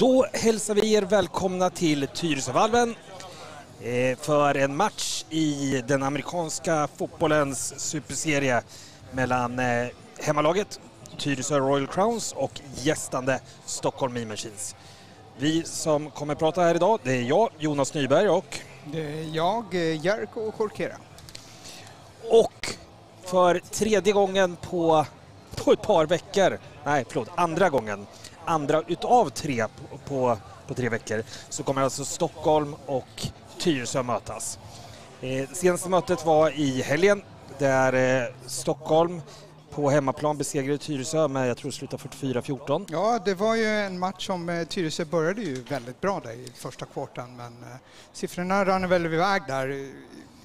Då hälsar vi er välkomna till Tyresövalven eh, för en match i den amerikanska fotbollens superserie mellan eh, hemmalaget Tyresö Royal Crowns och gästande Stockholm Mean Machines. Vi som kommer prata här idag, det är jag, Jonas Nyberg och... Det är jag, eh, Jerko Korkera. Och för tredje gången på, på ett par veckor, nej förlåt, andra gången, andra utav tre på, på, på tre veckor, så kommer alltså Stockholm och Tyresö mötas. Eh, senaste mötet var i helgen där eh, Stockholm på hemmaplan besegrade Tyresö med, jag tror, sluta 44-14. Ja, det var ju en match som eh, Tyresö började ju väldigt bra där i första kvarten men eh, siffrorna rann väl iväg där i,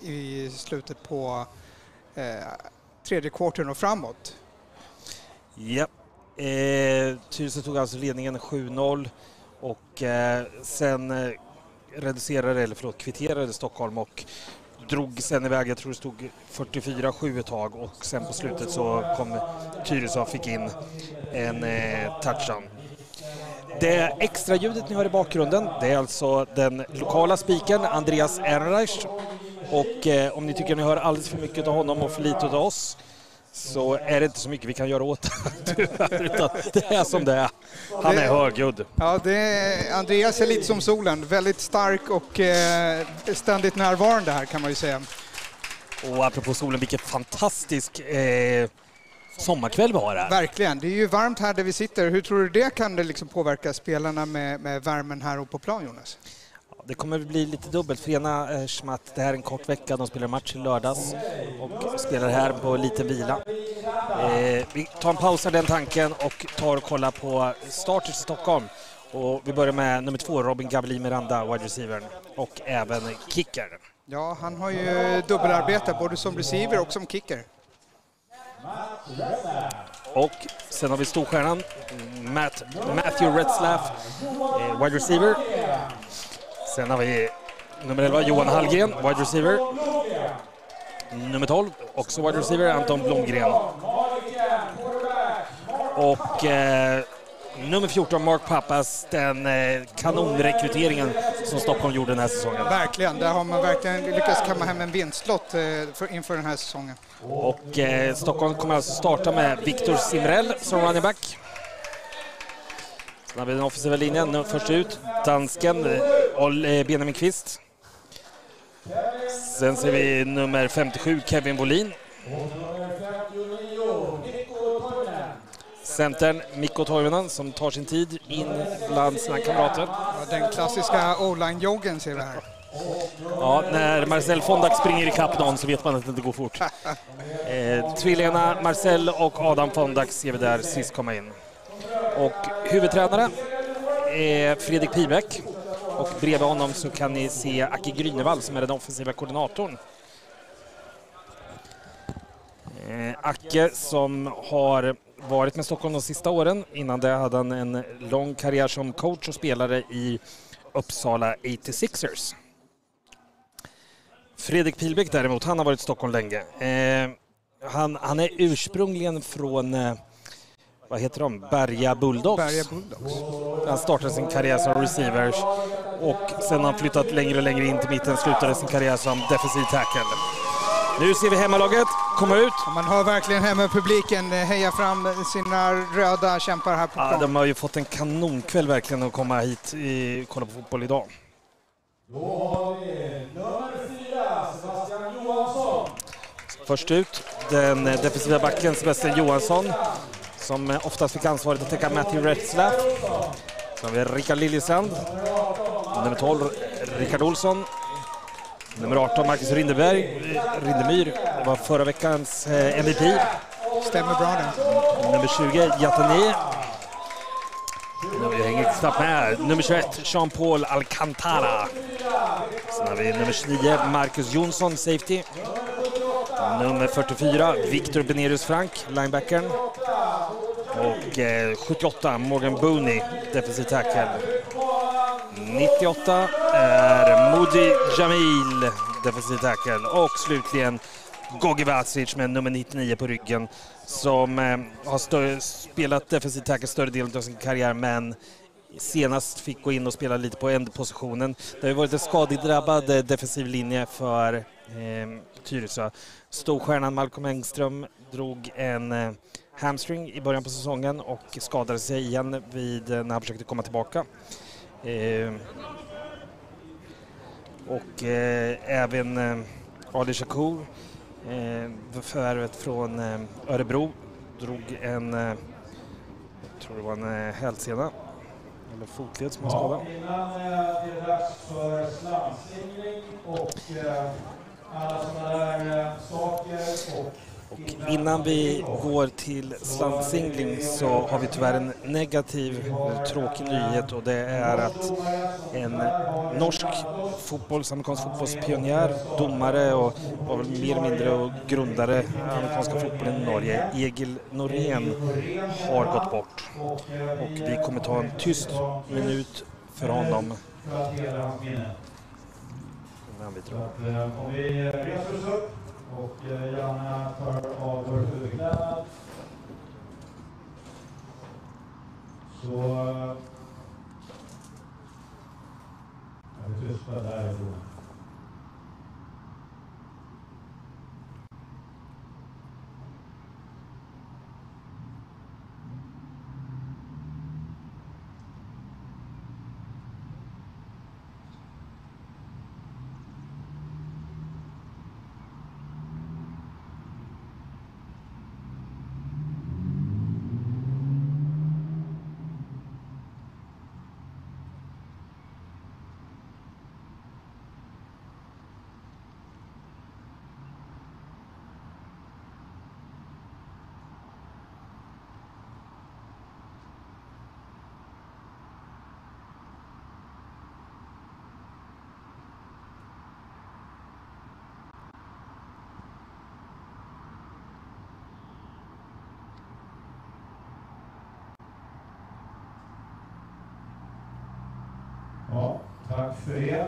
i slutet på eh, tredje kvarten och framåt. Ja. Eh, Tyresö tog alltså ledningen 7-0 och eh, sen eh, reducerade, eller förlåt, kvitterade Stockholm och drog sen iväg, jag tror det stod 44-7 ett tag och sen på slutet så kom Tyresö och fick in en eh, touchdown. Det extra ljudet ni hör i bakgrunden, det är alltså den lokala spiken Andreas Ernreich. Och eh, om ni tycker ni hör alldeles för mycket av honom och för lite av oss så är det inte så mycket vi kan göra åt det, tyvärr, utan det är som det är. Han är högljudd. Ja, det är, Andreas är lite som solen, väldigt stark och eh, ständigt närvarande här kan man ju säga. Och apropå solen, vilken fantastisk eh, sommarkväll vi har här. Verkligen, det är ju varmt här där vi sitter. Hur tror du det kan det liksom påverka spelarna med, med värmen här och på plan Jonas? Det kommer bli lite dubbelt för ena eftersom att det här är en kort vecka. De spelar match i lördags och spelar här på liten vila. Eh, vi tar en paus av den tanken och tar och kollar på starters i Stockholm. Och vi börjar med nummer två, Robin Gavelin Miranda, wide receiver och även kicker. Ja, han har ju dubbelarbete både som receiver och som kicker. Och sen har vi storstjärnan Matt, Matthew Retzlaff, eh, wide receiver. Sen har vi nummer 11, Johan Hallgren, wide receiver. Nummer 12, också wide receiver, Anton Blomgren. Och eh, nummer 14, Mark Pappas, den eh, kanonrekryteringen som Stockholm gjorde den här säsongen. Verkligen, där har man verkligen lyckats kamma hem en vinstlott eh, för, inför den här säsongen. Och eh, Stockholm kommer alltså starta med Viktor Simrell som running back. Sen har vi den offensiva linjen, först ut, dansken eh, Benjamin Kvist. Sen ser vi nummer 57, Kevin Bolin. Centern Mikko Toivonen som tar sin tid in bland sina kamrater. Den klassiska o-line-joggen ser vi här. Ja, när Marcel Fondak springer ikapp någon så vet man att det inte går fort. Eh, tvillingarna Marcel och Adam Fondak ser vi där sist komma in. Och huvudtränare är Fredrik Pibeck. Och bredvid honom så kan ni se Aki Grünewald som är den offensiva koordinatorn. Eh, Acke som har varit med Stockholm de sista åren. Innan det hade han en lång karriär som coach och spelare i Uppsala 86ers. Fredrik Pilbäck däremot, han har varit i Stockholm länge. Eh, han, han, är ursprungligen från, eh, vad heter de, Berga Bulldogs. Berga Bulldogs. Han startade sin karriär som receivers och sen har han flyttat längre och längre in till mitten, slutade sin karriär som defensiv tackle. Nu ser vi hemmalaget komma ut. Man hör verkligen hemmapubliken heja fram sina röda kämpar här på plan. Ja, de har ju fått en kanonkväll verkligen att komma hit och kolla på fotboll idag. Då har vi nummer fyra, Sebastian Johansson. Först ut, den defensiva backen Sebastian Johansson som oftast fick ansvaret att täcka Matthew Retzlaff. Sen har vi Rickard Liljestrand. Nummer 12, Rickard Olsson. Nummer 18, Marcus Rindeberg. Rindemyr var förra veckans eh, MVP. Stämmer bra det. Nummer 20, Jatani. Jag hänger knappt med. Nummer 21, Jean-Paul Alcantara. Sen har vi nummer 29, Marcus Jonsson, safety. Nummer 44, Victor Benerius Frank, linebackern. Och eh, 78, Morgan Booney, defensiv tackle. 98 är Moody Jamil, defensiv tackle. Och slutligen Gogi Vacic med nummer 99 på ryggen som eh, har större, spelat defensiv tackle större delen av sin karriär men senast fick gå in och spela lite på ändpositionen. Det har ju varit en skadedrabbad eh, defensiv linje för eh, Tyresö. Storstjärnan Malcolm Engström drog en eh, hamstring i början på säsongen och skadade sig igen vid, när han försökte komma tillbaka. Eh, och eh, även eh, Ali Shakur, eh, förvärvet från eh, Örebro, drog en, eh, jag tror det var en eh, hälsena eller fotled som var skadad. Ja, innan eh, det är dags för och eh, alla sådana där saker och Och innan vi går till slantsingling så har vi tyvärr en negativ, tråkig nyhet och det är att en norsk fotbolls, amerikansk fotbollspionjär, domare och var väl mer eller mindre och grundare amerikanska fotbollen i Norge, Egil Norén, har gått bort. Och vi kommer ta en tyst minut för honom vi Så drar. att, eh, om vi eh, reser oss upp och eh, gärna tar av vår huvudklädnad. Så... eh, Är tysta därifrån? Ja, tack för det.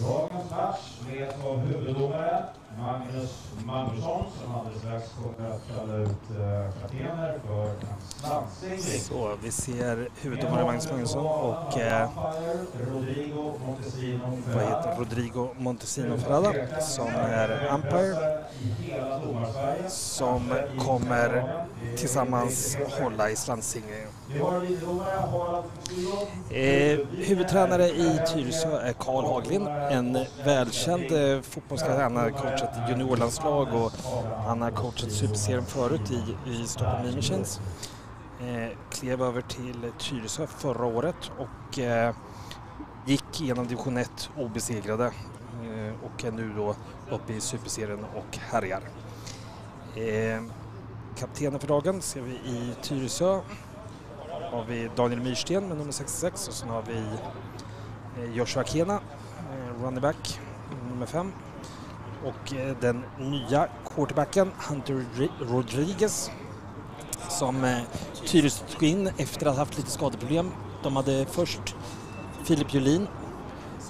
Dagens match leds av huvuddomare Magnus Magnusson som alldeles strax kommer att kalla ut eh, kaptener för slantsingling. Så vi ser huvuddomare Magnus Magnusson och eh, Rodrigo Montesino vad heter Rodrigo Montesino Ferrada som är umpire som kommer tillsammans hålla i Fosilo. Eh, huvudtränare i Tyresö är Karl Haglin, en välkänd eh, fotbollstränare. Coachat juniorlandslag och han har coachat Superserien förut i, i Stockholm Mimicens. Eh, klev över till Tyresö förra året och eh, gick genom division 1 obesegrade eh, och är nu då uppe i Superserien och härjar. Eh, kaptenen för dagen ser vi i Tyresö har vi Daniel Myrsten med nummer 66 och sen har vi eh, Joshua Kena, eh, running back, nummer 5. Och eh, den nya quarterbacken Hunter Rodriguez som eh, Tyresö tog in efter att ha haft lite skadeproblem. De hade först Filip Julin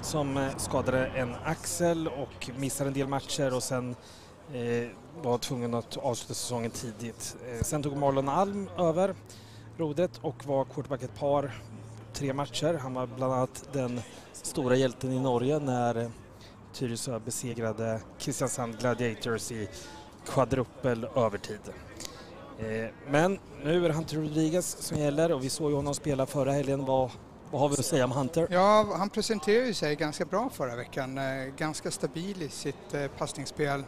som eh, skadade en axel och missade en del matcher och sen eh, var tvungen att avsluta säsongen tidigt. Eh, sen tog Marlon Alm över rodret och var quarterback ett par, tre matcher. Han var bland annat den stora hjälten i Norge när Tyresö besegrade Kristiansand Gladiators i kvadrupel övertid. Eh, men nu är det Hunter Rodriguez som gäller och vi såg ju honom spela förra helgen. Vad, vad har vi att säga om Hunter? Ja, han presenterade sig ganska bra förra veckan. Eh, ganska stabil i sitt eh, passningsspel.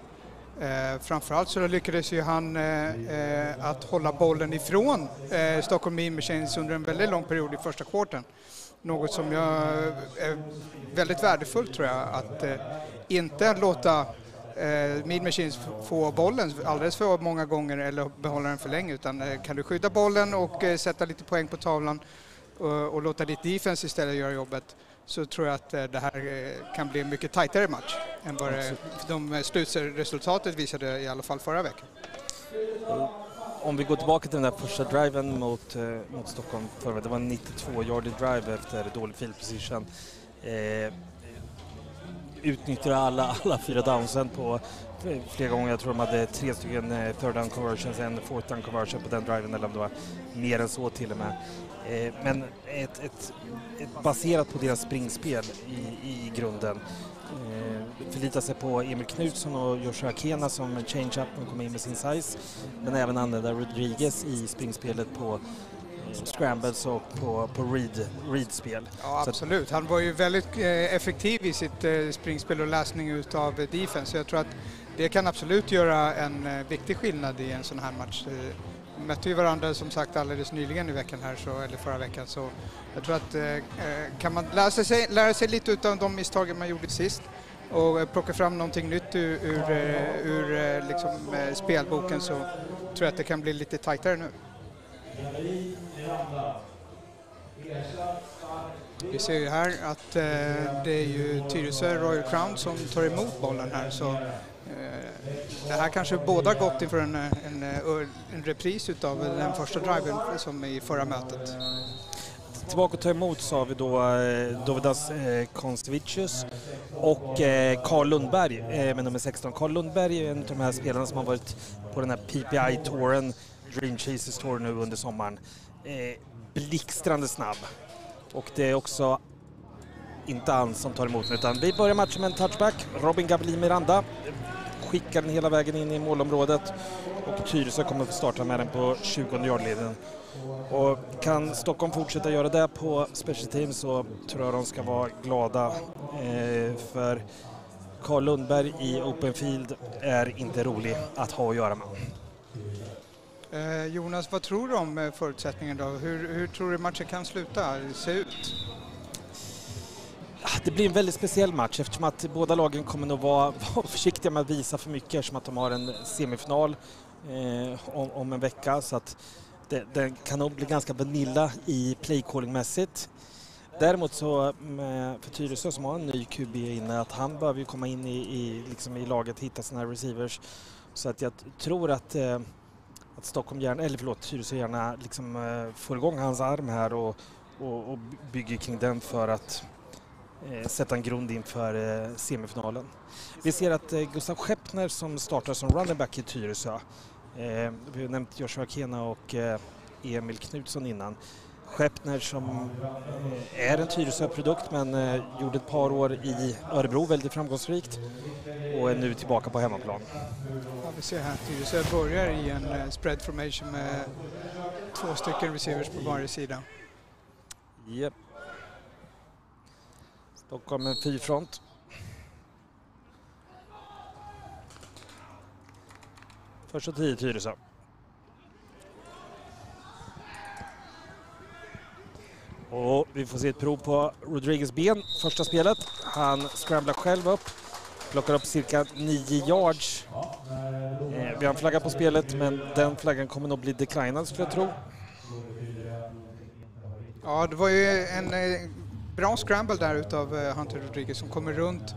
Eh, framförallt så lyckades ju han eh, att hålla bollen ifrån eh, Stockholm Mean Machines under en väldigt lång period i första kvarten. Något som jag är väldigt värdefullt tror jag, att eh, inte låta eh, Mean Machines få bollen alldeles för många gånger eller behålla den för länge utan eh, kan du skydda bollen och eh, sätta lite poäng på tavlan och, och låta ditt defense istället göra jobbet så tror jag att eh, det här eh, kan bli en mycket tajtare match än vad de eh, slutresultatet visade i alla fall förra veckan. Om vi går tillbaka till den där första driven mot, eh, mot Stockholm förra det var en 92-yardig drive efter dålig field position. Eh, utnyttjade alla, alla fyra downsen på flera gånger. Jag tror de hade tre stycken eh, third down conversions, en fourth down conversion på den driven eller om det var mer än så till och med. Eh, men ett, ett, ett baserat på deras springspel i, i grunden. Eh, förlitar sig på Emil Knutsson och Joshua Kena som change-up och kommer in med sin size. Men även använda Rodriguez i springspelet på scrambles och på, på read, read-spel. Ja, absolut. Han var ju väldigt eh, effektiv i sitt eh, springspel och läsning utav eh, defense. Så jag tror att det kan absolut göra en eh, viktig skillnad i en sån här match. Eh, Vi mötte ju varandra som sagt alldeles nyligen i veckan här, så, eller förra veckan, så jag tror att eh, eh, kan man lära sig, lära sig lite utav de misstagen man gjorde sist och eh, plockar plocka fram någonting nytt ur, ur, eh, ur eh, liksom, spelboken så tror jag att det kan bli lite tajtare nu. Vi ser ju här att eh, det är ju Tyresö Royal Crown som tar emot bollen här så eh, det här kanske båda gott inför en, en, en repris utav den första driven som i förra mötet. Tillbaka och ta emot så har vi då eh, Dovidas eh, Konstevicius och eh, Carl Lundberg eh, med nummer 16. Carl Lundberg är en av de här spelarna som har varit på den här PPI-touren, Dream Chasers Tour nu under sommaren. Eh, blixtrande snabb. Och det är också inte han som tar emot nu utan vi börjar matchen med en touchback. Robin Gabriel Miranda skickar den hela vägen in i målområdet och Tyresö kommer få starta med den på 20 yardlinjen. Och kan Stockholm fortsätta göra det på special team så tror jag de ska vara glada eh, för Carl Lundberg i open field är inte rolig att ha att göra med. Eh, Jonas, vad tror du om eh, förutsättningen då? Hur, hur tror du matchen kan sluta, se ut? Ah, Det blir en väldigt speciell match eftersom att båda lagen kommer nog vara, vara försiktiga med att visa för mycket eftersom att de har en semifinal eh, om, om en vecka. Så att det, den kan nog bli ganska vanilla i playcallingmässigt. Däremot så med, för Tyresö som har en ny QB inne att han behöver ju komma in i, i, liksom i laget, hitta sina receivers. Så att jag tror att, eh, att Stockholm gärna, eller förlåt, Tyresö gärna liksom, eh, får igång hans arm här och, och, och bygger kring den för att eh, sätta en grund inför eh, semifinalen. Vi ser att eh, Gustav Skeppner som startar som running back i Tyresö, vi har nämnt Joshua Kena och eh, Emil Knutsson innan. Skeppner som eh, är en Tyresö-produkt men eh, gjorde ett par år i Örebro väldigt framgångsrikt och är nu tillbaka på hemmaplan. Ja, vi ser här, Tyresö börjar i en eh, spread formation med två stycken receivers på varje sida. Yep. Stockholm en fyrfront. Första tio Tyresö. Och vi får se ett prov på Rodriguez ben, första spelet. Han scramblar själv upp, plockar upp cirka 9 yards. Eh, vi har en flagga på spelet, men den flaggan kommer nog bli declinad skulle jag tro. Ja, det var ju en eh, bra scramble där utav eh, Hunter Rodriguez som kommer runt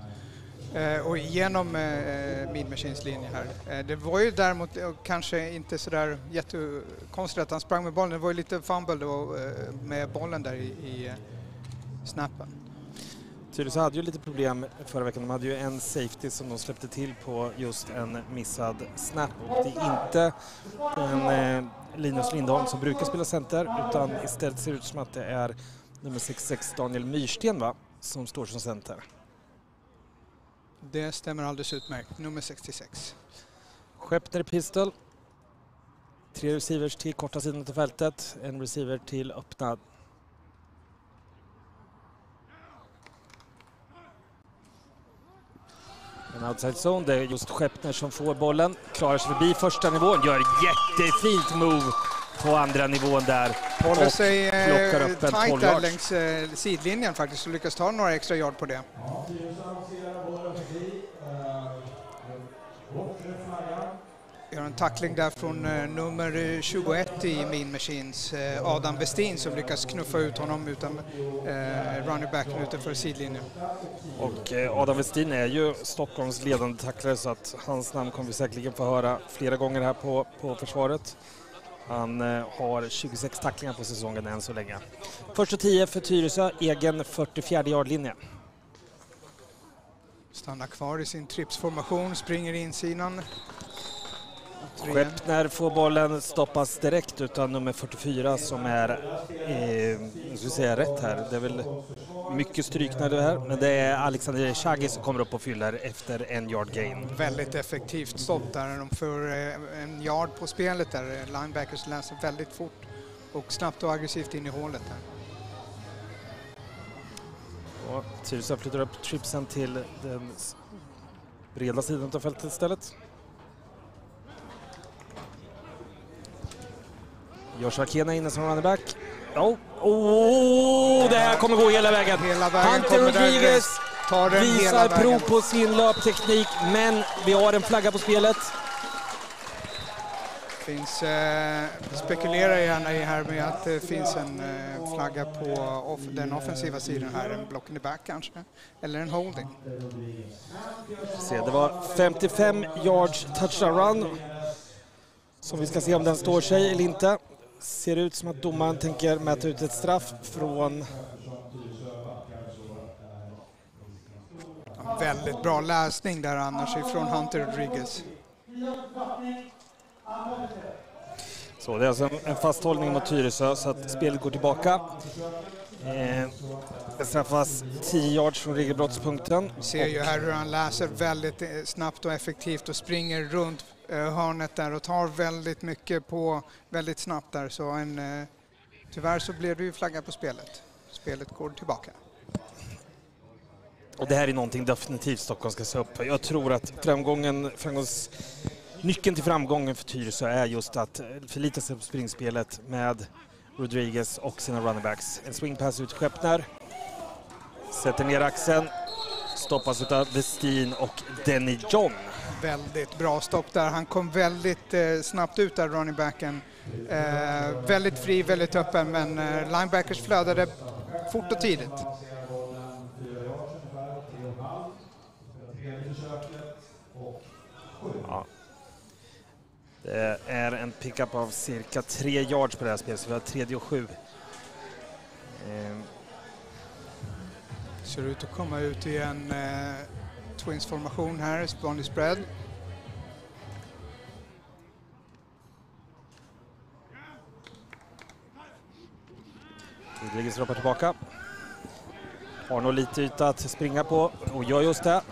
Eh, och genom eh, eh Mean Machines linje här. Eh, det var ju däremot eh, kanske inte sådär jättekonstigt att han sprang med bollen. Det var ju lite fumble då, eh, med bollen där i, i eh, snappen. Tyresö hade ju lite problem förra veckan. De hade ju en safety som de släppte till på just en missad snap. Och det är inte en eh, Linus Lindholm som brukar spela center utan istället ser det ut som att det är nummer 66 Daniel Myrsten va? som står som center. Det stämmer alldeles utmärkt. Nummer 66. Skeppner pistol. Tre receivers till korta sidan av fältet. En receiver till öppna. En outside zone, det är just Skeppner som får bollen. Klarar sig förbi första nivån, gör jättefint move på andra nivån där. Håller Och sig eh, plockar upp en 12 tight där längs eh, sidlinjen faktiskt och lyckas ta några extra yard på det. Vi har en tackling där från eh, nummer 21 i Mean Machines, eh, Adam Westin som lyckas knuffa ut honom utan eh, running backen utanför sidlinjen. Och eh, Adam Westin är ju Stockholms ledande tacklare så att hans namn kommer vi säkerligen få höra flera gånger här på, på försvaret. Han eh, har 26 tacklingar på säsongen än så länge. Första 10 för Tyresö, egen 44 yardlinje. Stannar kvar i sin tripsformation, springer insidan. Skeppner får bollen stoppas direkt utan nummer 44 som är, eh, jag ska säga rätt här, det är väl mycket strykningar det här, men det är Alexander Shaggy som kommer upp och fyller efter en yard gain. Väldigt effektivt stopp där. De får eh, en yard på spelet där. Linebackers läser väldigt fort och snabbt och aggressivt in i hålet där. Tyresö flyttar upp tripsen till den breda sidan av fältet istället. Joshua Kena inne som running back. Oh, oh, det här kommer gå hela vägen. Hela vägen Hunter. Rodriguez Tar den hela visar vägen. prov på sin löpteknik, men vi har en flagga på spelet. Finns, eh, spekulerar gärna i här med att det finns en eh, flagga på off, den offensiva sidan här, en block in the back kanske, eller en holding. Se, det var 55 yards touchdown run. Som vi ska se om den står sig eller inte. Ser ut som att domaren tänker mäta ut ett straff från... Väldigt bra läsning där annars ifrån Hunter Rodriguez. Så det är alltså en- fasthållning mot Tyresö så att spelet går tillbaka. Eh, det straffas 10 yards från regelbrottspunkten. Vi ser ju här hur han läser väldigt eh, snabbt och effektivt och springer runt Eh, hörnet där och tar väldigt mycket på väldigt snabbt där. Så en, eh, tyvärr så blev det ju flagga på spelet. Spelet går tillbaka. Och det här är någonting definitivt Stockholm ska se upp för. Jag tror att framgången, framgångs, nyckeln till framgången för Tyresö är just att eh, förlita sig på springspelet med Rodriguez och sina running backs. En swingpass ut Skeppner. Sätter ner axeln. Stoppas av Westin och Denny John. Väldigt bra stopp där. Han kom väldigt eh, snabbt ut där, running backen. Eh, väldigt fri, väldigt öppen, men eh, linebackers flödade fort och tidigt. Ja. Det är en pickup av cirka tre yards på det här spelet, så vi har tredje och sju. Ehm, Ser ut att komma ut i en eh, Twins-formation här, vanlig spread. Rodriguez droppar tillbaka. Har nog lite yta att springa på och gör just det.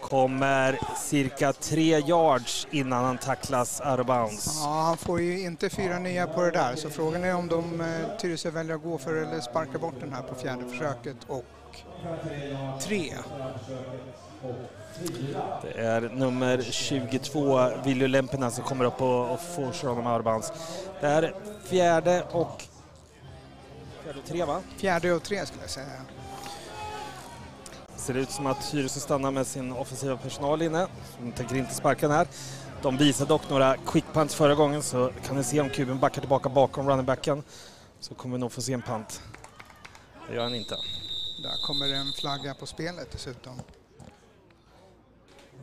Kommer cirka tre yards innan han tacklas out of bounds. Ja, han får ju inte fyra nya på det där, så frågan är om de eh, Tyresö väljer att gå för eller sparka bort den här på fjärde försöket och tre. Det är nummer 22, Viljo Lempinen, som kommer upp och, och får köra of bounds. Det är fjärde och... Fjärde och tre, va? Fjärde och tre skulle jag säga. Ser ut som att Tyresö stannar med sin offensiva personal inne. De tänker inte sparka den här. De visade dock några quick punts förra gången så kan ni se om kuben backar tillbaka bakom running backen så kommer vi nog få se en punt. Det gör han inte. Där kommer en flagga på spelet dessutom.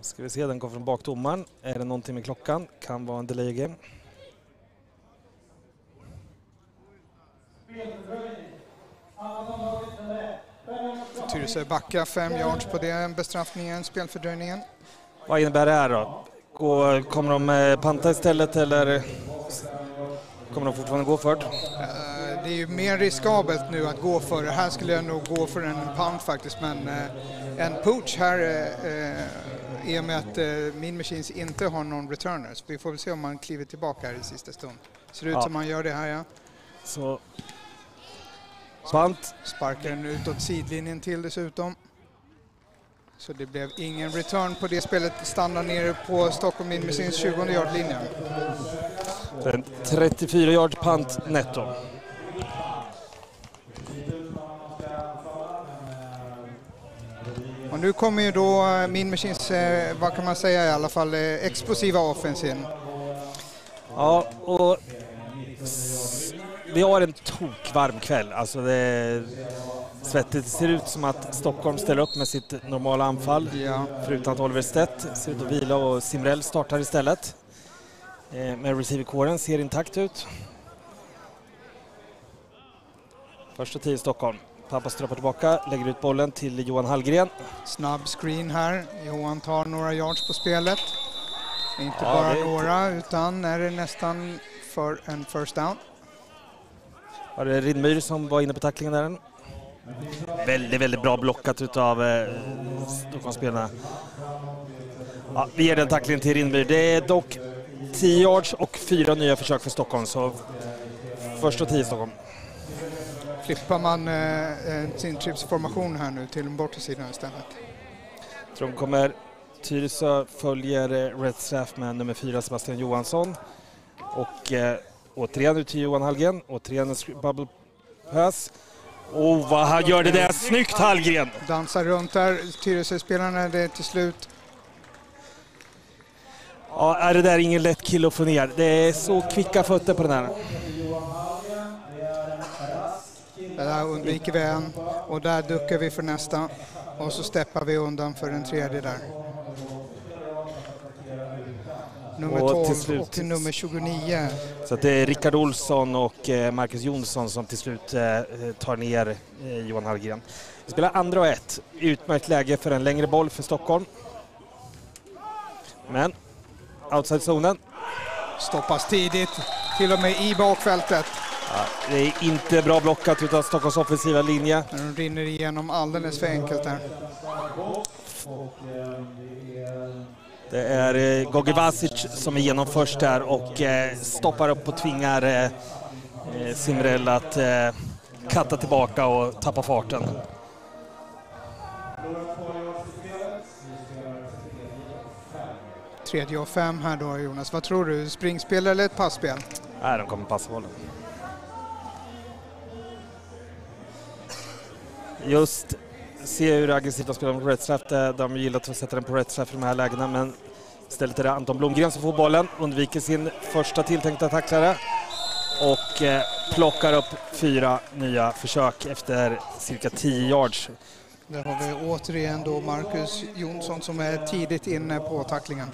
Ska vi se, den kommer från bakdomaren. Är det någonting med klockan? Kan vara en delay game. Tyresö backar fem yards på den bestraffningen, spelfördröjningen. Vad innebär det här då? Gå, kommer de eh, panta istället eller kommer de fortfarande gå för det? Det är ju mer riskabelt nu att gå för det. Här skulle jag nog gå för en punt faktiskt, men eh, en pooch här eh, eh, i och med att eh, Min Machines inte har någon returner. Så vi får väl se om man kliver tillbaka här i sista stund. Ser ut Ja. som man gör det här ja. Så punt. Sparkar den utåt sidlinjen till dessutom. Så det blev ingen return på det spelet. Stannar nere på Stockholm Min Machines 20 yard-linje. Det är en 34 yards punt netto. Och nu kommer ju då eh, Min Machines, eh, vad kan man säga i alla fall, eh, explosiva offensiv. Ja, och vi har en tokvarm kväll. Alltså det svettigt. Ser ut som att Stockholm ställer upp med sitt normala anfall. Ja. Förutom att Oliver Stedt ser ut att vila och Simrell startar istället. Men receiverkåren ser intakt ut. Första tio Stockholm. Pappa ströppar tillbaka, lägger ut bollen till Johan Hallgren. Snabb screen här. Johan tar några yards på spelet. Inte Ja, bara är- några, utan är det nästan för en first down. Var det Rindmyr som var inne på tacklingen där? Väldigt, väldigt bra blockat utav eh, Stockholmsspelarna. Ja, vi ger den tacklingen till Rindmyr. Det är dock 10 yards och fyra nya försök för Stockholm, så först och 10 Stockholm. Flippar man eh, sin tripsformation här nu till den bortre sidan istället. Tror kommer Tyresö följer eh, Red Staff med nummer fyra Sebastian Johansson. Och eh, återigen ut till Johan Hallgren. Återigen en bubble pass. Oh, vad han gör det där! Snyggt Hallgren! Dansar runt där, Tyresö-spelarna, det är till slut Ja, är det där är ingen lätt kille att få ner. Det är så kvicka fötter på den här. Där undviker vi en och där duckar vi för nästa. Och så steppar vi undan för den tredje där. Nummer Och 12 till slut- och nummer 29. Så det är Rickard Olsson och eh, Marcus Jonsson som till slut eh, tar ner eh, Johan Hallgren. Vi spelar andra och ett. Utmärkt läge för en längre boll för Stockholm. Men outside-zonen. Stoppas tidigt, till och med i bakfältet. Ja, det är inte bra blockat utav Stockholms offensiva linje. Men de rinner igenom alldeles för enkelt där. Det är eh, Gogi Vasic som är igenom först där och eh, stoppar upp och tvingar eh, Simrell att katta tillbaka och tappa farten. Tredje och fem här då Jonas. Vad tror du? Springspel eller ett passspel? Nej, de kommer passa bollen. Just se hur aggressivt de spelar mot Red eh, De gillar att sätta den på Red i de här lägena, men istället är det Anton Blomgren som får bollen, undviker sin första tilltänkta tacklare och eh, plockar upp fyra nya försök efter cirka 10 yards. Där har vi återigen då Marcus Jonsson som är tidigt inne på tacklingen.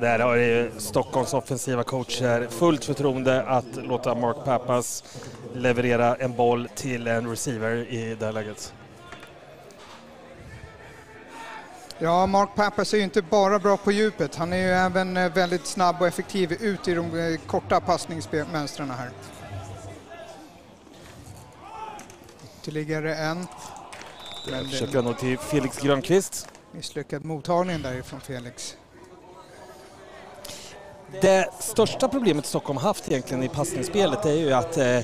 Där har ju Stockholms offensiva coacher fullt förtroende att låta Mark Pappas leverera en boll till en receiver i det här läget. Ja, Mark Pappas är ju inte bara bra på djupet. Han är ju även eh, väldigt snabb och effektiv ut i de eh, korta passningsmönstren här. Ytterligare en. Försöker nå till Felix Grönqvist. Misslyckad mottagning därifrån Felix. Det största problemet Stockholm haft egentligen i passningsspelet är ju att eh,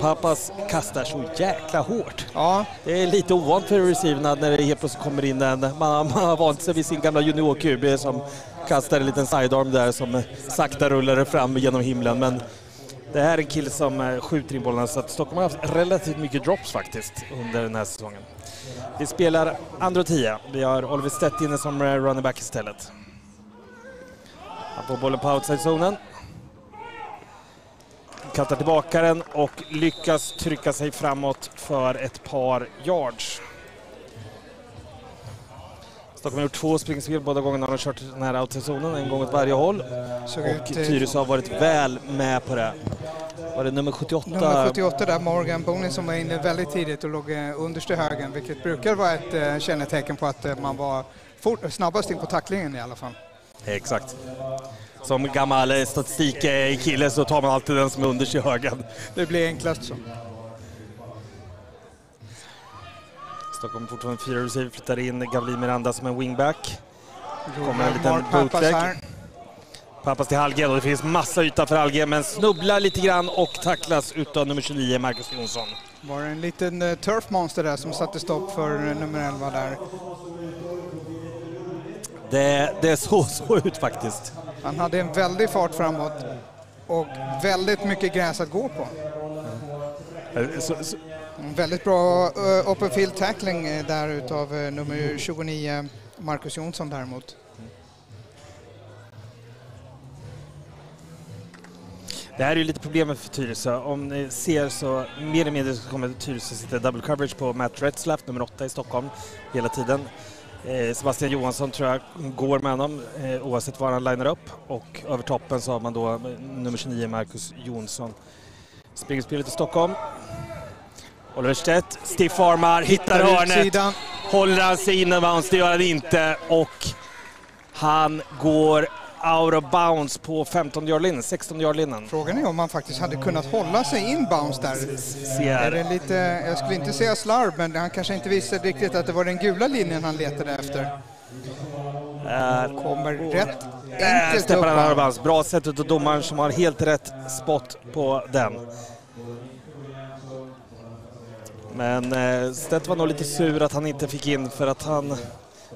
Pappas kastar så jäkla hårt. Ja, Det är lite ovant för receiverna när det helt plötsligt kommer in en... Man, man har vant sig vid sin gamla junior-QB som kastar en liten sidearm där som sakta rullar fram genom himlen. Men det här är en kille som eh, skjuter in bollarna så att Stockholm har haft relativt mycket drops faktiskt under den här säsongen. Vi spelar andra och tio. Vi har Oliver Stedt inne som eh, running back istället. Han får bollen på outside-zonen. Kattar tillbaka den och lyckas trycka sig framåt för ett par yards. Stockholm har gjort två springspel, båda gångerna har de kört den här outside-zonen, en gång åt varje håll. Och Tyresö har varit väl med på det. Var det nummer 78? Nummer 78 där, Morgan Bonin som var inne väldigt tidigt och låg eh, underst i högen, vilket brukar vara ett eh, kännetecken på att eh, man var snabbast in på tacklingen i alla fall. Exakt. Som gammal eh, statistikkille så tar man alltid den som är underst i högen. Det blir enklast så. Stockholm fortfarande fyra receiver, flyttar in Gavli Miranda som en wingback. Kommer en liten bootleg. Pappas till Hallgren och det finns massa yta för Hallgren men snubblar lite grann och tacklas utav nummer 29 Marcus Jonsson. Var det en liten uh, turf monster där som satte stopp för eh, nummer 11 där. Det, det såg så ut faktiskt. Han hade en väldig fart framåt och väldigt mycket gräs att gå på. Eh, Så, så, En väldigt bra uh, open field tackling eh, där utav eh, nummer 29 Marcus Jonsson däremot. det här är ju lite problemet för Tyresö. Om ni ser så mer eller mindre så kommer Tyresö sitta double coverage på Matt Retzlaff, nummer 8 i Stockholm, hela tiden. Eh, Sebastian Johansson tror jag går med honom eh, oavsett var han linar upp och över toppen så har man då nummer 29 Marcus Jonsson. Springer spelet i Stockholm. Oliver Stedt, stiff armar, hittar hörnet. Håller han sig innerbounds, det gör han inte. Och han går out of bounds på 15 yard linjen, 16 yard linjen. Frågan är om man faktiskt hade kunnat hålla sig inbounds där. Är det lite, jag skulle inte säga slarv, men han kanske inte visste riktigt att det var den gula linjen han letade efter. Där Kommer rätt Där enkelt upp. bounds. Bra sett utav domaren som har helt rätt spot på den. Men eh, Stedt var nog lite sur att han inte fick in för att han,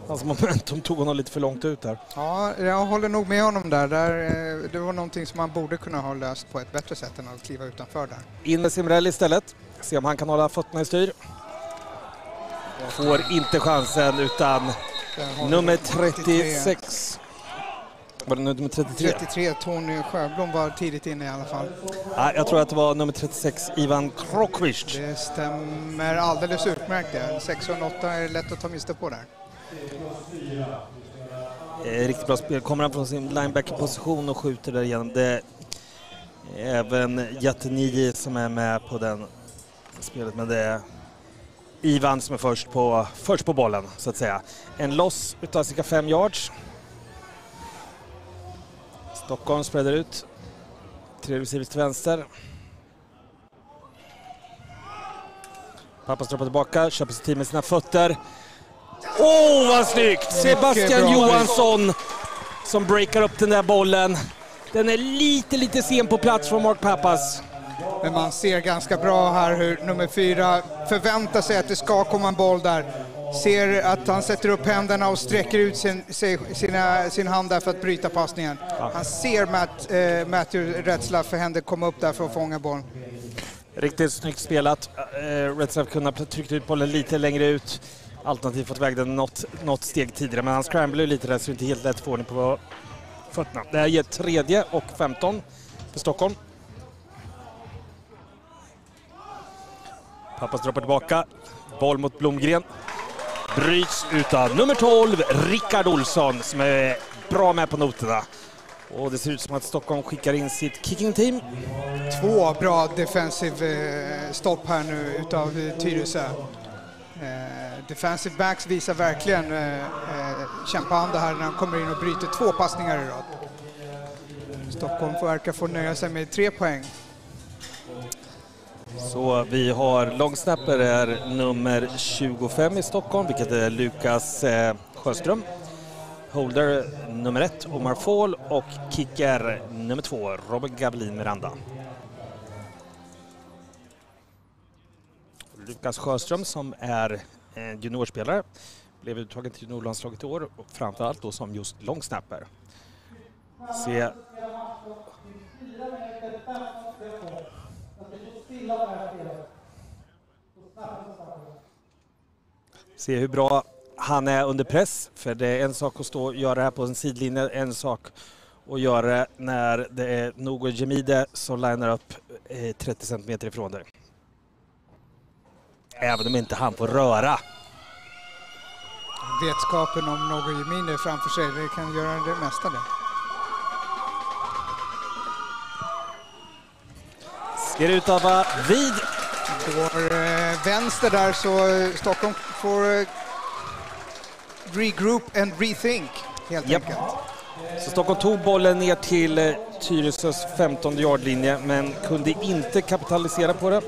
hans momentum tog honom lite för långt ut där. Ja, jag håller nog med honom där. där. eh, Det var någonting som man borde kunna ha löst på ett bättre sätt än att kliva utanför där. In med Simrell istället. Se om han kan hålla fötterna i styr. Får inte chansen utan nummer 33. 36. Var det nummer 33? 33, Tony Sjöblom var tidigt inne i alla fall. Nej, jag tror att det var nummer 36, Ivan Krokvist. Det stämmer alldeles utmärkt det. 6 och en 8 är lätt att ta miste på där. Eh, riktigt bra spel. Kommer han från sin linebacker-position och skjuter där igenom. Det är även Jateni som är med på den spelet, men det är Ivan som är först på, först på bollen, så att säga. En loss utav cirka fem yards. Stockholm spreadar ut. Tre receivers till vänster. Pappa stoppar tillbaka, köper sig tid med sina fötter. Åh, oh, vad snyggt! Sebastian. Johansson som breakar upp den där bollen. Den är lite, lite sen på plats från Mark Pappas. Men man ser ganska bra här hur nummer fyra förväntar sig att det ska komma en boll där. Ser att han sätter upp händerna och sträcker ut sin, sina, sin hand där för att bryta passningen. Han ser Matt, eh, Matthew Retzlaff för händer komma upp där för att fånga bollen. Riktigt snyggt spelat. Uh, Redstaff kunde ha tryckt ut bollen lite längre ut. Alternativt fått iväg den något, något steg tidigare, men han scramblar ju lite där så det är inte helt lätt att få ordning på fötterna. Det här ger tredje och 15 för Stockholm. Pappas droppar tillbaka. Boll mot Blomgren. Bryts utav nummer 12, Rickard Olsson, som är bra med på noterna. Och det ser ut som att Stockholm skickar in sitt kicking team. Två bra defensive eh, stopp här nu utav Tyresö. Eh, Defensive backs visar verkligen eh, eh kämpande här när han kommer in och bryter två passningar i rad. Stockholm verkar få nöja sig med tre poäng. Så vi har longsnapper är nummer 25 i Stockholm, vilket är Lukas eh, Sjöström. Holder nummer ett, Omar Fall och kicker nummer två, Robert Gavelin Miranda. Lukas Sjöström som är Eh, juniorspelare, blev uttagen till juniorlandslaget i år och framförallt då som just longsnapper. Se se hur bra han är under press. För det är en sak att stå och göra det här på en sidlinje, en sak att göra det när det är Nogo Jemide som linar upp eh, 30 centimeter ifrån dig. Även om inte han får röra. Vetskapen om någon Jemine framför sig, det kan göra det mesta det. Ser ut att vara vid. Går eh, vänster där så eh, Stockholm får eh, regroup and rethink helt Japp. enkelt. Så Stockholm tog bollen ner till eh, Tyresös 15 yardlinje men kunde inte kapitalisera på det.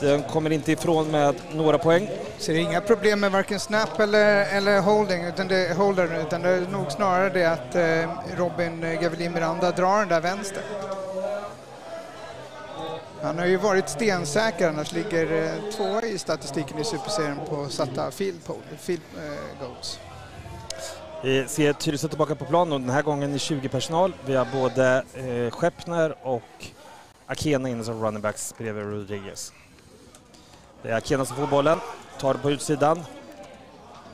Den kommer inte ifrån med några poäng. Ser inga problem med varken snap eller, eller holding, utan det, holder, utan det är nog snarare det att eh, Robin eh, Gavelin Miranda drar den där vänster. Han har ju varit stensäker, annars ligger eh, tvåa i statistiken i Superserien på satta field, pole- field eh, goals. Vi ser Tyresö tillbaka på plan och den här gången i 20 personal. Vi har både eh, Skeppner och Akena inne som running backs bredvid Rodriguez. Det är Akena som får bollen, tar det på utsidan.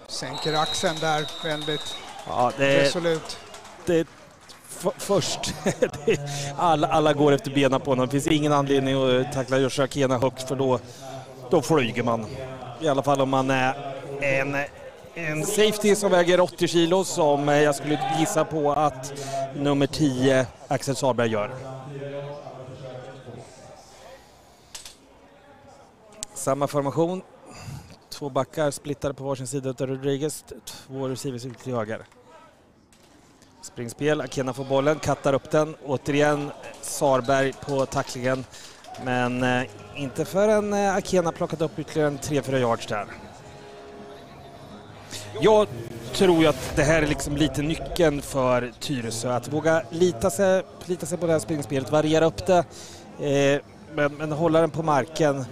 Sänker axeln där väldigt Ja, det är, resolut. det först. Alla, alla går efter benen på honom. Det finns ingen anledning att tackla Joshua Akena högt för då, då flyger man. I alla fall om man är en, en safety som väger 80 kilo som eh, jag skulle gissa på att nummer 10 Axel Sahlberg gör. Samma formation. Två backar splittade på varsin sida av Rodriguez. Två receivers ut till höger. Springspel, Akena får bollen, kattar upp den. Återigen Sarberg på tacklingen. Men eh, inte förrän eh, Akena plockat upp ytterligare en 3-4 yards där. Jag tror ju att det här är liksom lite nyckeln för Tyresö. Att våga lita sig, lita sig på det här springspelet, variera upp det. Eh, men, men hålla den på marken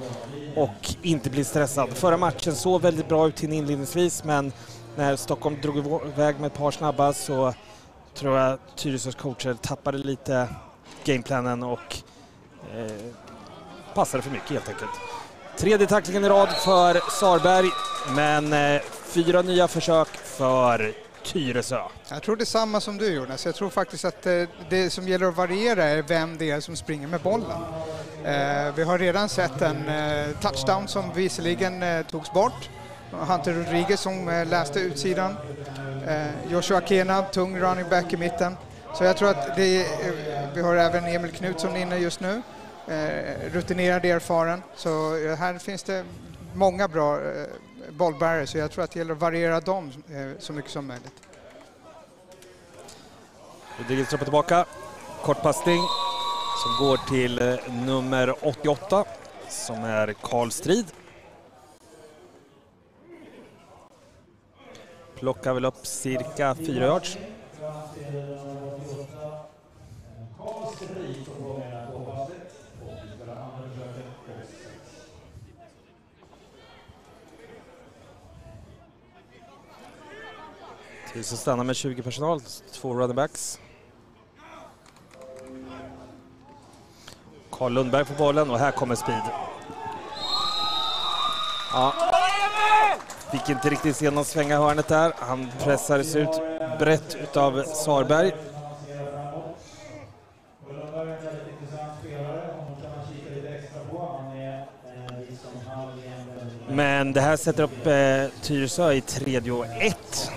och inte bli stressad. Förra matchen såg väldigt bra ut inledningsvis men när Stockholm drog iväg med ett par snabba så tror jag Tyresös coacher tappade lite gameplanen och eh, passade för mycket helt enkelt. Tredje tacklingen i rad för Sarberg men eh, fyra nya försök för Tyresö. Jag tror detsamma som du Jonas. Jag tror faktiskt att eh, det som gäller att variera är vem det är som springer med bollen. Eh, vi har redan sett en eh, touchdown som visserligen togs bort. Hunter Rodriguez som läste utsidan. Joshua Kena, tung running back i mitten. Så jag tror att det är, vi har även Emil Knutsson inne just nu. Rutinerad, erfaren. Så här finns det många bra bollbärare så jag tror att det gäller att variera dem eh, så mycket som möjligt. Rodriguez trappar tillbaka. Kortpassning som går till eh, nummer 88 som är Karl Strid. Plockar väl upp cirka fyra yards. Tills stannar med 20 personal, två running backs. Carl Lundberg får bollen och här kommer speed. Ja. Fick inte riktigt se någon svänga hörnet där. Han pressades ut brett utav Sarberg. Men det här sätter upp eh, Tyresö i tredje och ett.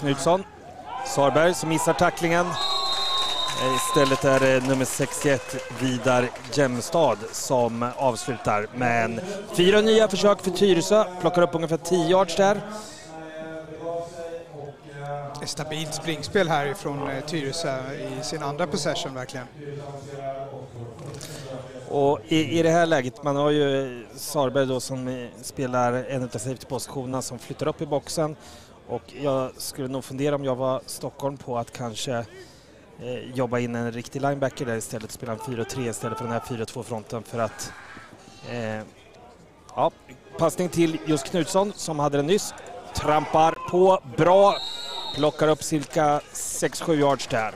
Knutsson. Sarberg som missar tacklingen. Istället är det nummer 61, Vidar Gemstad, som avslutar. Men fyra nya försök för Tyresö, plockar upp ungefär 10 yards där. Ett stabilt springspel här ifrån eh, Tyresö i sin andra possession verkligen. Och i, i det här läget, man har ju Sarberg då som spelar en av safety-positionerna som flyttar upp i boxen och jag skulle nog fundera om jag var Stockholm på att kanske eh, jobba in en riktig linebacker där istället, spela en 4-3 istället för den här 4-2-fronten för att eh, ja, passning till just Knutsson som hade den nyss. Trampar på bra, plockar upp cirka 6-7 yards där.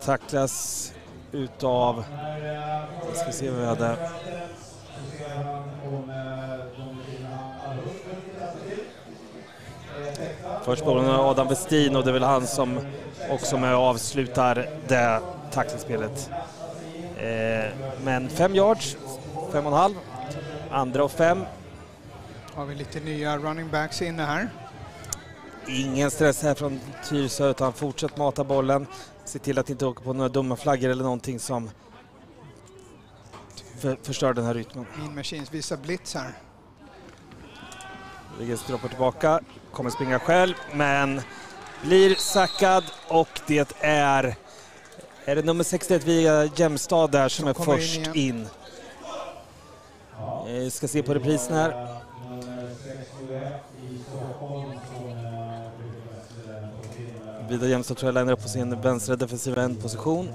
Tacklas utav, vi ska se vad vi hade. Först bollen av Adam Westin och det är väl han som också med avslutar det tacklingspelet. Eh, men fem yards, fem och en halv. Andra och fem. Har vi lite nya running backs inne här. Ingen stress här från Tyresö utan fortsätt mata bollen. Se till att inte åka på några dumma flaggor eller någonting som för, förstör den här rytmen. Min Machines visar blitz här. Rodriguez droppar tillbaka, kommer springa själv, men blir sackad och det är, är det nummer 61 via Jämstad där som, som är först in. in. Vi ska se på reprisen här. Vida Jämstad tror jag linar upp på sin vänstra defensiva ändposition.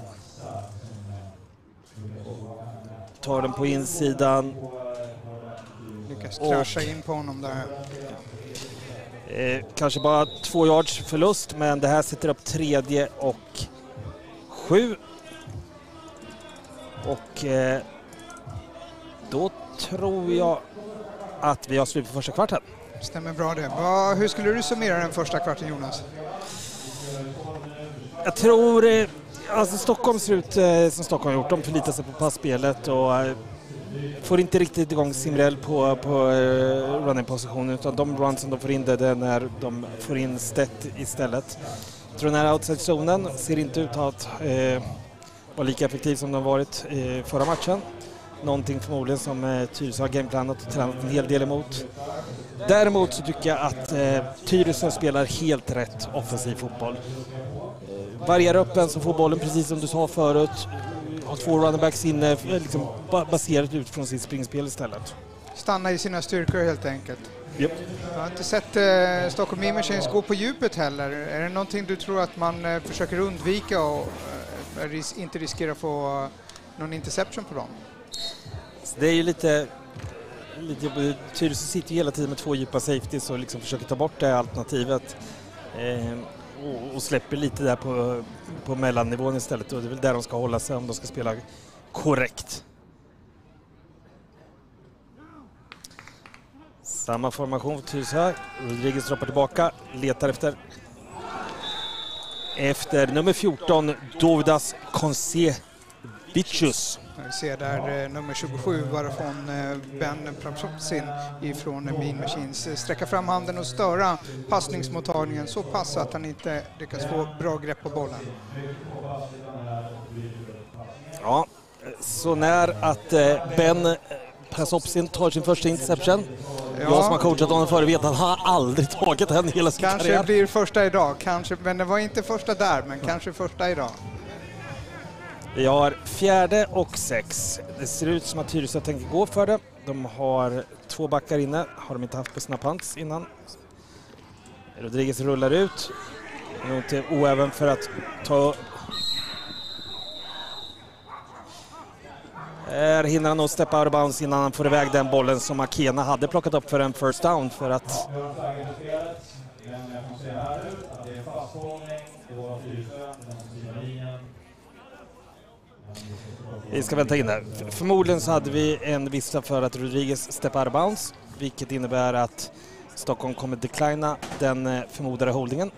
Tar den på insidan, lyckas krascha in på honom där. Eh, kanske bara två yards förlust, men det här sätter upp tredje och sju. Och eh, då tror jag att vi har slut på första kvarten. Stämmer bra det. Va, hur skulle du summera den första kvarten Jonas? Jag tror, eh, alltså Stockholm ser ut som Stockholm gjort. De förlitar sig på passspelet och får inte riktigt igång Simrell på, på eh, uh, running-positionen utan de runsen de får in det, det är när de får in Stett istället. Jag tror den här outside-zonen ser inte ut att eh, vara lika effektiv som den varit eh, förra matchen. Någonting förmodligen som eh, Tyresö har gameplanat och tränat en hel del emot. Däremot så tycker jag att eh, Tyresö spelar helt rätt offensiv fotboll. Eh, varierar upp en som får bollen, precis som du sa förut. Har två runningbacks inne, liksom baserat utifrån sitt springspel istället. Stanna i sina styrkor helt enkelt. Yep. Jag har inte sett eh, Stockholm Imagines gå på djupet heller. Är det någonting du tror att man eh, försöker undvika och eh, ris inte riskera att få någon interception på dem? Det är ju lite lite, Tyresö sitter ju hela tiden med två djupa safeties och liksom försöker ta bort det alternativet. Eh, och, och, släpper lite där på, på mellannivån istället och det är väl där de ska hålla sig om de ska spela korrekt. Samma formation för Tyresö. Rodriguez droppar tillbaka, letar efter efter nummer 14, Dovidas Konsevicius. Vi ser där eh, nummer 27, varifrån eh, Ben Prapsopsin ifrån Mean Machines eh, sträcka fram handen och störa passningsmottagningen så pass att han inte lyckas få bra grepp på bollen. Ja, så när att Ben Prapsopsin tar sin första interception. Ja. Jag som har coachat honom förr vet att han har aldrig tagit en hela sin kanske karriär. Blir första idag, kanske, men det var inte första där, men kanske första idag. Vi har fjärde och sex. Det ser ut som att Tyresö tänker gå för det. De har två backar inne, har de inte haft på sina pants innan. Rodriguez rullar ut. Nog inte oäven för att ta... Här hinner han nog steppa out of bounds innan han får iväg den bollen som Akena hade plockat upp för en first down för att... Vi ska vänta in där. Förmodligen så hade vi en vissa för att Rodriguez steppar bounce, vilket innebär att Stockholm kommer declina den eh, förmodade holdingen.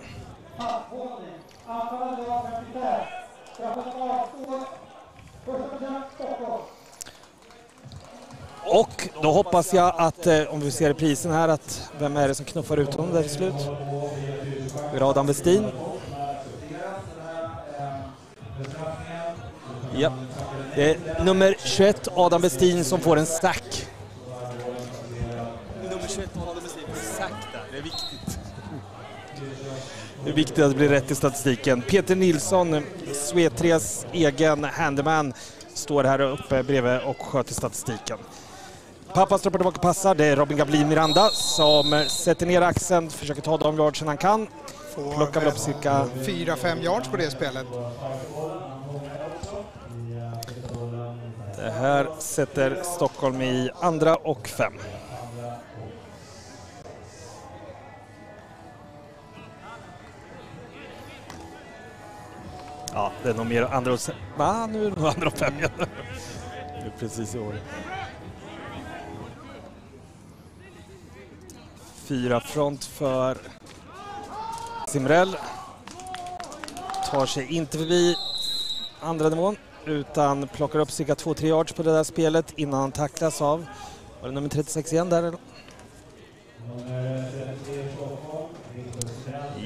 Och då hoppas jag att, eh, om vi ser i prisen här, att vem är det som knuffar ut honom där till slut? Det Adam Westin. Ja, det är nummer 21, Adam Westin, som får en sack. Nummer 21, Adam Westin, sack där. Det är viktigt. Det är viktigt att det blir rätt i statistiken. Peter Nilsson, Svetrias egen handyman, står här uppe bredvid och sköter statistiken. Pappa stoppar tillbaka och passar. Det är Robin Gablin Miranda som sätter ner axeln, försöker ta de yardsen han kan. Får Plockar väl upp cirka... 4-5 yards på det spelet. Det här sätter Stockholm i andra och fem. Ja, det är nog mer andra och Va, nu är det nog andra och fem igen. Det är precis i år. Fyra front för Simrell. Tar sig inte förbi andra nivån utan plockar upp cirka 2-3 yards på det där spelet innan han tacklas av, var det nummer 36 igen där?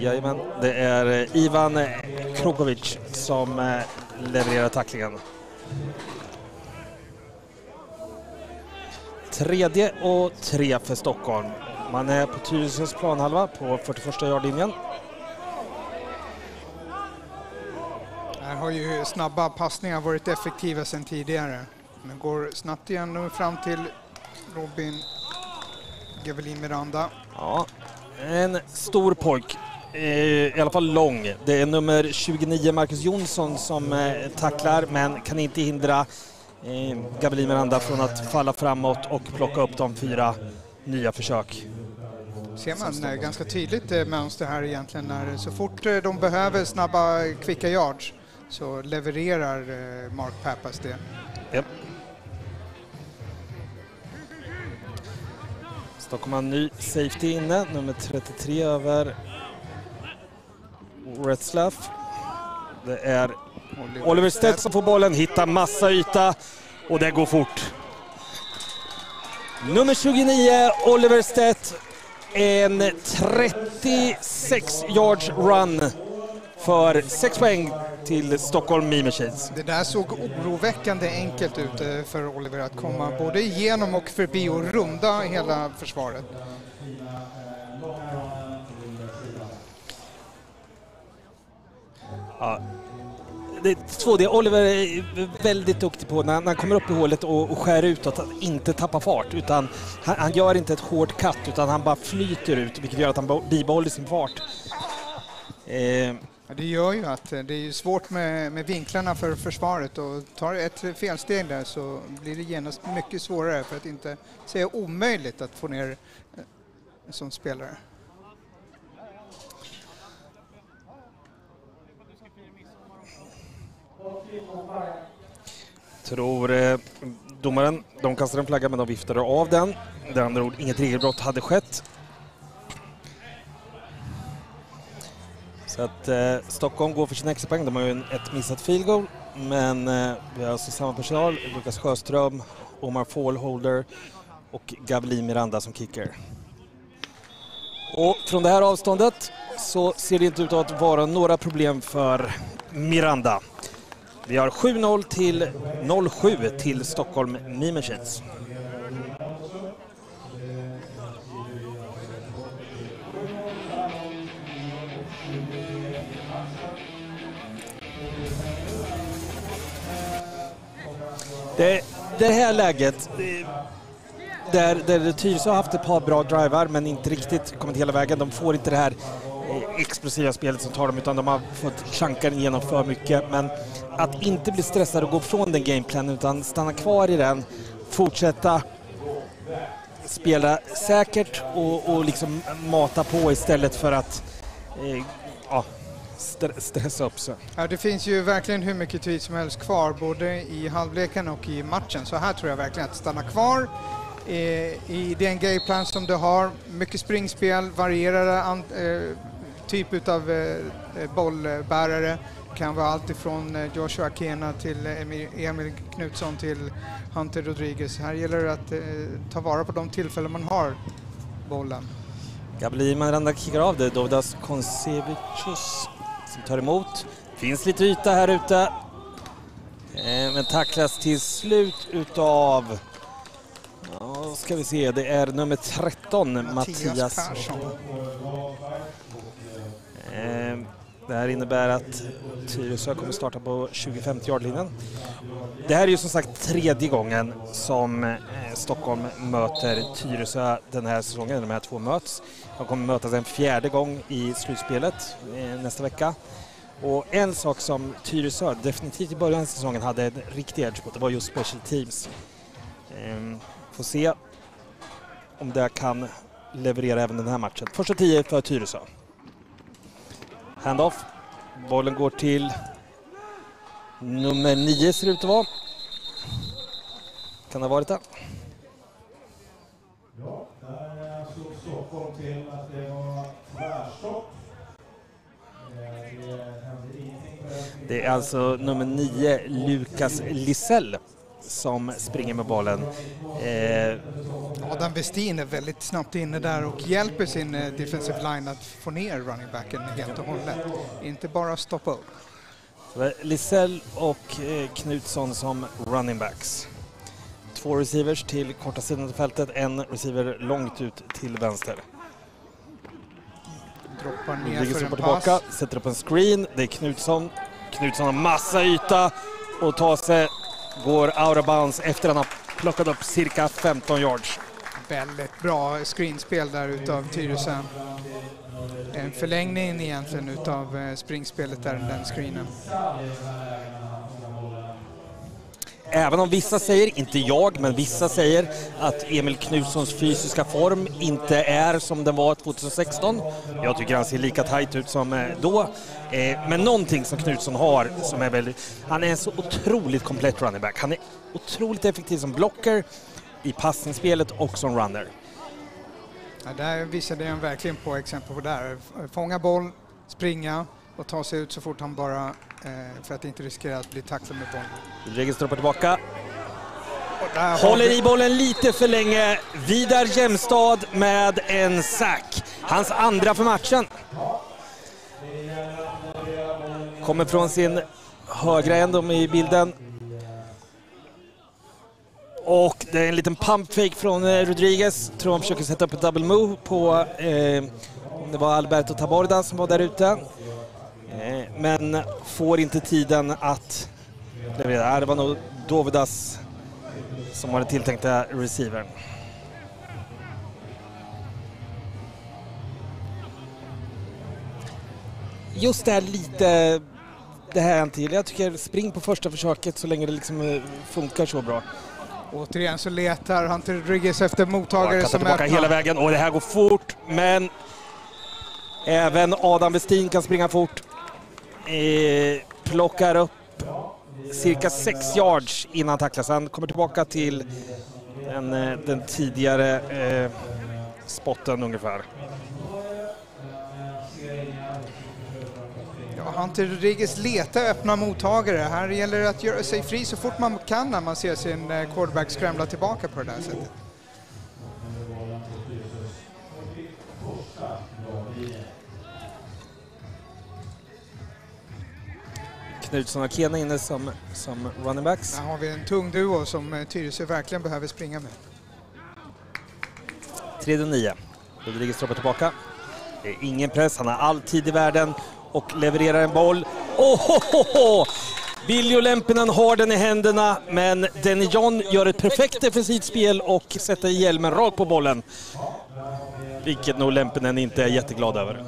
Jajamän, det är eh, Ivan Krokovic som eh, levererar tacklingen. Tredje och tre för Stockholm. Man är på Tyresös planhalva på 41 yardlinjen. Här har ju snabba passningar varit effektiva sedan tidigare. Men går snabbt igen nu fram till Robin Gavelin Miranda. Ja, en stor pojk. Eh, I alla fall lång. Det är nummer 29, Marcus Jonsson, som eh, tacklar men kan inte hindra eh, Gavelin Miranda från att falla framåt och plocka upp de fyra nya försök. Ser man ganska tydligt mönster här egentligen när så fort de behöver snabba kvicka yards så levererar eh, Mark Pappas det. Yep. Stockholm har en ny safety inne, nummer 33 över Retzlaff. Det är Oliver Stedt som får bollen, hittar massa yta och det går fort. Nummer 29, Oliver Stedt. En 36 yards run för 6 poäng till Stockholm Mime Machines. Det där såg oroväckande enkelt ut eh, för Oliver att komma både igenom och förbi och runda hela försvaret. Ja. Det är två det. Oliver är väldigt duktig på när han, när han kommer upp i hålet och, och skär utåt att inte tappa fart. Utan han, han gör inte ett hårt cut utan han bara flyter ut vilket gör att han bibehåller sin fart. Eh. Ja, det gör ju att eh, det är svårt med, med vinklarna för försvaret och tar ett felsteg där så blir det genast mycket svårare för att inte säga omöjligt att få ner eh, som en sån spelare. Tror eh, domaren. De kastade en flagga men de viftade av den. Det andra ord, inget regelbrott hade skett. Så att eh, Stockholm går för sin extrapoäng. De har ju en, ett missat field goal. Men eh, vi har alltså samma personal. Lukas Sjöström, Omar Fallholder och Gavelin Miranda som kicker. Och från det här avståndet så ser det inte ut att vara några problem för Miranda. Vi har 7-0 till 0-7 till Stockholm Meme Det, det här läget där, där Tyresö har haft ett par bra drivar men inte riktigt kommit hela vägen. De får inte det här eh, explosiva spelet som tar dem utan de har fått chanka igenom för mycket. Men att inte bli stressad och gå från den gameplanen utan stanna kvar i den, fortsätta spela säkert och, och liksom mata på istället för att eh, ja, stressa upp sig. Ja, det finns ju verkligen hur mycket tid som helst kvar både i halvleken och i matchen. Så här tror jag verkligen att stanna kvar i, i den gameplan som du har. Mycket springspel, varierade eh, typ av eh, bollbärare kan vara allt ifrån eh, Joshua Kena till Emil Knutsson till Hunter Rodriguez. Här gäller det att eh, ta vara på de tillfällen man har bollen. Gabriel Miranda kickar av det, Dovdas Konsevicius tar emot. Finns lite yta här ute. Eh, men tacklas till slut utav, ja, ska vi se, det är nummer 13, Mattias, Mattias Persson. Det här innebär att Tyresö kommer starta på 25 yardlinjen. Det här är ju som sagt tredje gången som eh, Stockholm möter Tyresö den här säsongen, de här två möts. De kommer mötas en fjärde gång i slutspelet eh, nästa vecka. Och en sak som Tyresö definitivt i början av säsongen hade en riktig edge på, det var just special teams. Ehm, får se om det kan leverera även den här matchen. Första tio för Tyresö. Handoff. Bollen går till nummer nio ser det ut att vara. Kan det ha varit det? Ja, där såg Stockholm till att det var tvärstopp. Det är alltså nummer nio, Lukas Lisell, som springer med bollen. Eh... Adam Westin är väldigt snabbt inne där och hjälper sin eh, defensive line att få ner running backen helt och hållet. Inte bara stoppa upp. Lisell och eh, Knutsson som running backs. Två receivers till korta sidan av fältet, en receiver långt ut till vänster. Droppar ner för en tillbaka, pass. sätter upp en screen. Det är Knutsson. Knutsson har massa yta och tar sig går out of bounds efter att han har plockat upp cirka 15 yards. Väldigt bra screenspel där utav Tyresö. En förlängning egentligen utav eh, springspelet där, den screenen. Även om vissa säger, inte jag, men vissa säger att Emil Knutssons fysiska form inte är som den var 2016. Jag tycker han ser lika tajt ut som eh, då. Eh, men någonting som Knutsson har som är väldigt... Han är en så otroligt komplett running back. Han är otroligt effektiv som blocker i passningsspelet och som runner. Ja, där visade han verkligen på exempel på där. Fånga boll, springa och ta sig ut så fort han bara för att inte riskera att bli tacklad med bollen. Rodriguez droppar tillbaka. Håller i bollen lite för länge. Vidar Jämstad med en sack. Hans andra för matchen. Kommer från sin högra änd i bilden. Och det är en liten pump fake från eh, Rodriguez. Tror han försöker sätta upp ett double move på, eh, det var Alberto Taborda som var där ute. Eh, men får inte tiden att leverera. Det var nog Dovidas som var den tilltänkta receivern. Just det här lite, det här en till. Jag tycker spring på första försöket så länge det liksom eh, funkar så bra. Återigen så letar Hunter Rodriguez efter mottagare som tillbaka öppnar. hela vägen och det här går fort men även Adam Westin kan springa fort. Eh, plockar upp cirka 6 yards innan tacklas. Han kommer tillbaka till den, eh, den tidigare eh, spotten ungefär. Ja, Hunter Rodriguez letar öppna mottagare. Här gäller det att göra sig fri så fort man kan när man ser sin eh, quarterback skramla tillbaka på det där sättet. Knutsson och Kena inne som, som running backs. Där har vi en tung duo som eh, Tyresö verkligen behöver springa med. 3 9. Rodriguez droppar tillbaka. Det är ingen press, han har all tid i världen och levererar en boll. Oh, ho, ho, ho. Biljo Lempinen har den i händerna, men Denny John gör ett perfekt defensivt spel och sätter hjälmen rakt på bollen. Vilket nog Lempinen inte är jätteglad över.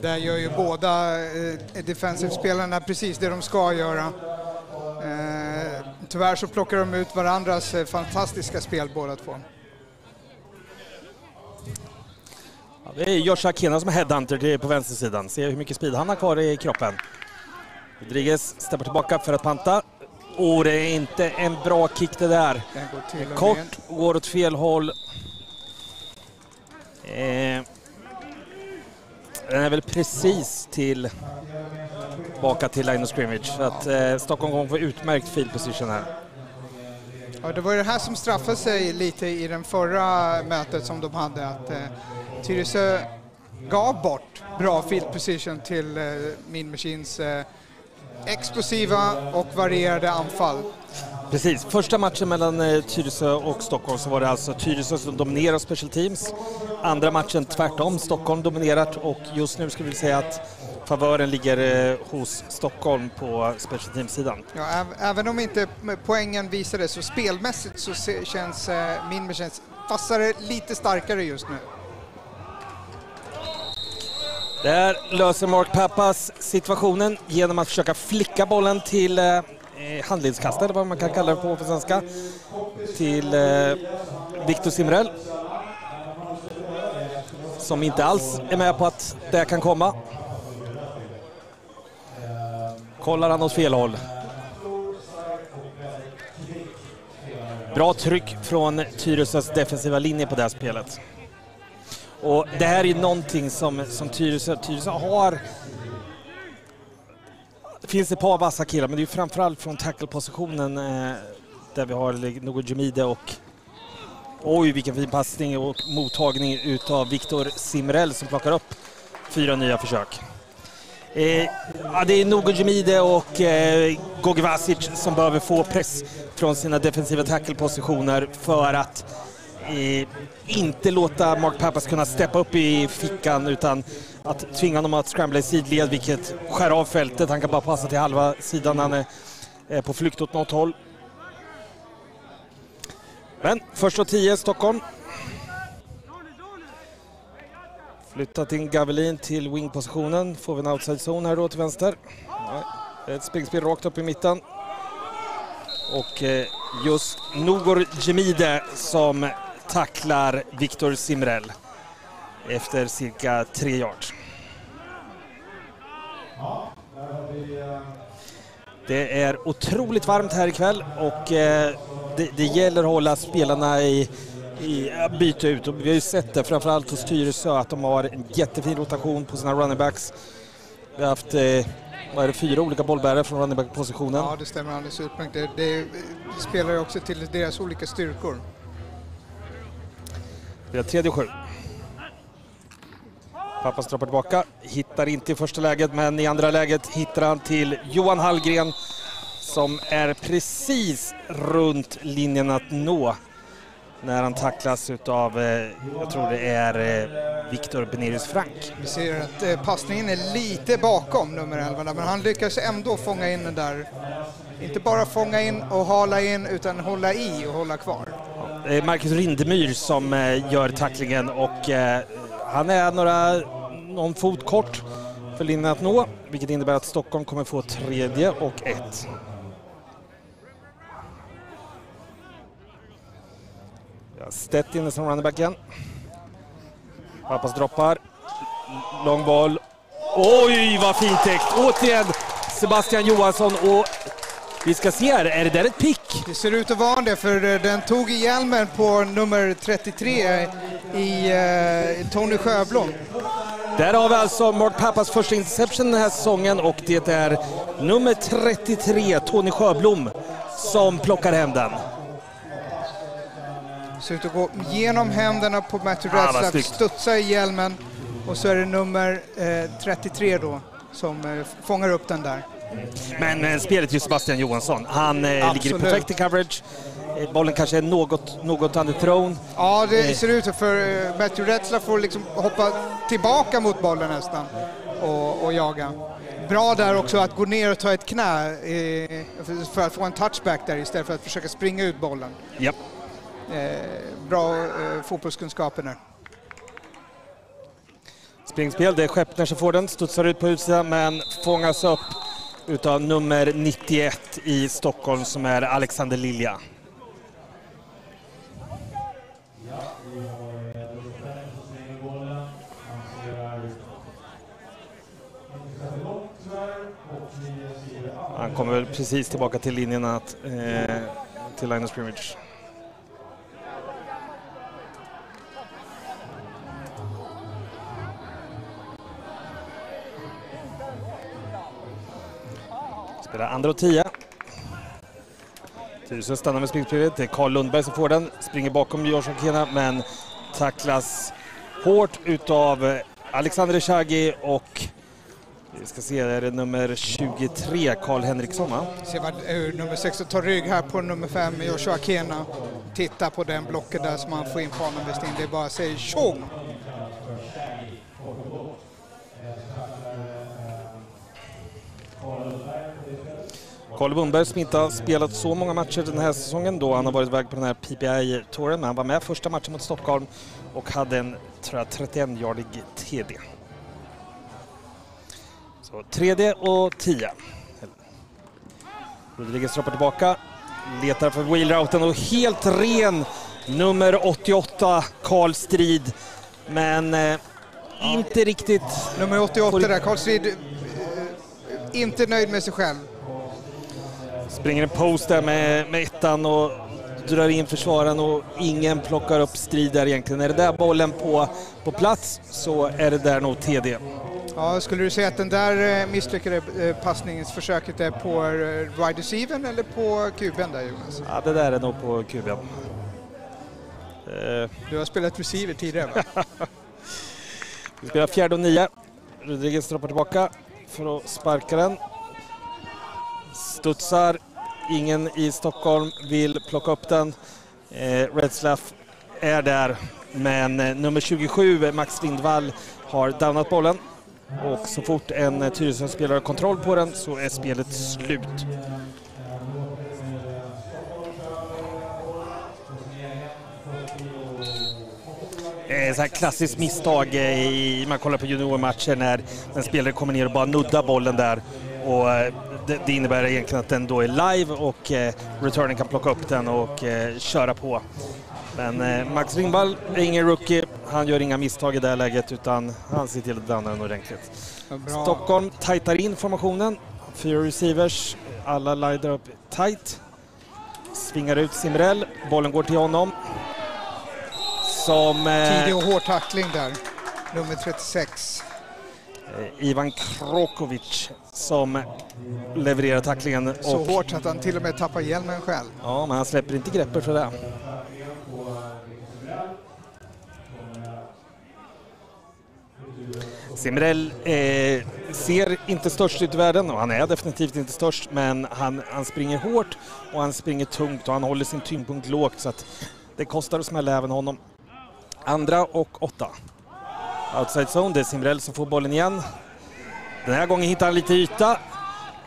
Där gör ju båda eh, defensivspelarna precis det de ska göra. Eh, tyvärr så plockar de ut varandras eh, fantastiska spel båda två. Ja, det är Josh Akena som är headhunter på vänstersidan. Se hur mycket speed han har kvar i kroppen. Rodriguez steppar tillbaka för att panta. Och det är inte en bra kick det där. Kort, går åt fel håll. Eh, den är väl precis till tillbaka till line of scrimmage. Så att eh, Stockholm kommer få utmärkt field position här. Ja, det var det här som straffade sig lite i den förra mötet som de hade. Att eh, Tyresö gav bort bra field position till eh, Min Machines eh, explosiva och varierade anfall. Precis, första matchen mellan eh, Tyresö och Stockholm så var det alltså Tyresö som dominerar special teams. Andra matchen tvärtom, Stockholm dominerat och just nu skulle vi säga att favören ligger eh, hos Stockholm på special teams-sidan. Ja, även om inte poängen visar det så spelmässigt så känns eh, min känns vassare, lite starkare just nu. Där löser Mark Pappas situationen genom att försöka flicka bollen till Eh, handledskast, eller vad man kan kalla det på, på svenska, till eh, Victor Simrell. Som inte alls är med på att det kan komma. Kollar han åt fel håll. Bra tryck från Tyresös defensiva linje på det här spelet. Och det här är någonting som, som Tyresö, Tyresö har. Det finns ett par vassa killar, men det är framförallt från tackle-positionen eh, där vi har Nogo Jemide och oj vilken fin passning och mottagning utav Viktor Simrell som plockar upp fyra nya försök. Eh, ja, det är Nogo Jemide och eh, Gogi Vasic som behöver få press från sina defensiva tackle-positioner för att eh, inte låta Mark Pappas kunna steppa upp i fickan utan att tvinga honom att scrambla i sidled vilket skär av fältet. Han kan bara passa till halva sidan när han är på flykt åt något håll. Men första och tio Stockholm. Flyttat till Gavelin till wingpositionen. Får vi en outside zone här då till vänster. Ett springspel rakt upp i mitten. Och eh, just Nogor Jemide som tacklar Viktor Simrell efter cirka tre yards. Det är otroligt varmt här ikväll och eh, det, det gäller att hålla spelarna i, i byta ut. Och vi har ju sett det framförallt hos Tyresö att de har en jättefin rotation på sina running backs. Vi har haft eh, vad är det, fyra olika bollbärare från running back-positionen. Ja, det stämmer alldeles utmärkt. Det, det, det spelar ju också till deras olika styrkor. Vi har tredje och sju. Pappa droppar tillbaka, hittar inte i första läget men i andra läget hittar han till Johan Hallgren som är precis runt linjen att nå när han tacklas utav, eh, jag tror det är eh, Viktor Benerius Frank. Vi ser att eh, passningen är lite bakom nummer 11 men han lyckas ändå fånga in den där. Inte bara fånga in och hala in utan hålla i och hålla kvar. Eh, Marcus Rindemyr som eh, gör tacklingen och eh, han är några, någon fot kort för linjen att nå, vilket innebär att Stockholm kommer få tredje och ett. Stett inne som running back igen. Pappas droppar. Lång boll. Oj, vad fint täckt! Återigen Sebastian Johansson och vi ska se här, är det där ett pick? Det ser ut att vara det, för eh, den tog i hjälmen på nummer 33 i eh, Tony Sjöblom. Där har vi alltså Mark Pappas första interception den här säsongen och det är nummer 33, Tony Sjöblom, som plockar hem den. Ser ut att gå genom händerna på Matthew Ah, Retzlaff, snyggt. studsa i hjälmen och så är det nummer eh, 33 då som eh, fångar upp den där. Men eh, spelet till Sebastian Johansson, han eh, ligger i protected coverage. Eh, Bollen kanske är något, något underthrown. Ja, det Eh. ser ut så för Matthew Retzlaff får liksom hoppa tillbaka mot bollen nästan och, och jaga. Bra där också att gå ner och ta ett knä för- att få en touchback där istället för att försöka springa ut bollen. Eh, bra fotbollskunskaper där. Springspel, det är Skeppner som får den, studsar ut på utsidan men fångas upp utav nummer 91 i Stockholm som är Alexander Lilja. Han kommer väl precis tillbaka till linjen att, eh, till Linus of scrimmage. Spelar andra och tio. Tyresö stannar med springspelet. Det är Carl Lundberg som får den. Springer bakom Joshua Kena men tacklas hårt utav Alexander Shagi och vi ska se, är det nummer 23, Karl Henriksson va? Se vad hur eh, nummer 6 tar rygg här på nummer 5, Joshua Kena. Titta på den blocken där som han får in på honom Det är bara att säga tjong! Karl Lundberg som inte har spelat så många matcher den här säsongen då han har varit iväg på den här PPI-touren men han var med första matchen mot Stockholm och hade en, tror jag, 31-yardig TD. Så tredje och 10. Rodriguez droppar tillbaka, letar för wheelrouten och helt ren nummer 88, Karl Strid. Men eh, inte riktigt Nummer 88 där, Karl Strid, eh, inte nöjd med sig själv. Springer en post där med, med ettan och drar in försvararen och ingen plockar upp strid där egentligen. Är det där bollen på, på plats så är det där nog TD. Ja, skulle du säga att den där eh, misslyckade eh, passningsförsöket är på eh, wide receiver eller på kuben där Jonas? Ja, det där är nog på kuben. Du har spelat receiver tidigare va? vi spelar fjärde och nio. Rodriguez droppar tillbaka för att sparka den. Studsar. Ingen i Stockholm vill plocka upp den. Eh, Redslaff är där, men eh, nummer 27, eh, Max Lindvall, har downat bollen. Och så fort en eh, Tyresö-spelare har kontroll på den så är spelet slut. Så här klassiskt misstag i, man kollar på juniormatcher när en spelare kommer ner och bara nuddar bollen där. Och det, det innebär egentligen att den då är live och eh, returnen kan plocka upp den och eh, köra på. Men eh, Max Ringvall är ingen rookie, han gör inga misstag i det här läget utan han ser till att downa den ordentligt. Bra. Stockholm tajtar in formationen. Fyra receivers, alla lider upp tight. Svingar ut Simrell, bollen går till honom. Som... eh, Tidig och hård tackling där. Nummer 36. Eh, Ivan Krokovic som levererar tacklingen. Så och, hårt att han till och med tappar hjälmen själv. Ja, men han släpper inte greppet för det. Simrell eh, ser inte störst ut i världen och han är definitivt inte störst men han, han springer hårt och han springer tungt och han håller sin tyngdpunkt lågt så att det kostar att smälla även honom. Andra och åtta. Outside zone, det är Simrell som får bollen igen. Den här gången hittar han lite yta,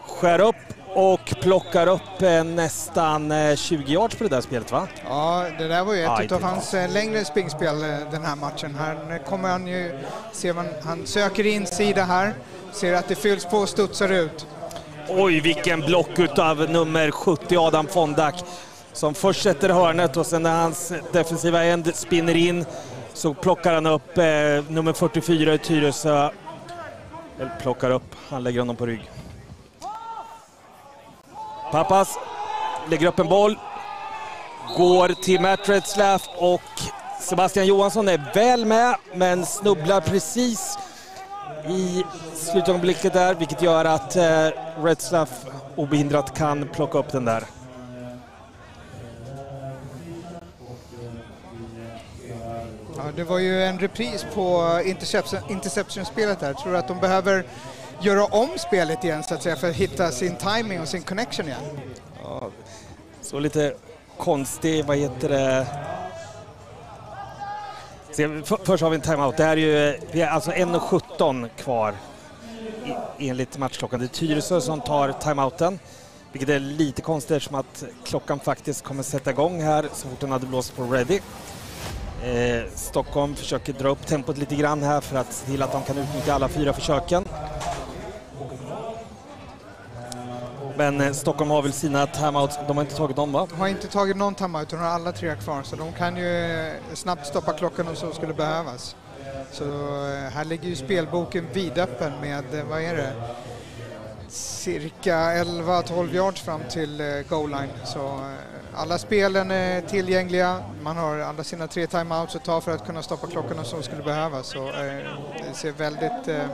skär upp och plockar upp eh, nästan eh, 20 yards på det där spelet va? Ja, det där var ju ett av hans eh, längre springspel eh, den här matchen. Här kommer han ju, ser man, han söker insida här, ser att det fylls på och studsar ut. Oj, vilken block utav nummer 70 Adam Fondak som först sätter hörnet och sen när hans defensiva end spinner in så plockar han upp eh, nummer 44 i Tyresö. Eller plockar upp, han lägger honom på rygg. Pappas lägger upp en boll, går till Matt Redslaff och Sebastian Johansson är väl med men snubblar precis i slutögonblicket där, vilket gör att eh, Redslaff obehindrat kan plocka upp den där. Ja, det var ju en repris på interception, interception-spelet där. Tror du att de behöver göra om spelet igen så att säga för att hitta sin timing och sin connection igen? Ja, så lite konstig, vad heter det? Se, för, först har vi en timeout. Det här är ju, vi är alltså 1.17 kvar i, enligt matchklockan. Det är Tyresö som tar timeouten, vilket är lite konstigt eftersom att klockan faktiskt kommer sätta igång här så fort den hade blåst på ready. Eh, Stockholm försöker dra upp tempot lite grann här för att se till att de kan utnyttja alla fyra försöken. Men eh, Stockholm har väl sina timeouts, de har inte tagit dem va? De har inte tagit någon timeout, de har alla tre kvar så de kan ju eh, snabbt stoppa klockan om så skulle behövas. Så eh, här ligger ju spelboken vidöppen med, eh, vad är det, cirka 11-12 yards fram till goal line. Så alla spelen är tillgängliga, man har alla sina tre timeouts att ta för att kunna stoppa klockan som skulle behövas. Så eh, det ser väldigt eh,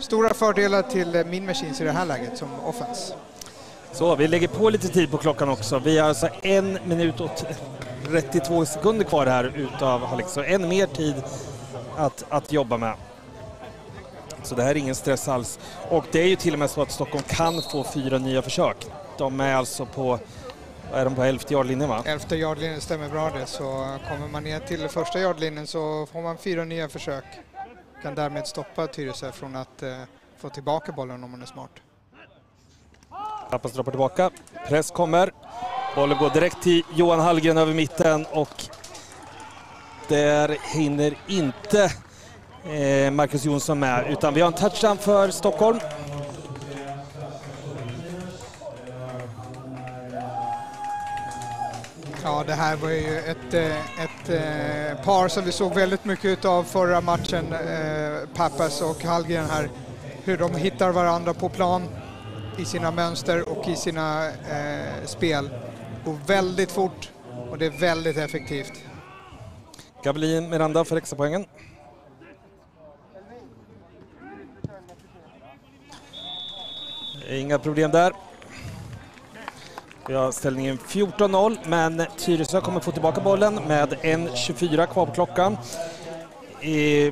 stora fördelar till eh, min machines i det här läget som offense. Så, vi lägger på lite tid på klockan också. Vi har alltså en minut och 32 sekunder kvar här utav halvlek, så en mer tid att, att jobba med. Så det här är ingen stress alls. Och det är ju till och med så att Stockholm kan få fyra nya försök. De är alltså på, är de på, elfte yardlinjen va? Elfte yardlinjen stämmer bra det, så kommer man ner till första yardlinjen så får man fyra nya försök. Kan därmed stoppa Tyresö från att eh, få tillbaka bollen om man är smart. Pappas droppar tillbaka, press kommer. Bollen går direkt till Johan Hallgren över mitten och där hinner inte eh, Marcus Jonsson med utan vi har en touchdown för Stockholm. Ja, det här var ju ett, eh, ett eh, par som vi såg väldigt mycket av förra matchen, eh, Pappas och Hallgren här. Hur de hittar varandra på plan i sina mönster och i sina spel. Går väldigt fort och det är väldigt effektivt. Gabelin Miranda för extrapoängen. Inga problem där. Vi har ställningen 14-0, men Tyresö kommer få tillbaka bollen med 1.24 kvar på klockan. I,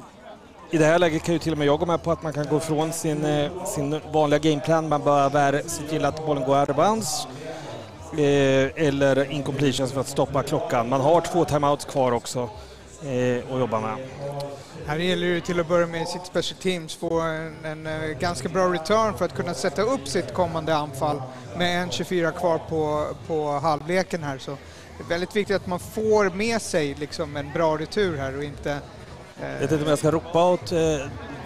I det här läget kan ju till och med jag gå med på att man kan gå ifrån sin, eh, sin vanliga gameplan. Man behöver se till att bollen går out of bounds eh, eller incompletions för att stoppa klockan. Man har två timeouts kvar också eh, att jobba med. Här gäller det till att börja med sitt special teams få en, en eh, ganska bra return för att kunna sätta upp sitt kommande anfall med en 24 kvar på, på halvleken här. Så det är väldigt viktigt att man får med sig liksom en bra retur här och inte... Eh, jag vet inte om jag ska ropa åt eh,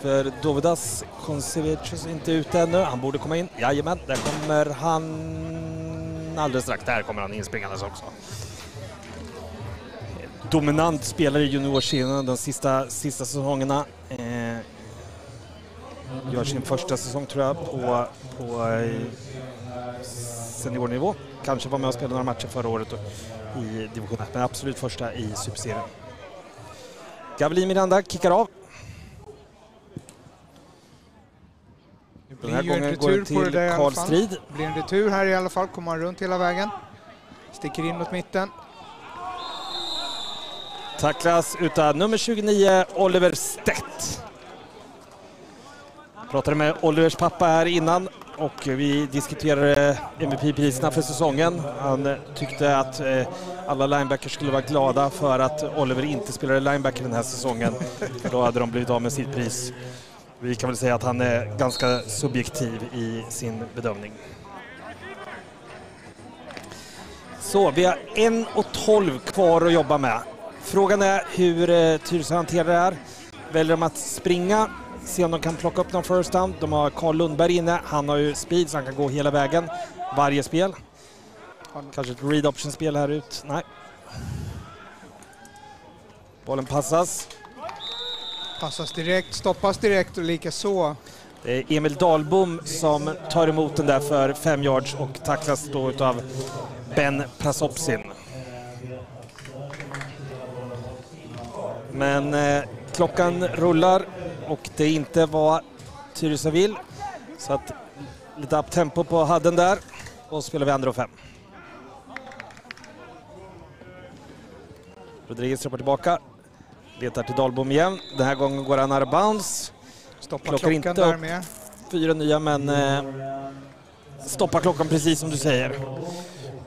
för Dovidas Konsevicius är inte ute ännu. Han borde komma in. Jajamän, där kommer han alldeles strax. Där kommer han inspringandes också. Dominant spelare i juniorscenen de sista, sista säsongerna. Eh, gör sin första säsong tror jag på, på eh, seniornivå. Kanske var med och spelade några matcher förra året i division 1, men absolut första i superserien. Gavelin Miranda kickar av. Den här blir ju en gången går retur det på det till där i alla fall. Det blir en retur här i alla fall, kommer han runt hela vägen. Sticker in mot mitten. Tacklas utav nummer 29, Oliver Stedt. Pratade med Olivers pappa här innan och vi diskuterade MVP-priserna för säsongen. Han tyckte att eh, alla linebackers skulle vara glada för att Oliver inte spelade linebacker den här säsongen. För då hade de blivit av med sitt pris. Vi kan väl säga att han är ganska subjektiv i sin bedömning. Så, vi har en och 12 kvar att jobba med. Frågan är hur eh, Tyresö hanterar det här. Väljer de att springa, se om de kan plocka upp någon first down. De har Carl Lundberg inne. Han har ju speed så han kan gå hela vägen varje spel. Kanske ett read option-spel här ut. Nej. Bollen passas. Passas direkt, stoppas direkt och lika så. Det är Emil Dahlbom som tar emot den där för fem yards och tacklas då utav Ben Prasopsin. Men eh, klockan rullar och det är inte vad Tyresö vill. Så att lite up tempo på hadden där och spelar vi andra och fem. Rodriguez trappar tillbaka. Letar till Dahlbom igen. Den här gången går han out bounds. Stoppa Plockar klockan inte där med. Fyra nya men eh, stoppar klockan precis som du säger.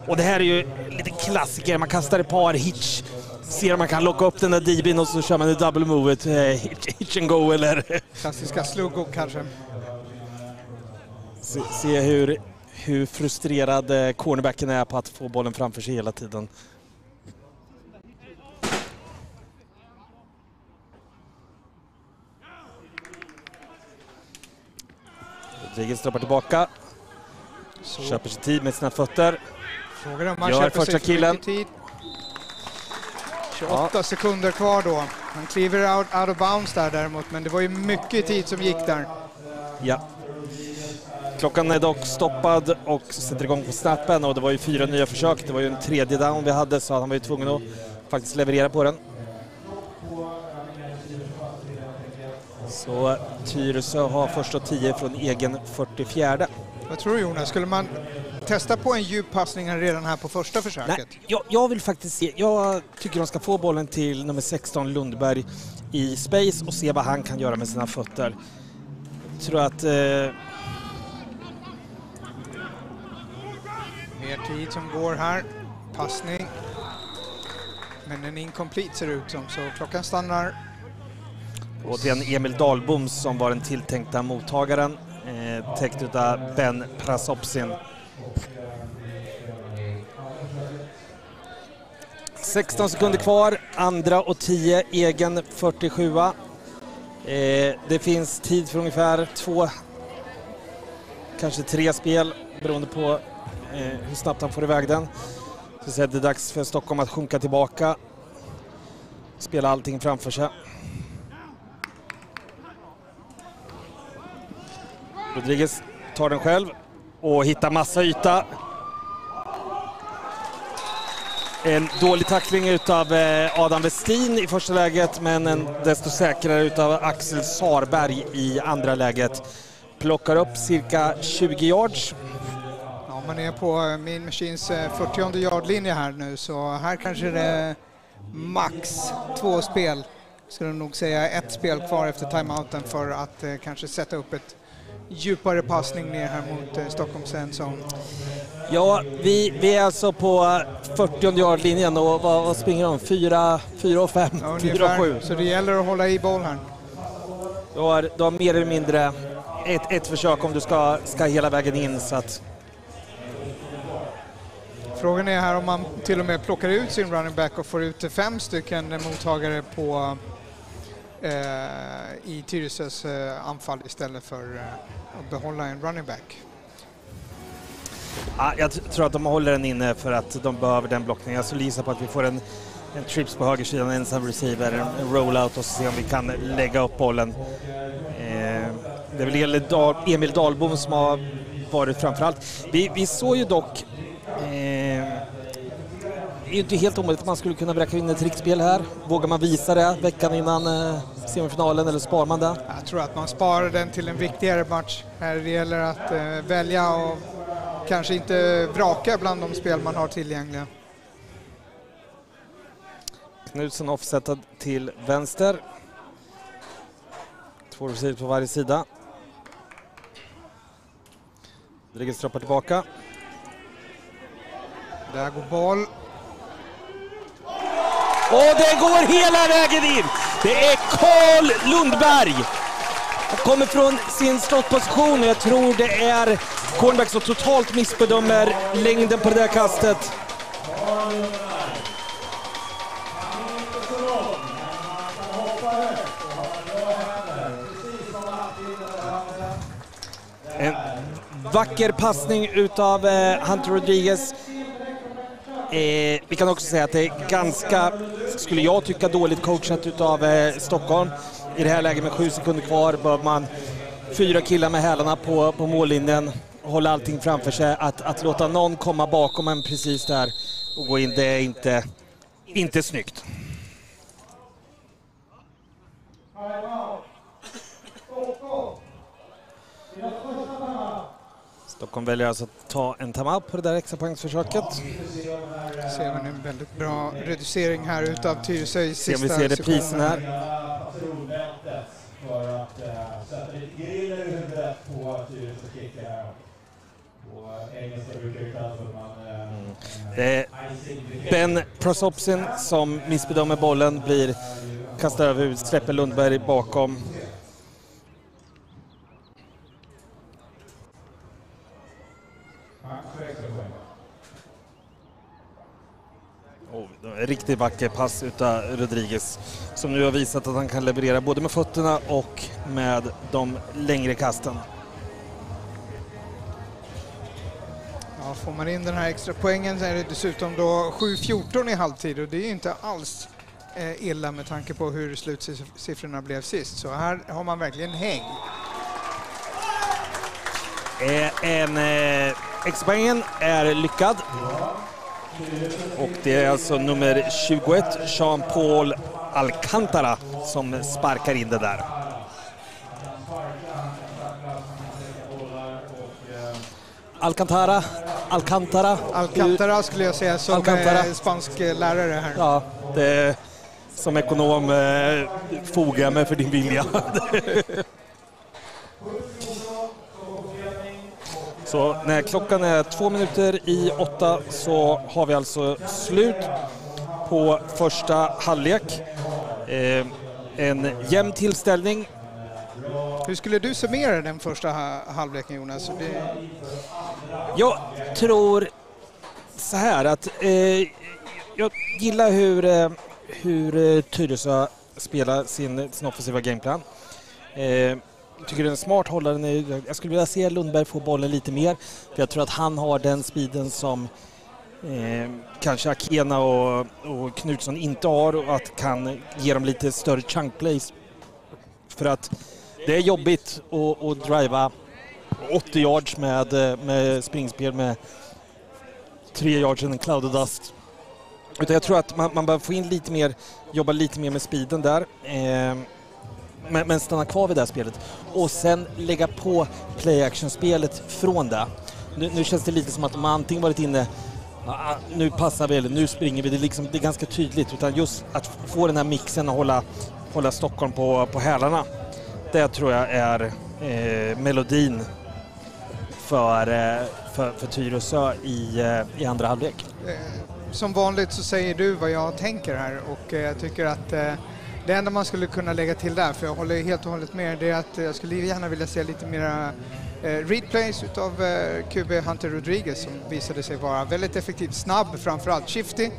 Och det här är ju lite klassiker. Man kastar ett par hitch. Ser om man kan locka upp den där DB'n och så kör man ett double move, ett eh, hitch, and go eller Klassiska sluggo kanske. se, se hur, hur frustrerad eh, cornerbacken är på att få bollen framför sig hela tiden. Rodriguez droppar tillbaka, Så köper sig tid med sina fötter. frågan är om han Gör köper första sig för killen. mycket tid. 28 sekunder kvar då. Han kliver out, out of bounds där däremot, men det var ju mycket tid som gick där. Ja. Klockan är dock stoppad och sätter igång på snappen och det var ju fyra nya försök. Det var ju en tredje down vi hade så han var ju tvungen att faktiskt leverera på den. Så Tyresö har första tio från egen 44. Vad tror du Jonas, skulle man testa på en djup passning redan här på första försöket? Nej, jag, jag vill faktiskt se, jag tycker de ska få bollen till nummer 16 Lundberg i space och se vad han kan göra med sina fötter. Jag tror att eh, Mer tid som går här. Passning. Men en incomplete ser det ut som, så klockan stannar. Återigen Emil Dahlbom som var den tilltänkta mottagaren. Eh, täckt utav Ben Prasopsin. 16 sekunder kvar, andra och 10, egen 47. Eh, det finns tid för ungefär två, kanske tre spel beroende på eh, hur snabbt han får iväg den. Så det är dags för Stockholm att sjunka tillbaka. Spela allting framför sig. Rodriguez tar den själv och hittar massa yta. En dålig tackling utav eh, Adam Westin i första läget men en desto säkrare utav Axel Sarberg i andra läget. Plockar upp cirka 20 yards. Ja, man är på eh, min Machines eh, 40 yardlinje här nu, så här kanske det är max två spel. Skulle jag nog säga ett spel kvar efter timeouten för att eh, kanske sätta upp ett djupare passning ner här mot eh, Stockholms endzone. Ja, vi, vi är alltså på 40 yard-linjen och vad, vad springer de? 4, 4 och 5, Ja, 4 och 7. ungefär. Så det gäller att hålla i boll här. Du har, du har mer eller mindre ett, ett försök om du ska, ska hela vägen in så att Frågan är här om man till och med plockar ut sin running back och får ut fem stycken mottagare på Eh, i Tyresös eh, anfall istället för eh, att behålla en running back. Ja, jag tror att de håller den inne för att de behöver den blockningen. Jag skulle gissa på att vi får en, en trips på högersidan, en ensam receiver, en, rollout och så se om vi kan lägga upp bollen. Eh, det är väl Emil Dahlbom som har varit framförallt. Vi, vi såg ju dock eh, är ju inte helt omöjligt att man skulle kunna bräcka in ett trickspel här. Vågar man visa det veckan innan eh, semifinalen eller sparar man det? Jag tror att man sparar den till en viktigare match. Här det gäller att eh, välja och kanske inte vraka bland de spel man har tillgängliga. Knutsson offsetad till vänster. Två receiver på varje sida. Rodriguez droppar tillbaka. Där går boll. Och det går hela vägen in! Det är Karl Lundberg! Han kommer från sin slottposition och jag tror det är cornerback som totalt missbedömer längden på det där kastet. En vacker passning utav eh, Hunter Rodriguez. Eh, vi kan också säga att det är ganska, skulle jag tycka, dåligt coachat utav eh, Stockholm. I det här läget med sju sekunder kvar behöver man fyra killar med hälarna på, på mållinjen och hålla allting framför sig. Att, att låta någon komma bakom en precis där och gå in, det är inte, inte snyggt. Stockholm väljer alltså att ta en timeout på det där extrapoängsförsöket. Ser man en väldigt bra reducering här utav Tyresö i Se om sista vi ser reprisen här. För att sätta lite i huvudet på Tyresö Det är Ben Prosopsin som missbedömer bollen, blir kastad över huvudet, släpper Lundberg bakom. Chans för extra poäng. Oh, det var en riktigt vacker pass utav Rodriguez som nu har visat att han kan leverera både med fötterna och med de längre kasten. Ja, får man in den här extra poängen så är det dessutom då 7-14 i halvtid och det är ju inte alls eh, illa med tanke på hur slutsiffrorna blev sist. Så här har man verkligen häng. Eh, En eh, extrapoängen är lyckad. Och det är alltså nummer 21, Jean-Paul Alcantara, som sparkar in det där. Alcantara, Alcantara. Alcantara skulle jag säga som Alcantara. spansk eh, lärare här. Ja, det är, som ekonom eh, fogar jag mig för din vilja. Så när klockan är två minuter i åtta så har vi alltså slut på första halvlek. Eh, en jämn tillställning. Hur skulle du summera den första ha- halvleken Jonas? Det, Jag tror så här att eh, jag gillar hur, eh, hur eh, Tyresö spelar sin, sin offensiva gameplan. Jag tycker den är smart, håller jag skulle vilja se Lundberg få bollen lite mer. För jag tror att han har den speeden som eh, kanske Akena och, och Knutsson inte har och att kan ge dem lite större chunk plays. För att det är jobbigt att, att driva 80 yards med, eh, med springspel med 3 yards and en cloud of dust. Utan jag tror att man, man behöver få in lite mer, jobba lite mer med speeden där. Eh, men, men stanna kvar vid det här spelet. Och sen lägga på play action-spelet från det. Nu, nu känns det lite som att de antingen varit inne ah, "Ah, nu passar vi eller nu springer vi. Det är, liksom, det är ganska tydligt. Utan just att få den här mixen och hålla, hålla Stockholm på, på hälarna. Det tror jag är eh, melodin för, eh, för, för Tyresö i, eh, i andra halvlek. Eh, som vanligt så säger du vad jag tänker här och eh, jag tycker att eh, det enda man skulle kunna lägga till där, för jag håller helt och hållet med, det är att jag skulle gärna vilja se lite mera eh, readplays utav eh, QB Hunter Rodriguez som visade sig vara väldigt effektiv, snabb framförallt, shifty,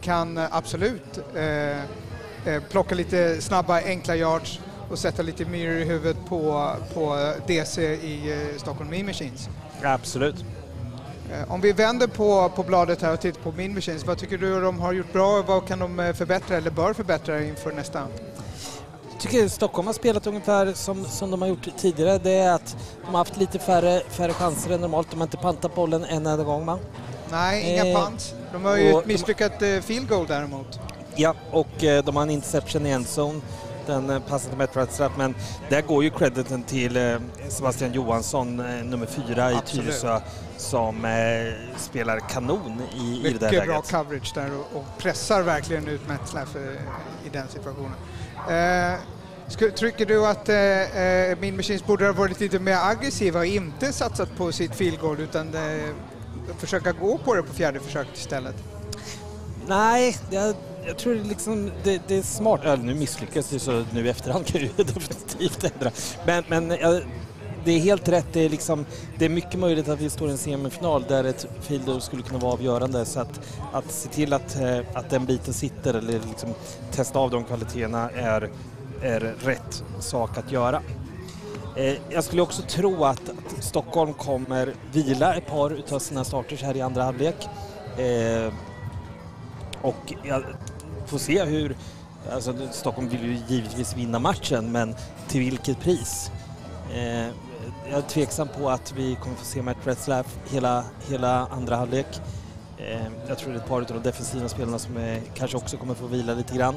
kan absolut eh, eh, plocka lite snabba enkla yards och sätta lite myror i huvudet på, på eh, DC i eh, Stockholm Mean Machines. Absolut. Eh, Om vi vänder på, på bladet här och tittar på Mean Machines, vad tycker du de har gjort bra och vad kan de eh, förbättra eller bör förbättra inför nästa? Jag tycker Stockholm har spelat ungefär som, som de har gjort tidigare. Det är att de har haft lite färre, färre chanser än normalt. De har inte pantat bollen en enda gång. Va? Nej, inga Eh, punts. De har ju ett misslyckat eh, field goal däremot. Ja, och de har en interception i endzone. Den eh, till Matt Ratstrapp, men där går ju crediten till eh, Sebastian Johansson, eh, nummer fyra i. Tyresö, som spelar kanon i, i det där Mycket bra läget. coverage där och, pressar verkligen ut eh, i den situationen. Eh, Tycker du att eh, eh, Min Machines borde ha varit lite mer aggressiva och inte satsat på sitt field goal utan eh, försöka gå på det på fjärde försöket istället? Nej, jag, jag tror liksom, det, det är smart. Eller nu misslyckas det så nu i efterhand kan jag ju definitivt ändra. Men, men jag, det är helt rätt. Det är, liksom, det är mycket möjligt att vi står i en semifinal där ett field skulle kunna vara avgörande. Så att, att se till att, eh, att den biten sitter eller liksom testa av de kvaliteterna är, är rätt sak att göra. Eh, jag skulle också tro att, att Stockholm kommer vila ett par utav sina starters här i andra halvlek. Eh, och jag får se hur... Alltså Stockholm vill ju givetvis vinna matchen, men till vilket pris? Eh, jag är tveksam på att vi kommer få se Matt Retzlaff hela, hela andra halvlek. Eh, jag tror det är ett par av de defensiva spelarna som är, kanske också kommer få vila lite grann.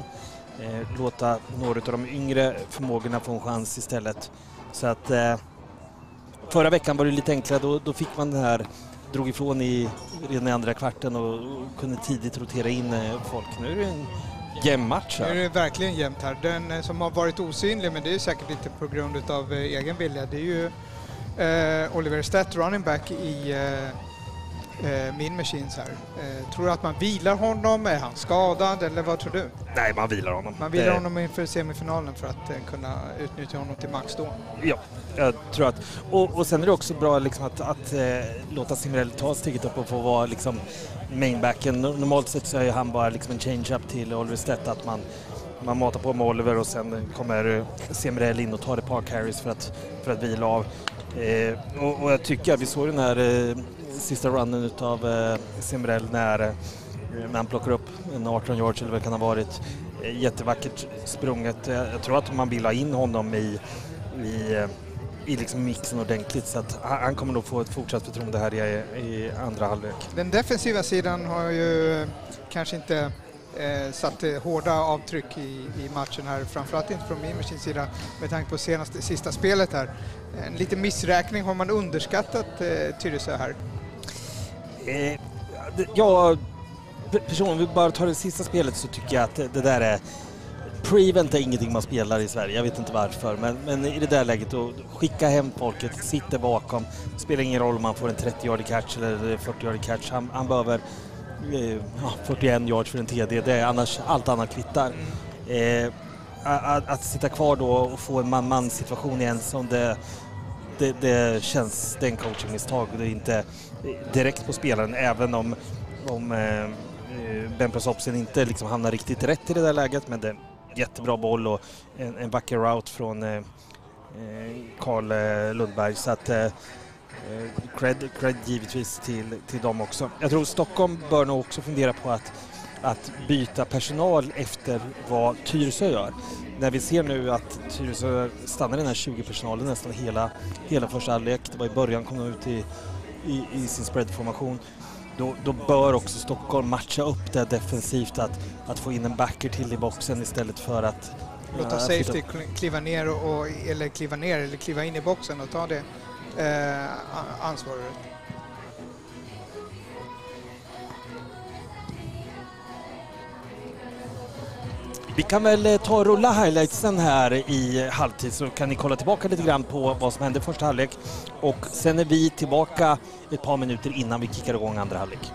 Eh, låta några av de yngre förmågorna få en chans istället. Så att eh, förra veckan var det lite enklare, då, då fick man den här drog ifrån i, redan i andra kvarten och, och kunde tidigt rotera in eh, folk. Nu är det en jämn match här. Nu är det verkligen jämnt här. Den eh, som har varit osynlig, men det är säkert inte på grund av eh, egen vilja, det är ju eh, Oliver Stett, running back i eh, min Machines här. Eh, tror du att man vilar honom? Är han skadad eller vad tror du? Nej, man vilar honom. Man vilar Eh, honom inför semifinalen för att eh, kunna utnyttja honom till max då. Ja, jag tror att... Och, och sen är det också bra liksom att, att eh, låta Simrell ta steget upp och få vara liksom mainbacken. Normalt sett så är han bara liksom en change-up till Oliver Stett, att man, man matar på med Oliver och sen kommer eh, Simrell in och tar ett par carries för att, för att vila av. Eh, och, och jag tycker, vi såg den här eh, sista runnen utav eh, Simrell när, eh, när han plockar upp en 18 yards eller vad det kan ha varit. Eh, jättevackert sprunget. Eh, Jag tror att man vill ha in honom i, i, eh, i liksom mixen ordentligt så att han han kommer nog få ett fortsatt förtroende här i, i andra halvlek. Den defensiva sidan har ju kanske inte eh, satt eh, hårda avtryck i, i matchen här, framförallt inte från Mimers sida med tanke på senaste, sista spelet här. En liten missräkning, har man underskattat eh, Tyresö här? Eh, jag pe- personligen, om vi bara tar det sista spelet så tycker jag att det, där är Prevent är ingenting man spelar i Sverige, jag vet inte varför, men, men i det där läget då skicka hem folket, sitter bakom, spelar ingen roll om man får en 30-yardig catch eller 40-yardig catch, han, han behöver eh, ja, 41 yards för en TD, det är annars allt annat kvittar. Eh, att, att sitta kvar då och få en man-man situation i en som det, det, det känns, det är en coachingmisstag och det är inte direkt på spelaren även om, om eh, eh Ben Prasopsin inte liksom hamnar riktigt rätt i det där läget men det är en jättebra boll och en, en vacker route från eh, eh, Karl eh, eh, Lundberg så att eh, cred, cred givetvis till, till dem också. Jag tror Stockholm bör nog också fundera på att, att byta personal efter vad Tyresö gör. När vi ser nu att Tyresö stannar i den här 20-personalen nästan hela, hela första halvlek. Det var i början kom de ut i, i, i sin spreadformation. Då, då bör också Stockholm matcha upp det defensivt att, att få in en backer till i boxen istället för att Låta ja, safety kl- kliva ner, och, eller kliva ner eller kliva in i boxen och ta det eh, ansvaret. Vi kan väl eh, ta och rulla highlightsen här i halvtid så kan ni kolla tillbaka lite grann på vad som hände i första halvlek. Och sen är vi tillbaka ett par minuter innan vi kickar igång andra halvlek.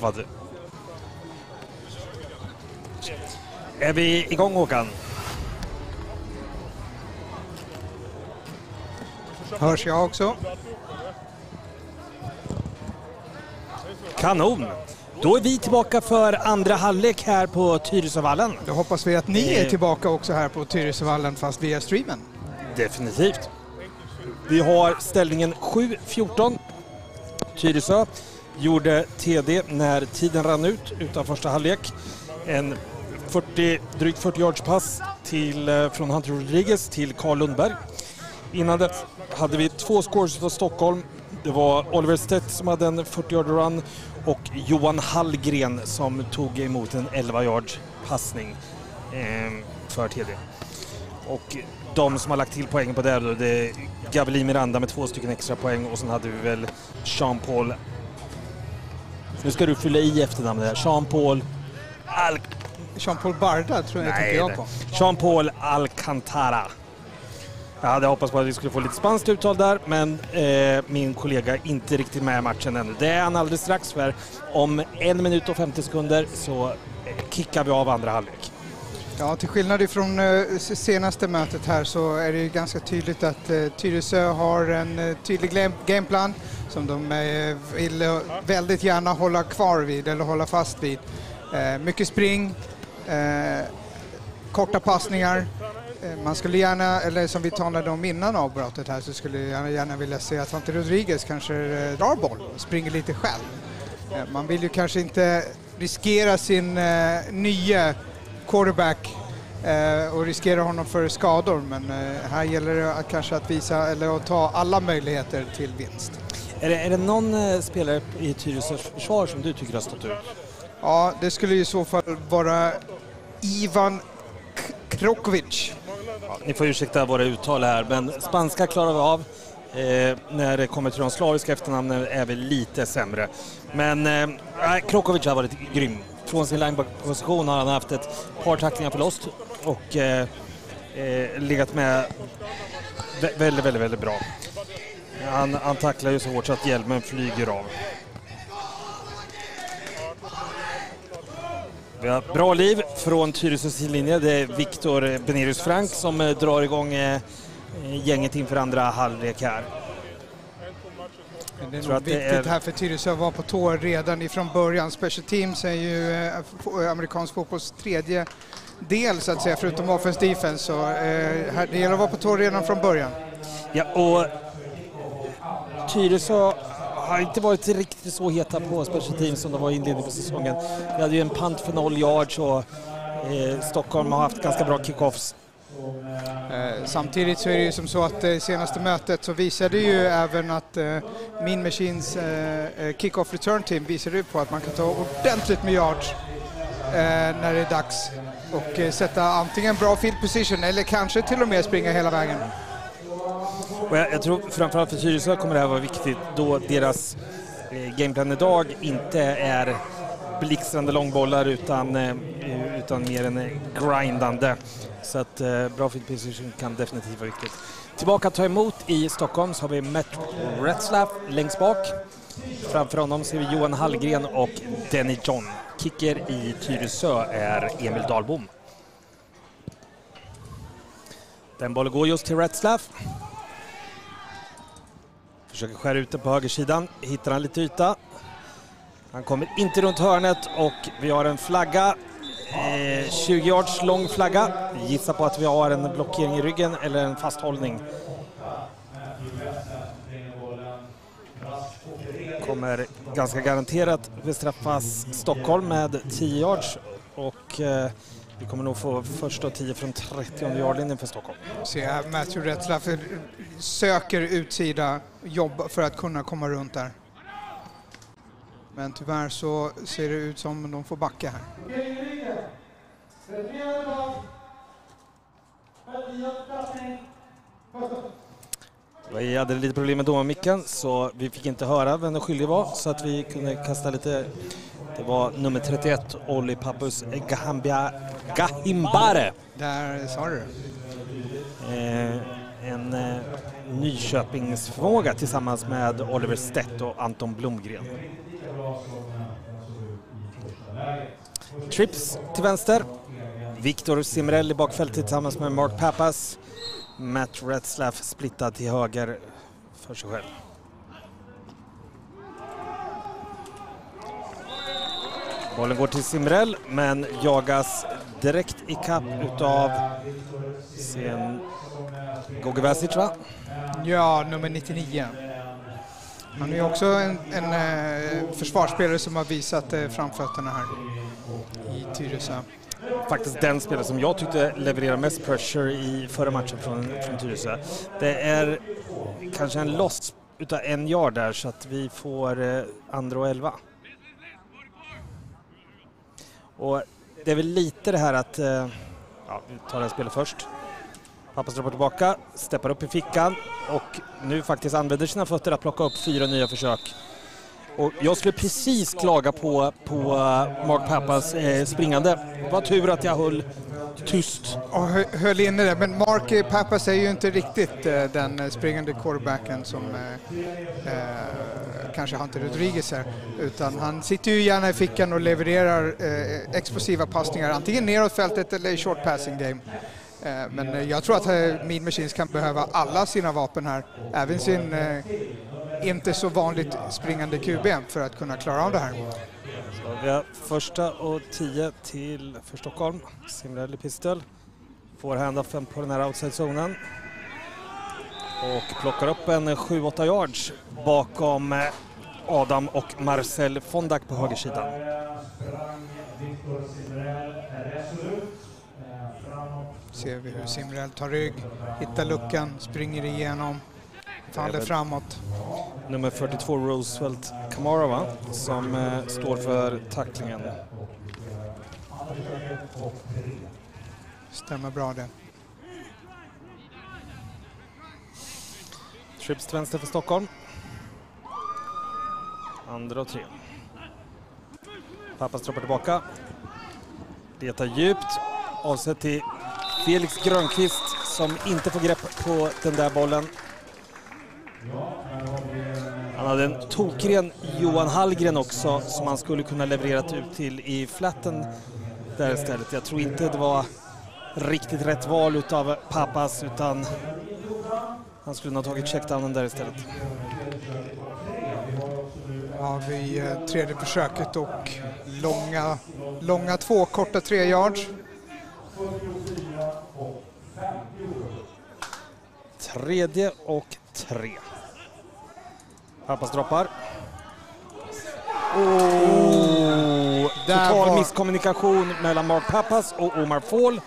Vad... Är vi igång Håkan? Hörs jag också? Kanon! Då är vi tillbaka för andra halvlek här på Tyresövallen. Då hoppas vi att ni är tillbaka också här på Tyresövallen fast via streamen. Definitivt. Vi har ställningen 7-14. Tyresö gjorde TD när tiden rann ut utan första halvlek. En 40, drygt 40 yards pass till, eh, från Hunter Rodriguez till Carl Lundberg. Innan det hade vi två scores av Stockholm. Det var Oliver Stedt som hade en 40 yard run och Johan Hallgren som tog emot en 11 yard passning ehm, för TD. Och de som har lagt till poängen på det då, det är Gavelin Miranda med två stycken extra poäng och sen hade vi väl Jean-Paul nu ska du fylla i efternamnet här. Jean-Paul Al... Jean-Paul Barda tror jag tänker jag på. Jean-Paul Alcantara. Jag hade hoppats på att vi skulle få lite spanskt uttal där, men eh, min kollega är inte riktigt med i matchen ännu. Det är han alldeles strax, för om en minut och 50 sekunder så eh, kickar vi av andra halvlek. Ja, till skillnad ifrån eh, senaste mötet här så är det ju ganska tydligt att eh, Tyresö har en tydlig gameplan som de eh, vill eh, väldigt gärna hålla kvar vid eller hålla fast vid. Eh, mycket spring, korta passningar. Man skulle gärna, eller som vi talade om innan avbrottet här, så skulle jag gärna vilja se att Santi Rodriguez kanske drar boll och springer lite själv. Man vill ju kanske inte riskera sin nya quarterback och riskera honom för skador men här gäller det att kanske att visa eller att ta alla möjligheter till vinst. Är det, är det någon eh, spelare i Tyresös försvar som du tycker har stått ut? Ja, det skulle i så fall vara Ivan Krokovic. Ja, ni får ursäkta våra uttal här, men spanska klarar vi av. Eh, när det kommer till de slaviska efternamnen är vi lite sämre. Men eh, Krokovic har varit grym. Från sin lineback-position har han haft ett par tacklingar på lost och eh, eh, legat med väldigt, väldigt, väldigt bra. Han, han tacklar ju så hårt så att hjälmen flyger av. Vi har bra liv från Tyresös linje. Det är Viktor Benerius Frank som eh, drar igång eh, gänget inför andra halvlek här. Det är nog viktigt är... här för Tyresö att vara på tå redan ifrån början. Special Teams är ju eh, amerikansk fotbolls tredje del så att säga, förutom offense defense. Så eh, det gäller att vara på tå redan från början. Ja, och Tyresö har inte varit riktigt så heta på special teams som de var i inledningen på säsongen. Vi hade ju en pant för noll yards och eh, Stockholm har haft ganska bra kickoffs. Eh, samtidigt så är det ju som så att det eh, senaste mötet så visade ju även att eh, Min Machines Kick-Off kickoff return team visade ju på att man kan ta ordentligt med yards eh, när det är dags och sätta antingen bra field position eller kanske till och med springa hela vägen. Och jag, jag tror framförallt för Tyresö kommer det här vara viktigt då deras eh, gameplan idag inte är blixtrande långbollar utan, eh, utan mer en eh, grindande. Så att eh, bra field position kan definitivt vara viktigt. Tillbaka att ta emot i Stockholm så har vi Matt Retzlaff längst bak. Framför honom ser vi Johan Hallgren och Denny John. Kicker i Tyresö är Emil Dahlbom. Den bollen går just till Retzlaff. Försöker skära ut den på högersidan, hittar han lite yta. Han kommer inte runt hörnet och vi har en flagga Eh, 20 yards lång flagga. Gissa på att vi har en blockering i ryggen eller en fasthållning. Kommer ganska garanterat bestraffas Stockholm med 10 yards och eh, vi kommer nog få första och 10 från 30 yardlinjen för Stockholm. Se, Matthew Retzlaff söker utsida jobb för att kunna komma runt där. Men tyvärr så ser det ut som de får backa här. Vi hade lite problem med domarmicken så vi fick inte höra vem den skyldige var så att vi kunde kasta lite det var nummer 31, Olli Papus Gahambia, Gahimbare. Där sa du eh, En eh, Nyköpingsförmåga tillsammans med Oliver Stett och Anton Blomgren. Trips till vänster. Viktor Simrell i bakfältet tillsammans med Mark Pappas. Matt Retzlaff splittad till höger för sig själv. Bollen går till Simrell men jagas direkt i kapp utav sen Goge Vasic va? Ja, nummer 99. Han är också en, en eh, försvarsspelare som har visat eh, framfötterna här i Tyresö. Faktiskt den spelare som jag tyckte levererade mest pressure i förra matchen från, från Tyresö. Det är kanske en loss utav en yard där så att vi får eh, andra och elva. Och det är väl lite det här att, eh, ja, vi tar det här spelet först. Pappa drar tillbaka, steppar upp i fickan och nu faktiskt använder sina fötter att plocka upp fyra nya försök. Och jag skulle precis klaga på, på eh, Mark Pappas eh, springande. Det var tur att jag höll tyst. Och höll inne det, men Mark eh, Pappas är ju inte riktigt eh, den eh, springande quarterbacken som eh, eh, kanske Hunter Rodriguez är. Utan han sitter ju gärna i fickan och levererar eh, explosiva passningar, antingen neråt fältet eller i short passing game. Eh, men eh, jag tror att eh, Mean Machines kan behöva alla sina vapen här, även sin inte så vanligt springande QB för att kunna klara av det här. Så vi har första och tio till för Stockholm. Simrell i pistol. Får handoffen på den här outside-zonen. Och plockar upp en 7-8 yards bakom Adam och Marcel Fondak på högersidan. Ser vi hur Simrell tar rygg, hittar luckan, springer igenom, faller framåt. Nummer 42 Roosevelt Kamara va? Som eh, står för tacklingen. Stämmer bra det. Trips till vänster för Stockholm. Andra och tre. Pappas droppar tillbaka. Letar djupt. Avsett till Felix Grönqvist som inte får grepp på den där bollen. Han hade en tokren Johan Hallgren också som han skulle kunna levererat ut till i flatten där istället. Jag tror inte det var riktigt rätt val utav Pappas utan han skulle nog ha tagit checkdownen där istället. Ja, vi eh, tredje försöket och långa, långa två, korta tre yards. Tredje och tre. Pappas droppar. Oh, total var- misskommunikation mellan Mark Pappas och Omar Fall.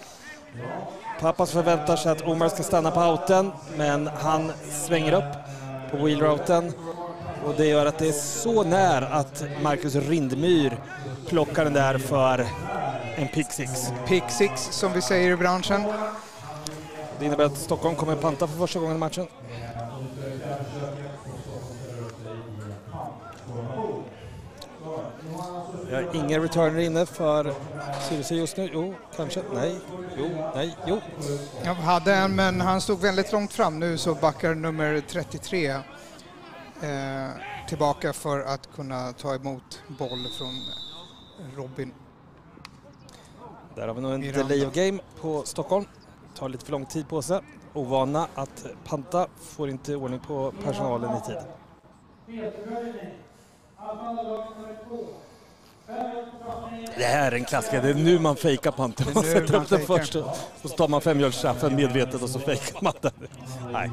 Pappas förväntar sig att Omar ska stanna på outen, men han svänger upp på wheelrouten. Och det gör att det är så när att Marcus Rindmyr plockar den där för en pick six. Pick six som vi säger i branschen. Det innebär att Stockholm kommer panta för första gången i matchen. Vi har ingen returner inne för Tyresö just nu. Jo, kanske. Nej. Jo, nej, jo. Jag hade en, men han stod väldigt långt fram. Nu så backar nummer 33 eh, tillbaka för att kunna ta emot boll från Robin. Där har vi nog en Miranda. delay of game på Stockholm. Tar lite för lång tid på sig. Ovana att panta, får inte ordning på personalen i tid. Det här är en klassiker. Det är nu man fejkar panten. Man sätter upp den först och så tar man femhjulsstraffen medvetet och så fejkar man den. Nej.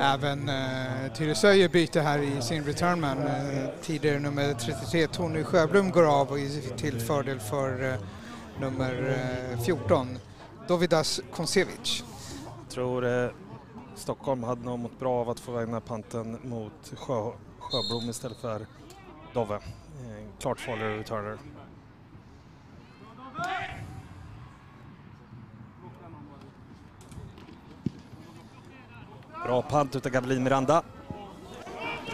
Även eh, Tyresö gör byte här i sin returnman. Eh, tidigare nummer 33 Tony Sjöblom går av och till fördel för eh, nummer eh, 14 Dovidas Konsevic. Jag tror eh, Stockholm hade nog mått bra av att få vägna panten mot Sjö, Sjöblom istället för Dove. Eh, klart farligare returner. Bra pant utav Gavelin Miranda.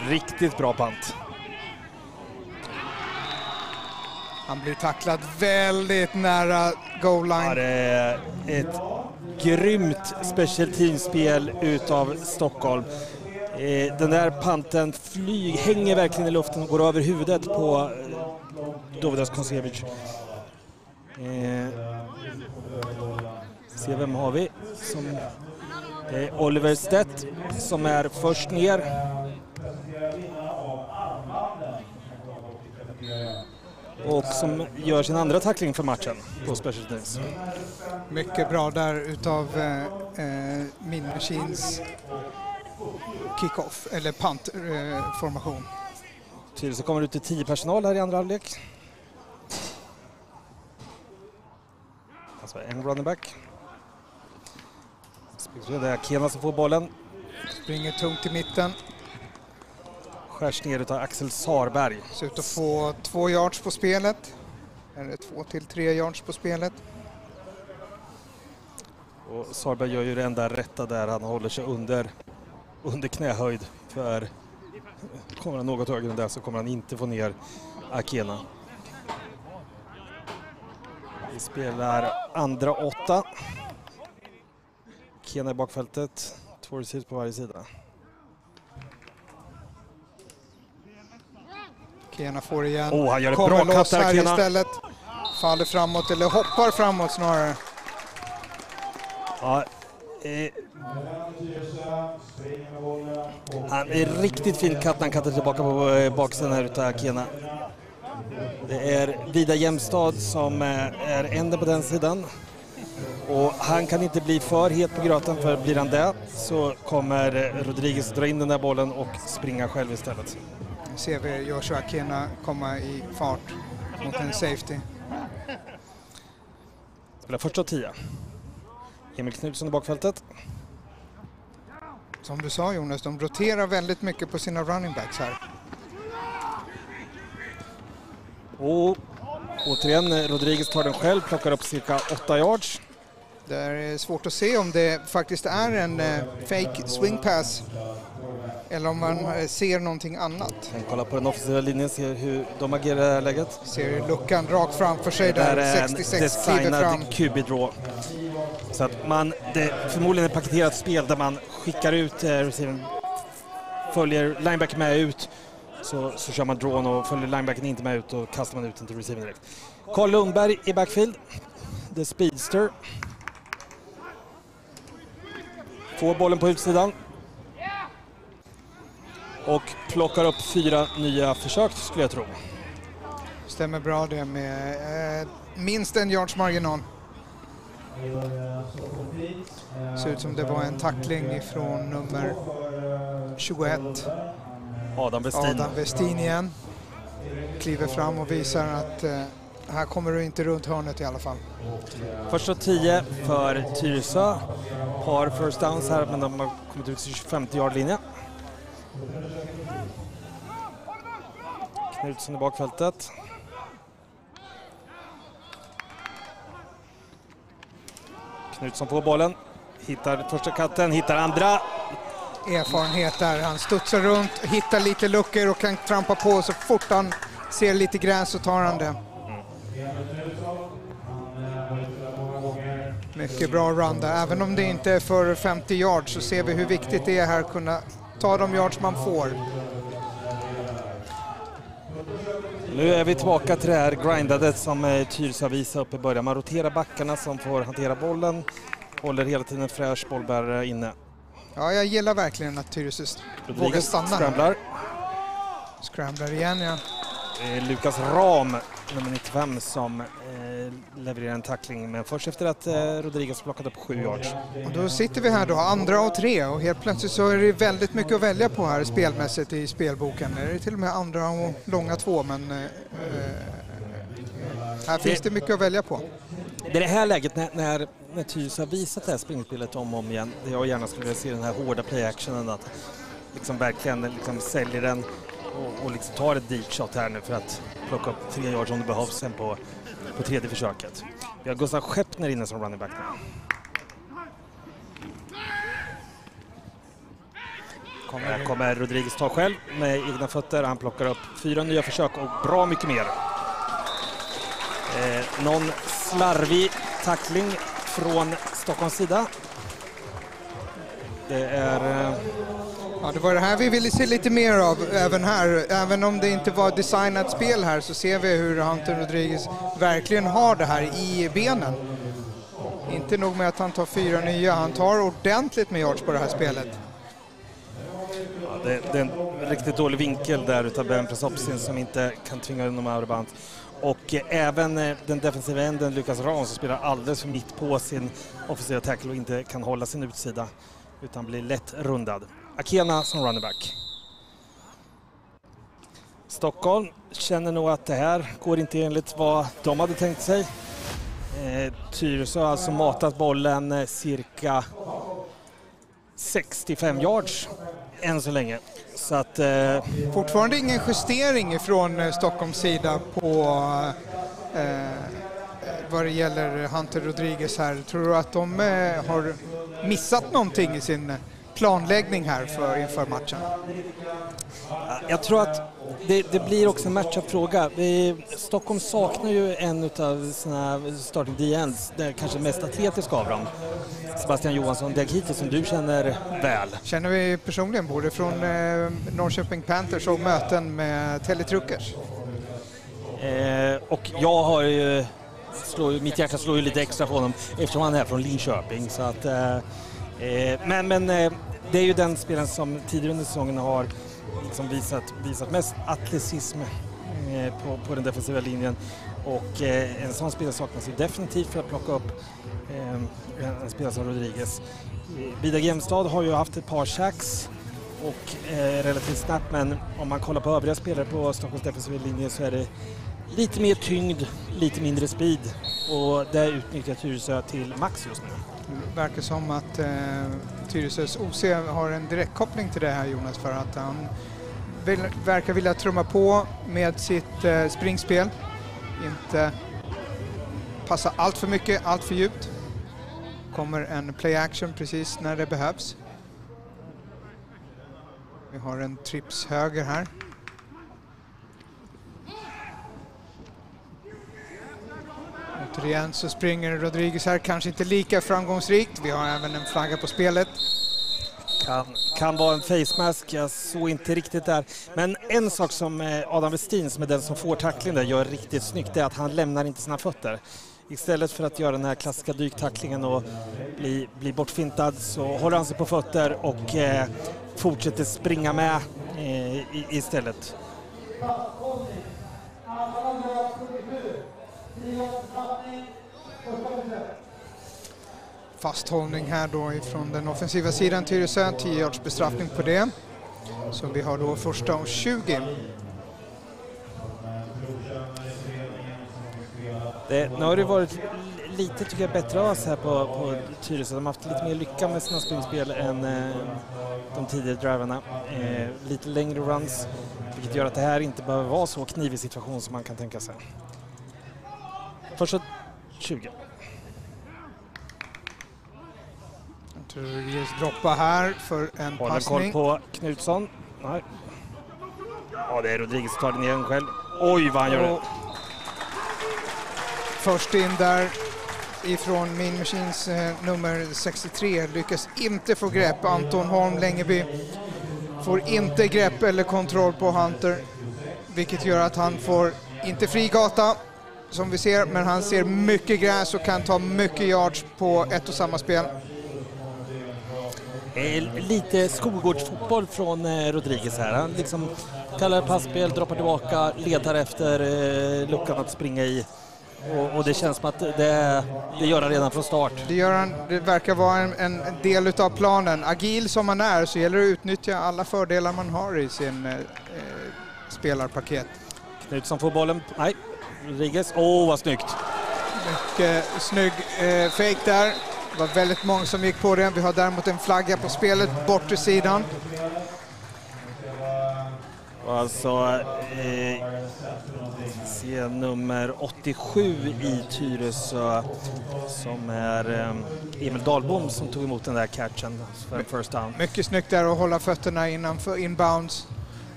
Riktigt bra pant. Han blir tacklad väldigt nära goal Ja, line. det är ett grymt special team-spel utav Stockholm. Eh, Den där panten flyg, hänger verkligen i luften och går över huvudet på eh, Dovidas Konsevic. Eh, se vem har vi? Som, det är Oliver Stedt som är först ner. Och som gör sin andra tackling för matchen på Special Teams. Mycket bra där utav eh, eh, Min Machines kick-off, eller punt-formation. Tyresö kommer ut till 10 personal här i andra halvlek. Alltså en running back. Det är Kena som får bollen. Springer tungt i mitten. Skärs ner utav Axel Sarberg. Ser ut att få två yards på spelet. Eller två till tre yards på spelet. Och Sarberg gör ju det enda rätta där. Han håller sig under, under knähöjd. För kommer han något högre än det så kommer han inte få ner Akena. Vi spelar andra åtta. Kena i bakfältet. Två receivers på varje sida. Kena får igen. Oh, han gör ett Kommer bra loss här Kena. istället. Faller framåt, eller hoppar framåt snarare. Ja, eh, han är riktigt fin katt när han kattar tillbaka på eh, baksidan här utav Kena. Det är Vida Jämstad som eh, är änden på den sidan. Och han kan inte bli för het på gröten för blir han det så kommer eh, Rodriguez dra in den där bollen och springa själv istället. Nu ser vi Joshua Kena komma i fart mot en safety. Spelar första och tio. Emil Knutsson i bakfältet. Som du sa Jonas, de roterar väldigt mycket på sina running backs här. Och återigen, eh, Rodriguez tar den själv, plockar upp cirka 8 yards. Det är svårt att se om det faktiskt är en eh, fake swing pass eller om man eh, ser någonting annat. Kan kolla på den offensiva linjen, se hur de agerar i det här läget. Ser luckan rakt framför sig där, är en 66 kliver fram. designad QB draw. Så att man, det förmodligen ett paketerat spel där man skickar ut eh, följer linebacken med ut, så, så kör man drawn och följer linebacken inte med ut och kastar man ut den till receiver direkt. Carl Lundberg i backfield, the speedster. Får bollen på utsidan. Och plockar upp fyra nya försök skulle jag tro. Stämmer bra det med eh, minst en yards marginal. Ser ut som det var en tackling ifrån nummer 21, Adam Westin. Adam Westin igen. Kliver fram och visar att eh, här kommer du inte runt hörnet i alla fall. Första 10 för Tyresö. Par first downs här, men de har kommit ut till 25 yard linje. Knutsson i bakfältet. Knutsson får bollen. Hittar första katten, hittar andra. Erfarenhet där. Han studsar runt, hittar lite luckor och kan trampa på så fort han ser lite gräs så tar han det. Mycket bra run där. Även om det inte är för 50 yards så ser vi hur viktigt det är här att kunna ta de yards man får. Nu är vi tillbaka till det här grindandet som eh, Tyresö visade upp i början. Man roterar backarna som får hantera bollen. Håller hela tiden en fräsch bollbärare inne. Ja, jag gillar verkligen att Tyresö vågar stanna. scramblar. Scramblar igen ja. Lukas Ram, nummer 95, som eh, levererar en tackling, men först efter att eh, Rodriguez plockat upp sju yards. Och då sitter vi här då, andra och tre och helt plötsligt så är det väldigt mycket att välja på här spelmässigt i spelboken. Det är till och med andra och långa två, men eh, här finns det mycket att välja på. Det är det här läget när, när, när Tyresö har visat det här springspelet om och om igen, jag gärna skulle vilja se den här hårda play-actionen, att liksom verkligen liksom säljer den och, och liksom tar ett deep shot här nu för att plocka upp tre yards om det behövs sen på, på tredje försöket. Vi har Gustav Skeppner inne som running back nu. Här kommer Rodriguez ta själv med egna fötter. Han plockar upp fyra nya försök och bra mycket mer. Eh, någon slarvig tackling från Stockholms sida. Det är... Eh... Ja, det var det här vi ville se lite mer av även här. Även om det inte var designat spel här så ser vi hur Hunter Rodriguez verkligen har det här i benen. Inte nog med att han tar fyra nya, han tar ordentligt med yards på det här spelet. Ja, det, det, är en riktigt dålig vinkel där utav Ben Presopsin som inte kan tvinga honom out of och eh, även eh, den defensiva änden Lukas Ram som spelar alldeles för mitt på sin offensiva tackle och inte kan hålla sin utsida utan blir lätt rundad. Akena som running back. Stockholm känner nog att det här går inte enligt vad de hade tänkt sig. Eh, Tyresö har alltså matat bollen eh, cirka 65 yards än så länge. Så att, eh... Fortfarande ingen justering från eh, Stockholms sida på eh, eh, vad det gäller Hunter Rodriguez här. Tror du att de eh, har missat någonting i sin planläggning här för, inför matchen? Jag tror att det, det blir också en matchup-fråga. Stockholm saknar ju en av sina starting DNs, det kanske mest atletiska av dem. Sebastian Johansson Diakite som du känner väl. Känner vi personligen både från eh, Norrköping Panthers och möten med Teletruckers. Eh, och jag har ju, slår, mitt hjärta slår ju lite extra på honom eftersom han är från Linköping. Så att, eh Eh, men men eh, det är ju den spelaren som tidigare under säsongen har liksom visat, visat mest atletism eh, på, på den defensiva linjen. Och eh, en sån spelare saknas ju definitivt för att plocka upp eh, en spelare som Rodriguez. Bida Gemstad har ju haft ett par sacks och eh, relativt snabbt men om man kollar på övriga spelare på Stockholms defensiva linje så är det lite mer tyngd, lite mindre speed och det utnyttjar Tyresö till max just nu. Det verkar som att eh, Tyresös OC har en direktkoppling till det här Jonas för att han vill, verkar vilja trumma på med sitt eh, springspel. Inte passa allt för mycket, allt för djupt. Kommer en play action precis när det behövs. Vi har en trips höger här. Återigen så springer Rodriguez här, kanske inte lika framgångsrikt. Vi har även en flagga på spelet. Kan, kan vara en face mask, jag såg inte riktigt där. Men en sak som eh, Adam Westin, som är den som får tacklingen där, gör riktigt snyggt är att han lämnar inte sina fötter. Istället för att göra den här klassiska dyktacklingen och bli, bli bortfintad så håller han sig på fötter och eh, fortsätter springa med eh, istället. Fasthållning här då ifrån den offensiva sidan Tyresö, 10 yards bestraffning på det. Så vi har då första och 20. Det, nu har det varit lite tycker jag, bättre as här på, på Tyresö. De har haft lite mer lycka med sina springspel än eh, de tidigare drivarna. Eh, lite längre runs, vilket gör att det här inte behöver vara så knivig situation som man kan tänka sig. Första 20. Rodriguez droppa här för en Håller passning. koll på Knutsson. Nej. Ja, det är Rodriguez som tar den igen själv. Oj, vad han gör det. Först in där ifrån Min Machines eh, nummer 63 lyckas inte få grepp. Anton Holm Längeby får inte grepp eller kontroll på Hunter vilket gör att han får inte fri gata som vi ser, men han ser mycket gräs och kan ta mycket yards på ett och samma spel. Eh, lite skolgårdsfotboll från eh, Rodriguez här. Han liksom kallar passspel, droppar tillbaka, letar efter eh, luckan att springa i. Och, och, det känns som att det, det gör han redan från start. Det, gör han, det verkar vara en, en del av planen. Agil som man är så gäller det att utnyttja alla fördelar man har i sin eh, spelarpaket. Knutsson får bollen. Nej, Rodriguez. Åh, oh, vad snyggt! Mycket snygg eh, fake där. Det var väldigt många som gick på den. Vi har däremot en flagga på spelet, bortre sidan. Alltså, eh, se nummer 87 i Tyresö som är eh, Emil Dahlbom som tog emot den där catchen för first down. Mycket snyggt där att hålla fötterna innanför inbounds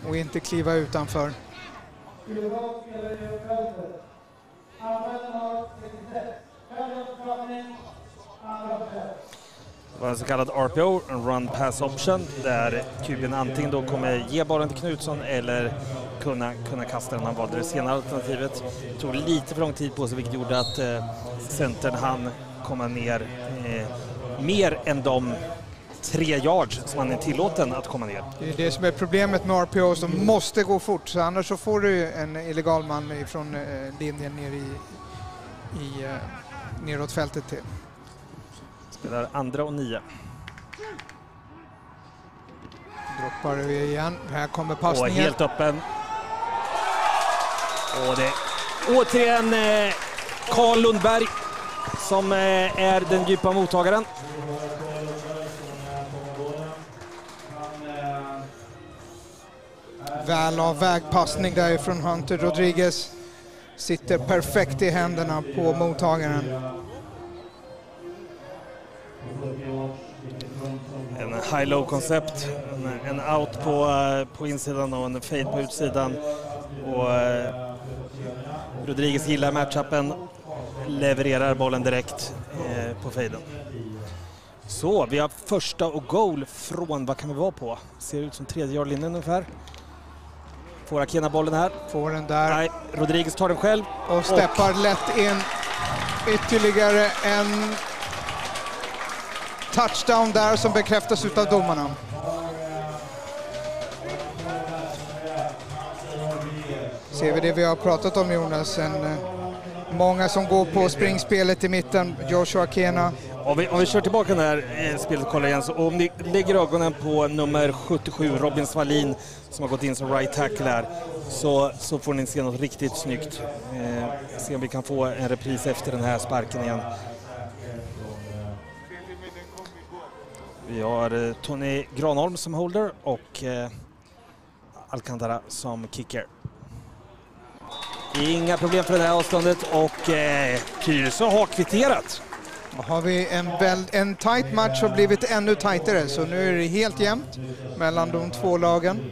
och inte kliva utanför. Det var en så kallad RPO, en run pass option, där kuben antingen då kommer ge bollen till Knutsson eller kunna, kunna kasta den. Han valde det senare alternativet. Det tog lite för lång tid på sig vilket gjorde att eh, centern hann komma ner eh, mer än de tre yards som han är tillåten att komma ner. Det är det som är problemet med RPO som måste gå fort, så annars så får du en illegal man från eh, linjen ner i, i eh, neråt fältet till. Spelar andra och nio. Droppar vi igen. Här kommer passningen. Och helt öppen. Och det är återigen eh, Karl Lundberg som eh, är den djupa mottagaren. Väl avvägd passning därifrån Hunter Rodriguez. Sitter perfekt i händerna på mottagaren. En high-low koncept, en, en, out på, eh, på insidan och en fade på utsidan. Och, eh, Rodriguez gillar matchupen, levererar bollen direkt eh, på faden. Så, vi har första och goal från, vad kan vi vara på? Ser ut som tredje yardlinjen ungefär. Får Akena bollen här. Får den där. Nej, Rodriguez tar den själv. Och steppar och... lätt in ytterligare en touchdown där som bekräftas av domarna. Ser vi det vi har pratat om Jonas, en, eh, många som går på springspelet i mitten, Joshua Kena. Om vi, om vi kör tillbaka det här eh, spelet och kollar igen, så om ni lägger ögonen på nummer 77, Robin Svalin, som har gått in som right tackle här, så, så får ni se något riktigt snyggt. Eh, se om vi kan få en repris efter den här sparken igen. Vi har eh, Tony Granholm som holder och eh, Alcantara som kicker. Inga problem för det här avståndet och eh, Tyresö har kvitterat. Har vi en, en tight match har blivit ännu tajtare så nu är det helt jämnt mellan de två lagen.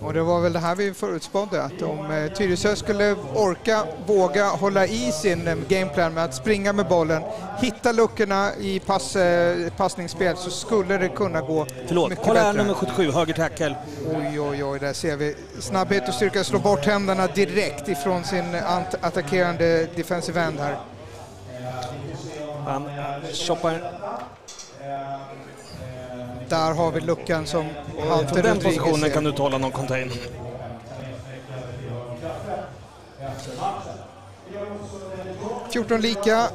Och det var väl det här vi förutspådde, att om eh, Tyresö skulle orka, våga hålla i sin eh, gameplan med att springa med bollen, hitta luckorna i pass, eh, passningsspel så skulle det kunna gå Förlåt, mycket kolla här nummer 77, höger tackle. Oj, oj, oj, där ser vi snabbhet och styrka, slå bort händerna direkt ifrån sin attackerande defensive end här. Han choppar där har vi luckan som Hunter Från den positionen kan du tala någon contain. –14 lika,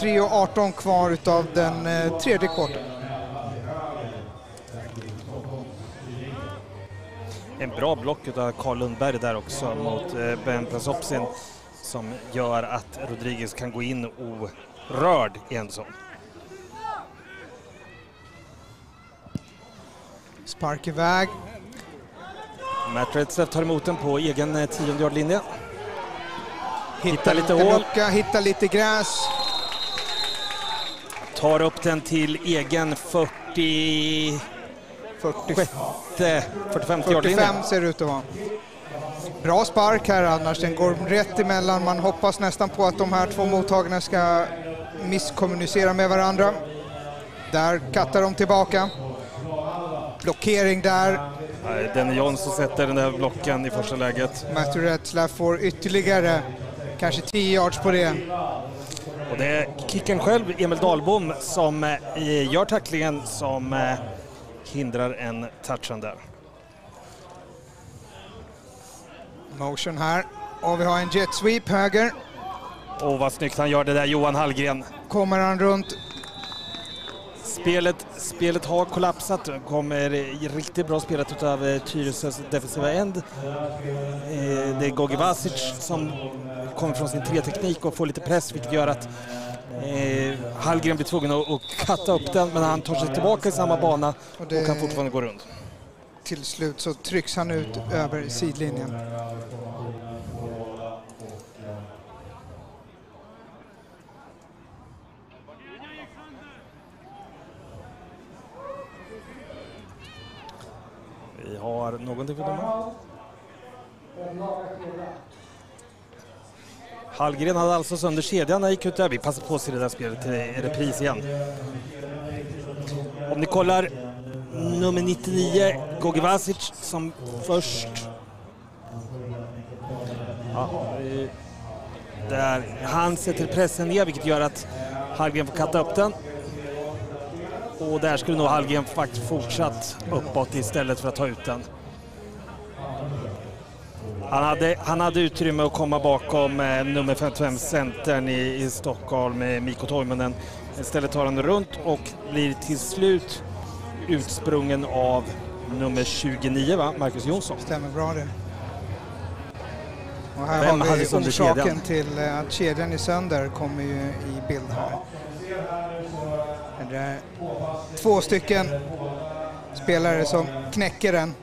3 och 18 kvar utav den eh, tredje kvarten. En bra block av Karl Lundberg där också mot eh, Ben Prasopsin som gör att Rodriguez kan gå in orörd i en sån. Spark iväg. Matt Redsteff tar emot den på egen eh, tionde yardlinje. Hittar, hittar lite hål. Lucka, hittar lite gräs. Tar upp den till egen 40... 46, 45 45 ser det ut att vara. Bra spark här annars, den går rätt emellan. Man hoppas nästan på att de här två mottagarna ska misskommunicera med varandra. Där kattar de tillbaka. Blockering där. Nej, Denny Johnson sätter den där blocken i första läget. Matthew Retzlaff får ytterligare kanske 10 yards på det. Och det är kicken själv, Emil Dahlbom, som eh, gör tacklingen som eh, hindrar en touchen där. Motion här. Och vi har en jet sweep höger. Och vad snyggt han gör det där, Johan Hallgren. Kommer han runt. Spelet, spelet har kollapsat. Kommer riktigt bra spelat av eh, Tyresös defensiva end. Eh, det är Gogi Vasic som kommer från sin tre-teknik och får lite press vilket gör att eh, Hallgren blir tvungen att, att katta upp den men han tar sig tillbaka i samma bana och, det- och kan fortfarande gå runt. Till slut så trycks han ut över sidlinjen. Vi har någonting för dem. Hallgren hade alltså sönder kedjan när gick ut där. Vi passar på att se det där spelet i repris igen. Om ni kollar nummer 99, Gogi Vasic, som först... Ja, eh, där han sätter pressen ner, vilket gör att Hallgren får katta upp den. Och där skulle nog Hallgren faktiskt fortsatt uppåt istället för att ta ut den. Han hade, han hade utrymme att komma bakom eh, nummer 55, centern i, i Stockholm, eh, Mikko Toivonen. Istället tar han runt och blir till slut utsprungen av nummer 29, va? Marcus Jonsson. Stämmer bra det. Och här Vem har vi orsaken till eh, att kedjan är sönder kommer ju i bild här. Är två stycken spelare som knäcker den.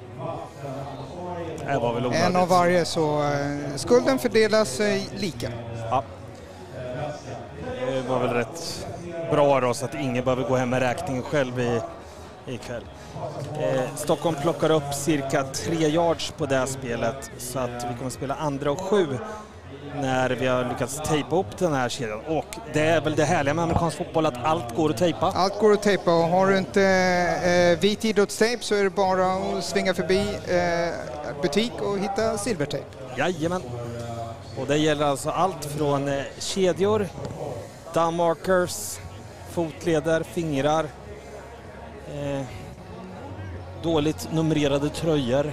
En av varje så eh, skulden fördelas eh, lika. Ja. Det var väl rätt bra då så att ingen behöver gå hem med räkningen själv i, ikväll. Eh, Stockholm plockar upp cirka tre yards på det här spelet så att vi kommer spela andra och sju när vi har lyckats tejpa upp den här kedjan. Och det är väl det härliga med amerikansk fotboll att allt går att tejpa. Allt går att tejpa och har du inte eh, vit idrottstejp så är det bara att svinga förbi eh, butik och hitta silvertejp. Jajamän. Och det gäller alltså allt från eh, kedjor, downmarkers, fotleder, fingrar, eh, dåligt numrerade tröjor,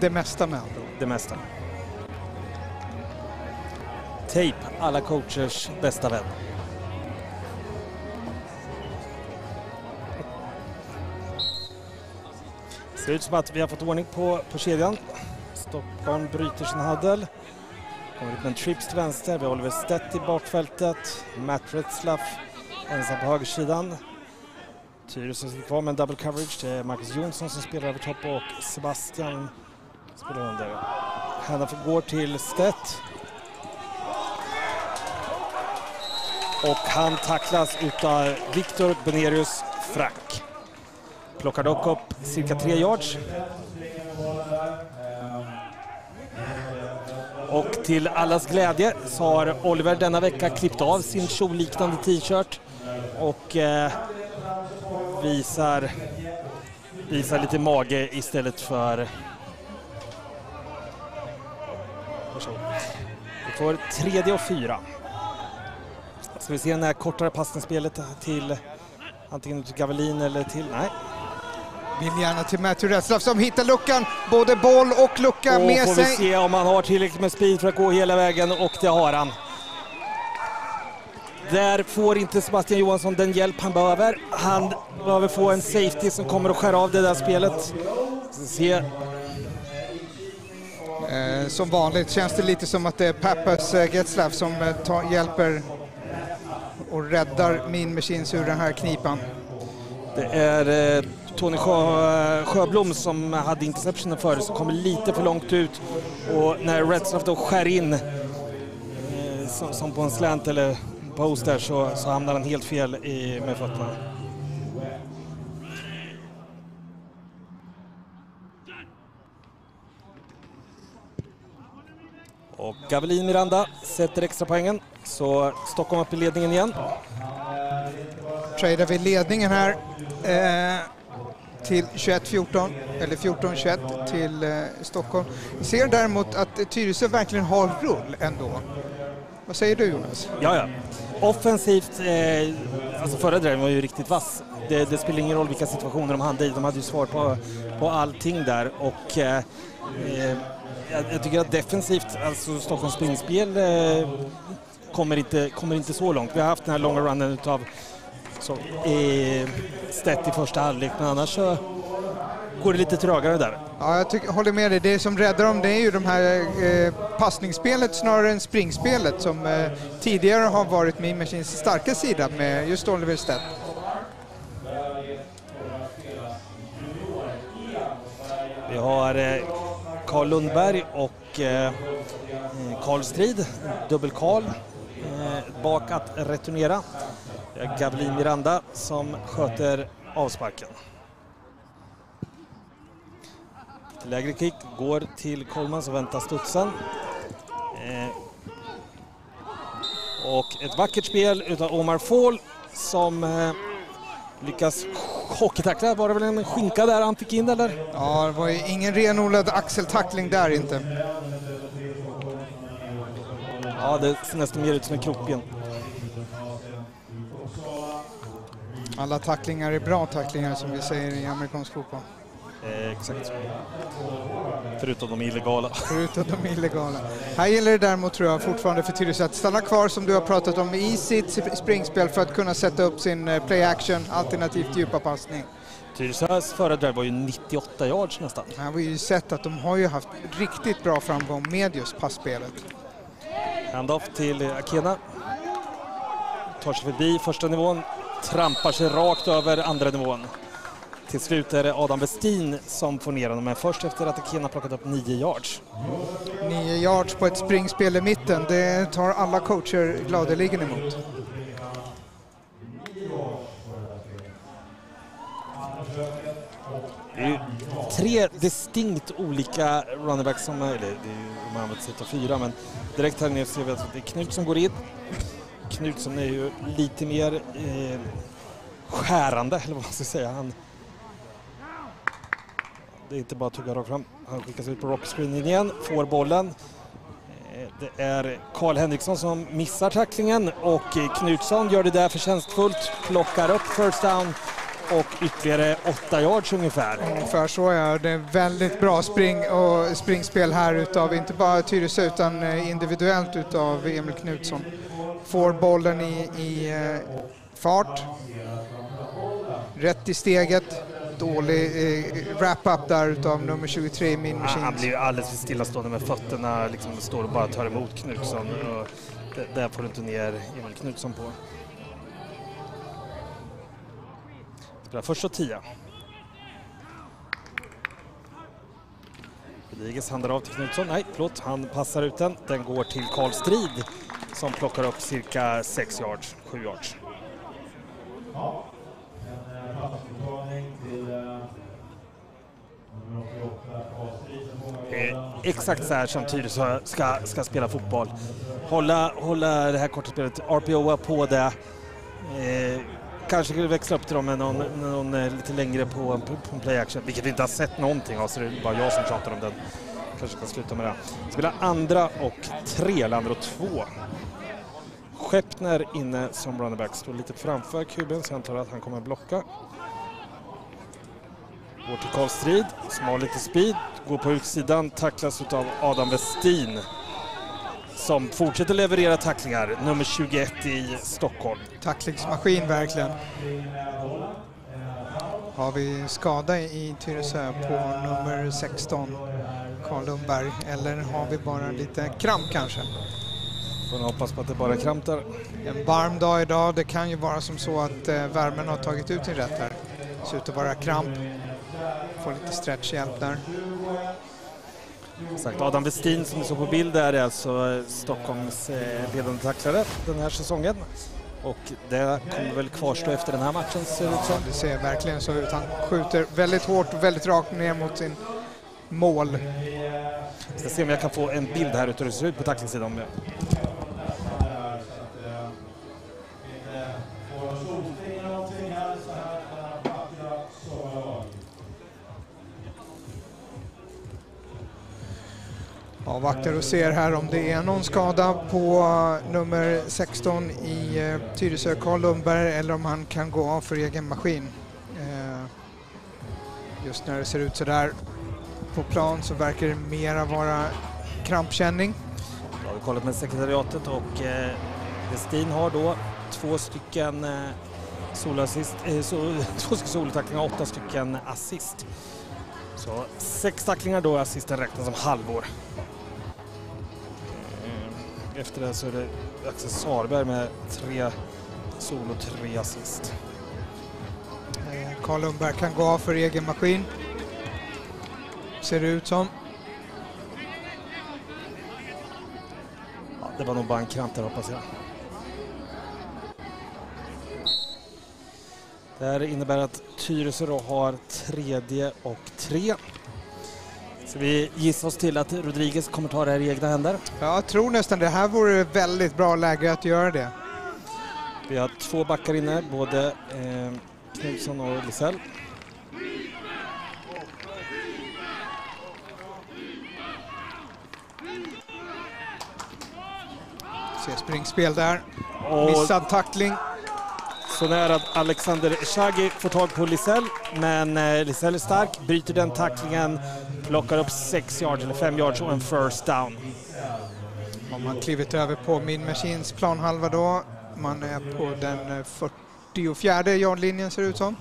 Det mesta med andra det mesta. Tejp, alla coachers bästa vän. Ser ut som att vi har fått ordning på, på kedjan. Stockholm bryter sin haddel. Kommer ut med en trips till vänster. Vi har Oliver Stett i bakfältet. Matt Retzlaff ensam på högersidan. Tyresö sitter kvar med en double coverage. Det är Marcus Jonsson som spelar över topp och Sebastian spelar under. Hanna går till Stett. Och han tacklas utav Viktor Benerius Frank. Plockar dock upp cirka tre yards. Och till allas glädje så har Oliver denna vecka klippt av sin kjolliknande t-shirt och eh, visar, visar lite mage istället för... Vi får tredje och fyra. Ska vi se den här kortare passningsspelet till antingen till Gavelin eller till... Nej. Vill gärna till Matthew Retzlaff som hittar luckan. Både boll och lucka Och med får vi sig. se om han har tillräckligt med speed för att gå hela vägen och det har han. Där får inte Sebastian Johansson den hjälp han behöver. Han behöver få en safety som kommer att skära av det där spelet. Se. Eh, som vanligt känns det lite som att det är Pappas eh, Getzlaff som eh, tar, hjälper och räddar Min Machines ur den här knipan. Det är eh, Tony Sjö, eh, Sjöblom som hade interceptionen före som kommer lite för långt ut. Och när Redstraff då skär in eh, som, som på en slant eller post där så, så hamnar han helt fel i, med fötterna. Och Gavelin Miranda sätter extra poängen så Stockholm upp i ledningen igen. Tradar vi ledningen här eh, till 21-14, eller 14-21 till eh, Stockholm. Vi ser däremot att Tyresö verkligen har rull ändå. Vad säger du Jonas? Ja, ja. offensivt, eh, alltså förra driven var ju riktigt vass. Det, det spelar ingen roll vilka situationer de hade i, de hade ju svar på, på allting där och eh, eh jag, jag, tycker att defensivt, alltså Stockholms springspel eh, kommer, inte, kommer inte så långt. Vi har haft den här långa runnen utav så, eh, Stedt i första halvlek, men annars så går det lite trögare där. Ja, jag tycker, håller med dig. Det som räddar dem det är ju de här eh, passningsspelet snarare än springspelet som eh, tidigare har varit Mean Machines starka sida med just Oliver Stedt. Vi har eh, Carl Lundberg och eh, Karl Strid, dubbel-Karl, eh, bak att returnera. Gavlin Miranda som sköter avsparken. Lägre kick går till Kolman som väntar studsen. Eh, och ett vackert spel utav Omar Fall som eh, lyckas hockeytackla. Var det väl en skinka där han fick in eller? Ja, det var ju ingen renodlad axeltackling där inte. Ja, det ser nästan mer ut som en krokben. Alla tacklingar är bra tacklingar som vi säger i amerikansk fotboll. Eh, exakt. Förutom de illegala. Förutom de illegala. Här gäller det däremot tror jag fortfarande för Tyresö att stanna kvar som du har pratat om i sitt springspel för att kunna sätta upp sin eh, play action alternativt djupa passning. Tyresös förra drive var ju 98 yards nästan. Har vi ju sett att de har ju haft riktigt bra framgång med just passspelet. Handoff till Akena. Tar sig förbi första nivån, trampar sig rakt över andra nivån. Till slut är det Adam Westin som får ner honom, men först efter att Akena plockat upp nio yards. Nio yards på ett springspel i mitten, det tar alla coacher gladeligen emot. Det är tre distinkt olika runnerbacks som, eller det är sig av fyra, men direkt här nere ser vi att det är Knut som går in. Knutsson är ju lite mer eh, skärande, eller vad man ska säga. Han, det är inte bara att tugga rakt fram. Han skickas ut på rockscreen igen, får bollen. Eh, det är Karl Henriksson som missar tacklingen och Knutsson gör det där förtjänstfullt, plockar upp first down och ytterligare åtta yards ungefär. Ungefär så ja. Det är väldigt bra spring och springspel här utav inte bara Tyresö utan eh, individuellt utav Emil Knutsson. Får bollen i, i eh, fart, rätt i steget, dålig eh, wrap-up där utav nummer 23 Min Machines. Han blir alldeles för stillastående med fötterna, liksom står och bara tar emot Knutsson. Och där får du inte ner Emil Knutsson på. Spelar först och tia. Rodriguez handlar av till Knutsson. Nej, förlåt, han passar ut den. Den går till Karl Strid som plockar upp cirka 6 yards, 7 yards. Ja, en eh, exakt så här som Tyresö ska, ska spela fotboll. Hålla, hålla det här korta spelet, RPO på det. Eh, kanske kunde växla upp till dem med någon, någon eh, lite längre på, på en play action, vilket vi inte har sett någonting av så det är bara jag som tjatar om den. Kanske kan sluta med det. Spela andra och tre, eller andra och två. Skeppner inne som runnerback, står lite framför kuben så jag antar att han kommer blocka. Går till Karl Strid som har lite speed, går på utsidan, tacklas av Adam Westin som fortsätter leverera tacklingar, nummer 21 i Stockholm. Tacklingsmaskin verkligen. Har vi skada i Tyresö på nummer 16, Karl Lundberg, eller har vi bara lite kramp kanske? Får hoppas på att det bara är kramp där. En varm dag idag, det kan ju vara som så att eh, värmen har tagit ut sin rätt här. Det ser ut att vara kramp. Får lite stretchhjälp där. Exakt. Adam Westin som du såg på bild där är alltså Stockholms eh, ledande tacklare den här säsongen. Och det kommer väl kvarstå efter den här matchen ser det ut som. Det ser verkligen så ut. Han skjuter väldigt hårt och väldigt rakt ner mot sin mål. Jag ska se om jag kan få en bild här utav hur det ser ut på tacklingssidan. Avvaktar och ser här om det är någon skada på eh, nummer 16 i eh, Tyresö, Karl Lundberg, eller om han kan gå av för egen maskin. Eh, just när det ser ut så där på plan så verkar det mera vara krampkänning. Då har vi kollat med sekretariatet och eh, Westin har då två stycken eh, eh, so, två stycken solotacklingar och åtta stycken assist. Så sex tacklingar då, assisten räknas som halvår. Eh, Efter det så är det Axel Sarberg med tre solo, tre assist. Eh, Karl Lundberg kan gå av för egen maskin. Ser det ut som. Ja, det var nog bara en krant där hoppas jag. Det här innebär att Tyresö har tredje och tre. Så vi gissar oss till att Rodriguez kommer ta det här i egna händer. Jag tror nästan det här vore väldigt bra läge att göra det. Vi har två backar inne, både eh, Knutsson och Lisell. Ser springspel där. Och Missad tackling. Så nära att Alexander Shagi får tag på Lisell, men eh, Lisell är stark, bryter den tacklingen, plockar upp 6 yards eller 5 yards och en first down. Har man klivit över på Min Machines planhalva då. Man är på den eh, 44 yardlinjen ser det ut som.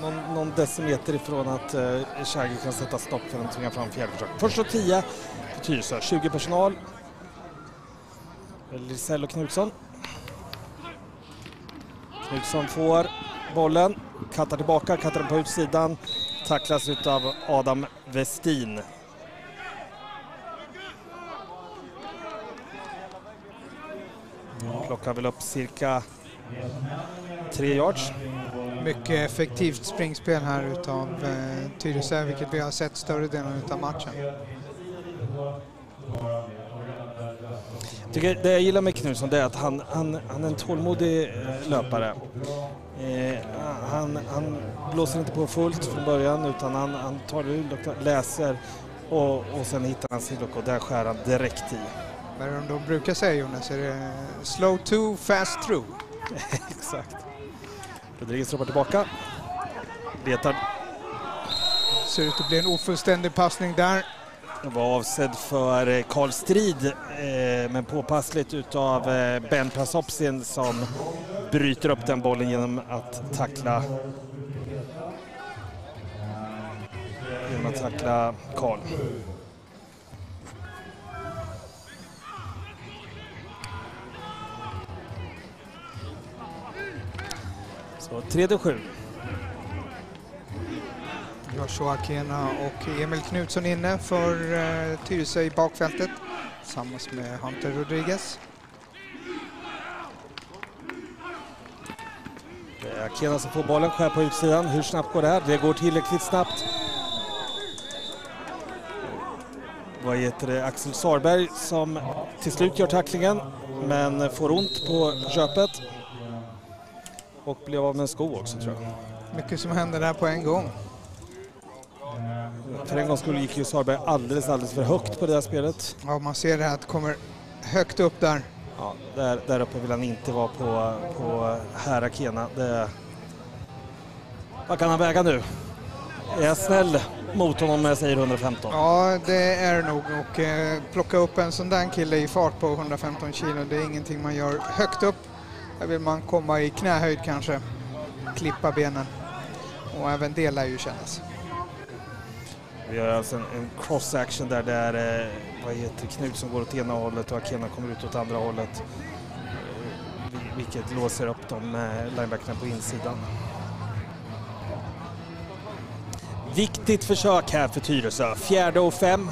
Någon, någon decimeter ifrån att eh, Shaggy kan sätta stopp för den tvingar fram fjärde försök. Först och 10 för Tyresö, 20 personal. Lisell och Knutsson. Knutsson får bollen, kattar tillbaka, kattar den på utsidan. Tacklas av Adam Westin. Plockar väl upp cirka tre yards. Mycket effektivt springspel här utav eh, Tyresö, vilket vi har sett större delen utav matchen. Tycker det jag gillar med Knutsson är att han, han, han är en tålmodig eh, löpare. Eh, han, han blåser inte på fullt från början utan han, han tar det ur, läser och, och sen hittar han sin lucka och där skär han direkt i. Vad är det de brukar säga Jonas? Är det slow to, fast through? Exakt. Rodriguez droppar tillbaka. Letar. Ser ut att bli en ofullständig passning där. Var avsedd för eh, Karl Strid eh, men påpassligt utav eh, Ben Pasopsin som bryter upp den bollen genom att tackla genom att tackla Karl. Så 3 7. Joshua Kena och Emil Knutsson inne för eh, Tyresö i bakfältet tillsammans med Hunter Rodriguez. Det är Akena som får bollen, skär på utsidan. Hur snabbt går det här? Det går tillräckligt snabbt. Vad heter det? Axel Sarberg som till slut gör tacklingen men får ont på köpet. Och blev av med en sko också tror jag. Mycket som händer där på en gång. För en gångs skull gick ju Sarberg alldeles, alldeles för högt på det här spelet. Ja, man ser det här att det kommer högt upp där. Ja, där, där uppe vill han inte vara på, på här Akena. Det... Vad kan han väga nu? Är jag snäll mot honom när jag säger 115? Ja, det är nog. Och eh, plocka upp en sån där kille i fart på 115 kilo, det är ingenting man gör högt upp. Där vill man komma i knähöjd kanske, klippa benen. Och även det lär ju kännas. Vi har alltså en, en cross action där, där eh, vad heter Knut som går åt ena hållet och Akena kommer ut åt andra hållet. Eh, vilket låser upp de eh, linebackerna på insidan. Viktigt försök här för Tyresö. Fjärde och fem.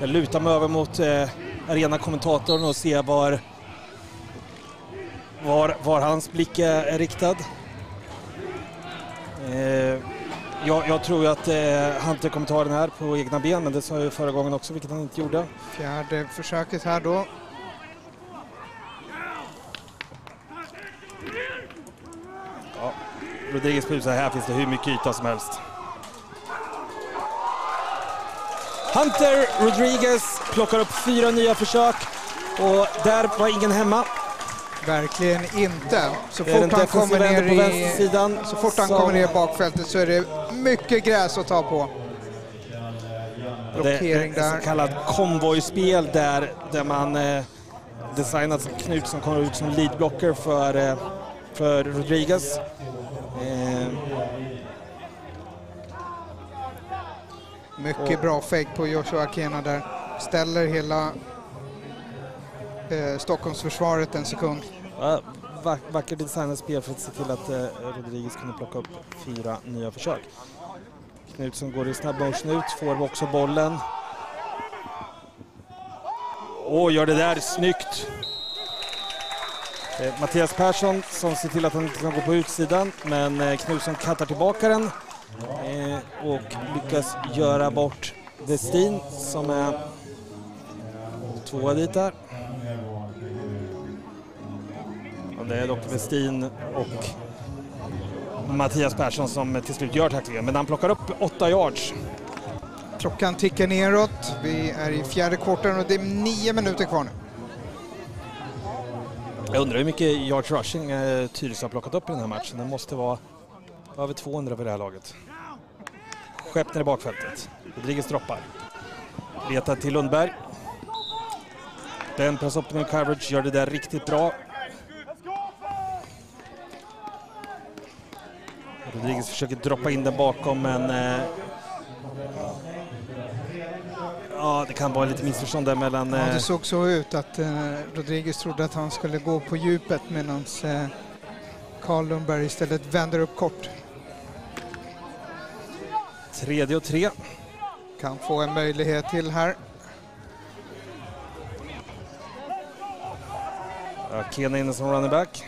Jag lutar mig över mot eh, arenakommentatorn och ser var, var, var hans blick är, är riktad. Eh, jag, jag tror att eh, Hunter kommer ta den här på egna ben, men det sa jag förra gången också, vilket han inte gjorde. Fjärde försöket här då. Ja, Rodriguez pusar, här finns det hur mycket yta som helst. Hunter Rodriguez plockar upp fyra nya försök och där var ingen hemma. Verkligen inte. Så fort han kommer ner i, kommer ner i bakfältet så är det mycket gräs att ta på. Det Blockering är ett där. så kallat konvojspel där, där man eh, designat Knut som kommer ut som leadblocker för, eh, för Rodriguez. Eh, Mycket bra fake på Joshua Akena där. Ställer hela eh, Stockholmsförsvaret en sekund vack, vackert designat spel för att se till att eh, Rodriguez kunde plocka upp fyra nya försök. Knutsson går i snabb motion ut, får också bollen. Och gör det där snyggt. Eh, Mattias Persson som ser till att han inte kan gå på utsidan men eh, Knutsson kattar tillbaka den eh, och lyckas göra bort Westin som är tvåa dit där. Det är dock Westin och Mattias Persson som till slut gör tacklingen men han plockar upp åtta yards. Klockan tickar neråt. Vi är i fjärde kvarten och det är nio minuter kvar nu. Jag undrar hur mycket yards rushing eh, Tyresö har plockat upp i den här matchen. Det måste vara över 200 vid det här laget. Skeppner i bakfältet. Rodriguez droppar. Letar till Lundberg. Den press opening coverage gör det där riktigt bra. Rodriguez försöker droppa in den bakom men eh, Ja, det kan vara lite missförstånd där mellan... Ja, eh, det såg så ut att eh, Rodriguez trodde att han skulle gå på djupet medan eh, Carl Lundberg istället vänder upp kort. Tredje och tre. Kan få en möjlighet till här. Ja, Kena inne som running back.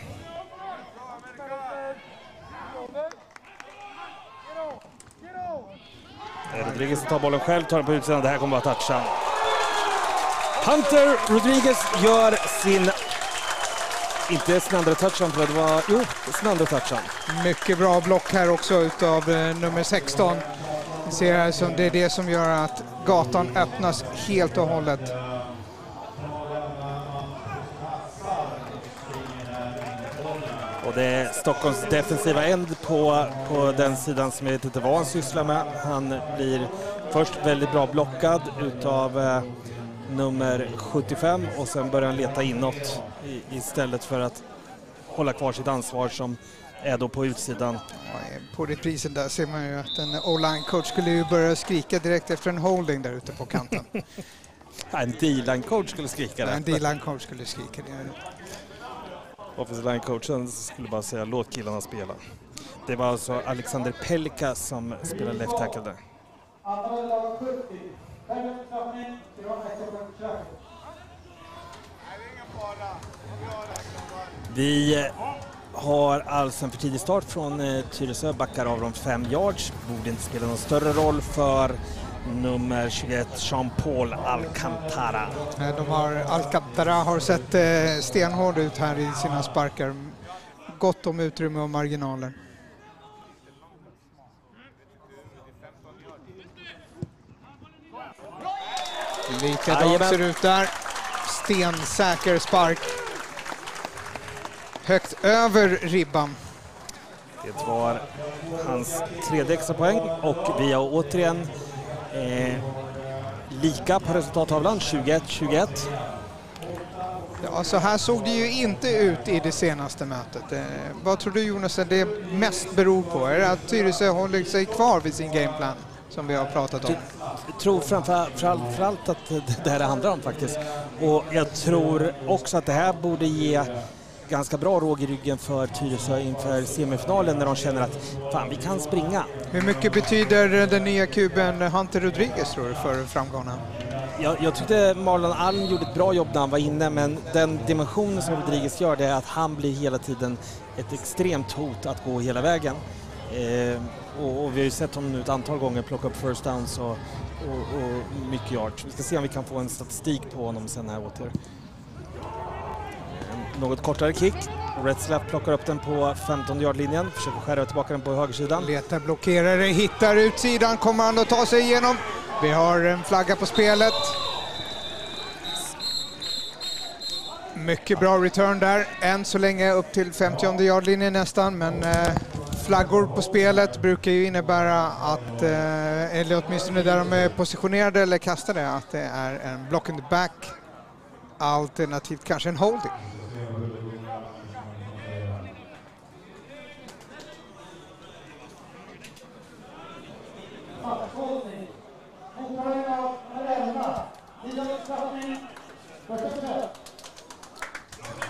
Eh, Rodriguez tar bollen själv, tar den på utsidan. Det här kommer vara touchen. Hunter Rodriguez gör sin... Inte sin andra touchen, för det var... Jo, sin andra touchen. Mycket bra block här också utav eh, nummer 16. Vi ser här som det är det som gör att gatan öppnas helt och hållet. Och det är Stockholms defensiva end på, på den sidan som jag vet inte vad han sysslar med. Han blir först väldigt bra blockad utav eh, nummer 75 och sen börjar han leta inåt i, istället för att hålla kvar sitt ansvar som är då på utsidan. På reprisen där ser man ju att en o-line coach skulle ju börja skrika direkt efter en holding där ute på kanten. En D-line coach skulle skrika en det. D-line coach skulle skrika det. Offensive line coachen skulle bara säga låt killarna spela. Det var alltså Alexander Pelka som spelade left tackle där. Vi eh, har alltså en för tidig start från eh, Tyresö, backar av de fem yards. Borde inte spela någon större roll för nummer 21, Jean-Paul Alcantara. Eh, De har, Alcantara har sett eh, stenhård ut här i sina sparkar. Gott om utrymme och marginaler. Likadant ser det ut där. Stensäker spark. Högt över ribban. Det var hans tredje extra poäng och vi har återigen eh, lika på resultattavlan, 21-21. Ja, så här såg det ju inte ut i det senaste mötet. Eh, vad tror du Jonas det mest beror på? Är det att Tyresö håller sig kvar vid sin gameplan som vi har pratat om? Jag tror framför framför allt att det det här handlar om faktiskt. Och jag tror också att det här borde ge ganska bra råg i ryggen för Tyresö inför semifinalen när de känner att fan, vi kan springa. Hur mycket betyder den nya kuben Hunter Rodriguez tror du för framgången? Jag, jag tyckte Marlon Alm gjorde ett bra jobb när han var inne men den dimensionen som Rodriguez gör det är att han blir hela tiden ett extremt hot att gå hela vägen. Eh, och, och vi har ju sett honom nu ett antal gånger plocka upp first downs och, och, och mycket yards. Vi ska se om vi kan få en statistik på honom sen här åter. En något kortare kick. Retzlaff plockar upp den på 15 yardlinjen, försöker skära tillbaka den på högersidan. Letar blockerare, hittar utsidan, kommer han att ta sig igenom Vi har en flagga på spelet. Mycket bra return där. Än så länge upp till 50 yardlinjen nästan, men eh, flaggor på spelet brukar ju innebära att, eh, eller åtminstone där de är positionerade eller kastade, att det är en block in the back alternativt kanske en holding.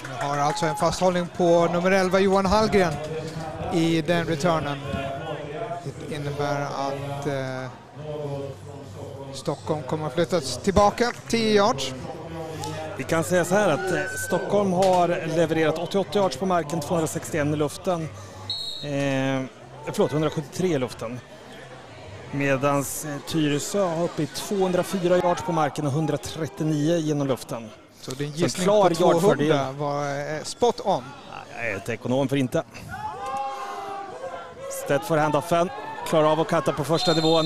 Vi har alltså en fasthållning på nummer 11 Johan Hallgren i den returnen. Det innebär att eh, Stockholm kommer att flyttas tillbaka 10 yards. Vi kan säga så här att eh, Stockholm har levererat 88 yards på marken, 261 i luften. Eh, förlåt, 173 i luften. Medan eh, Tyresö har uppe i 204 yards på marken och 139 genom luften. Så din Så gissning klar på 200 yardfördel. var eh, spot on. Jag är inte ekonom för inte. Stedt får handoffen, klarar av att katta på första nivån.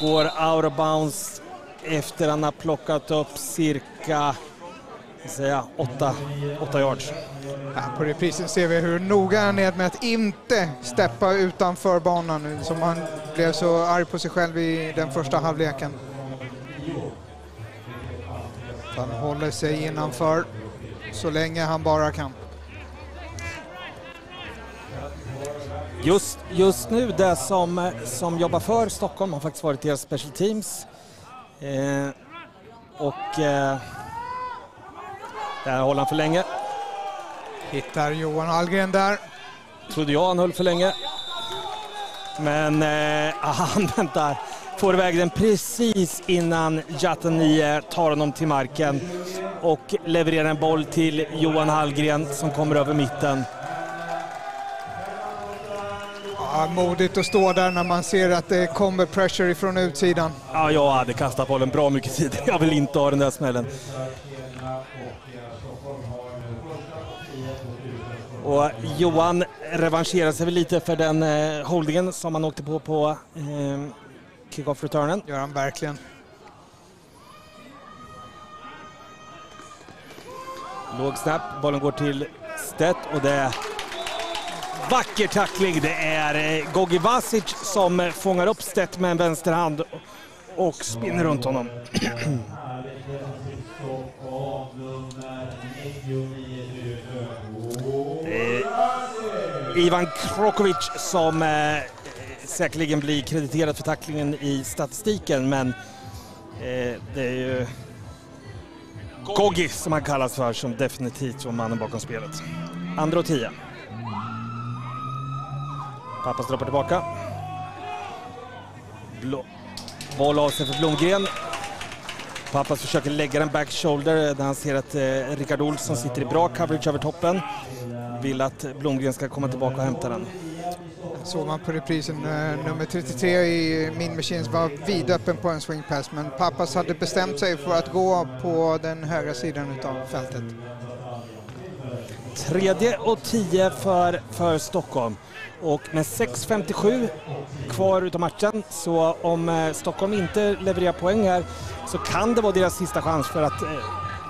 Går out of bounds efter han har plockat upp cirka åtta, åtta yards. Här på reprisen ser vi hur noga han är med att inte steppa utanför banan nu, som han blev så arg på sig själv i den första halvleken. Han håller sig innanför så länge han bara kan. Just, just nu, det som, som jobbar för Stockholm har faktiskt varit deras special teams. Eh, och eh, där håller han för länge. Hittar Johan Hallgren där. Trodde jag han höll för länge. Men eh, han väntar. Får iväg den precis innan Jatanie tar honom till marken och levererar en boll till Johan Hallgren som kommer över mitten. Ja, modigt att stå där när man ser att det kommer pressure ifrån utsidan. Ja, jag hade kastat bollen bra mycket tidigare. Jag vill inte ha den där smällen. Och Johan revanscherar sig lite för den eh, holdingen som han åkte på på eh, kick-off-returnen. Gör han verkligen. Låg snap, bollen går till Stedt och det är vacker tackling. Det är eh, Gogi Vasic som eh, fångar upp Stedt med en vänsterhand och spinner runt honom. Ivan Krokovic som eh, säkerligen blir krediterad för tacklingen i statistiken men eh, det är ju Gogi som han kallas för som definitivt var mannen bakom spelet. Andra och tio. Pappas droppar tillbaka. Blå. Boll av sig för Blomgren. Pappas försöker lägga den back shoulder där han ser att eh, Rickard Olsson sitter i bra coverage över toppen. Vill att Blomgren ska komma tillbaka och hämta den. Såg man på reprisen, eh, nummer 33 i Min Machines var vidöppen på en swing pass men Pappas hade bestämt sig för att gå på den högra sidan utav fältet. Tredje och tio för, för Stockholm. Och med 6.57 kvar utav matchen, så om eh, Stockholm inte levererar poäng här så kan det vara deras sista chans för att eh,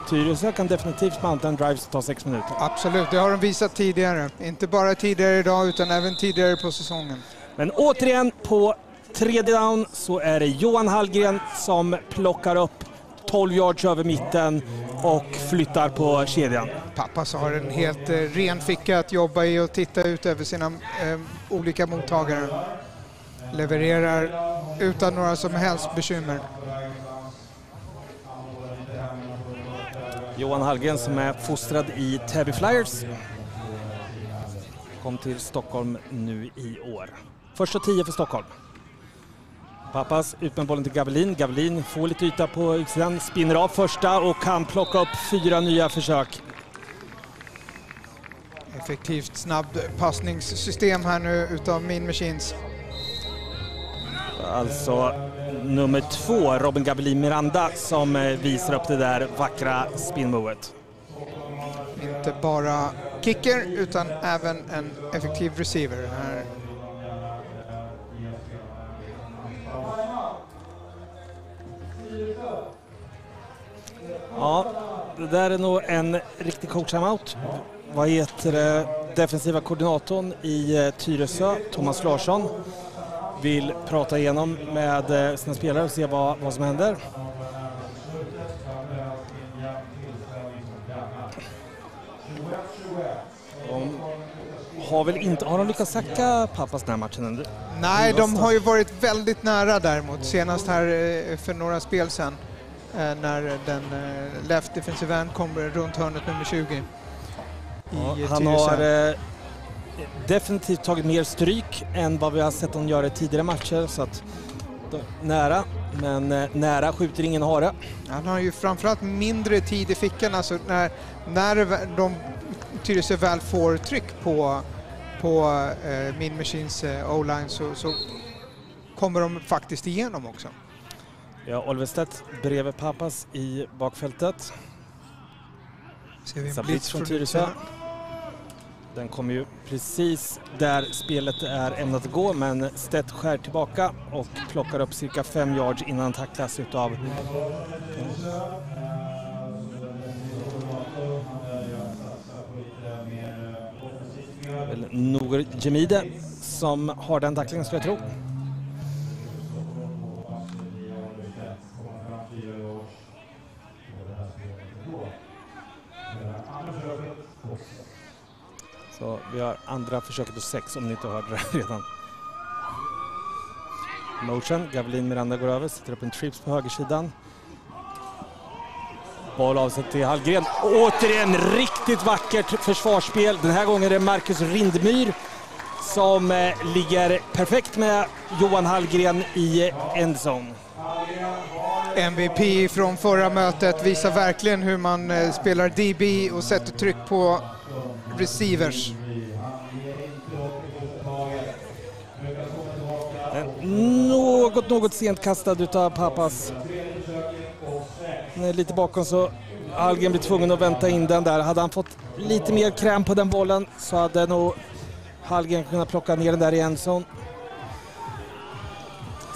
Tyresö kan definitivt mounta en drive som tar sex minuter. Absolut, det har de visat tidigare. Inte bara tidigare idag utan även tidigare på säsongen. Men återigen på tredje down så är det Johan Hallgren som plockar upp 12 yards över mitten och flyttar på kedjan. Pappas har en helt eh, ren ficka att jobba i och titta ut över sina eh, olika mottagare. Levererar utan några som helst bekymmer. Johan Hallgren som är fostrad i Täby Flyers. Kom till Stockholm nu i år. Första tio för Stockholm. Pappas ut med bollen till Gavelin. Gavelin får lite yta på utsidan, spinner av första och kan plocka upp fyra nya försök. Effektivt snabbt passningssystem här nu utav Min Machines. Alltså nummer två, Robin Gabelin Miranda, som eh, visar upp det där vackra spinmovet. Inte bara kicker utan även en effektiv receiver. Här. Ja, det där är nog en riktig coach out. Vad heter det? defensiva koordinatorn i eh, Tyresö, Thomas Larsson vill prata igenom med eh, sina spelare och se vad, vad som händer. De har väl inte, har de lyckats sacka Pappas den här matchen? Nej, de har ju varit väldigt nära däremot. Senast här eh, för några spel sedan eh, när den left defensive end kommer runt hörnet nummer 20. I Ja, han har definitivt tagit mer stryk än vad vi har sett honom göra i tidigare matcher. Så att, nära, men eh, nära skjuter ingen hare. Han har ju framförallt mindre tid i fickan. Alltså när, när de, Tyresö väl får tryck på, på eh, Min Machines eh, O-line så, så kommer de faktiskt igenom också. Ja, Oliver Stedt bredvid Pappas i bakfältet. Ser vi en blitz från Tyresö. Den kommer ju precis där spelet är ämnat att gå, men Stedt skär tillbaka och plockar upp cirka 5 yards innan han tacklas utav väl Nour Jemide som har den tacklingen skulle jag tro. Så vi har andra försöket och sex om ni inte hörde det redan. Motion, Gavelin Miranda går över, sätter upp en trips på högersidan. Boll avsett till Hallgren. Återigen riktigt vackert försvarsspel. Den här gången är det Marcus Rindmyr som eh, ligger perfekt med Johan Hallgren i eh, endzone. MVP från förra mötet visar verkligen hur man eh, spelar DB och sätter tryck på receivers. Något, något sent kastad utav är lite bakom så Hallgren blir tvungen att vänta in den där. Hade han fått lite mer kräm på den bollen så hade nog Hallgren kunnat plocka ner den där i endzone.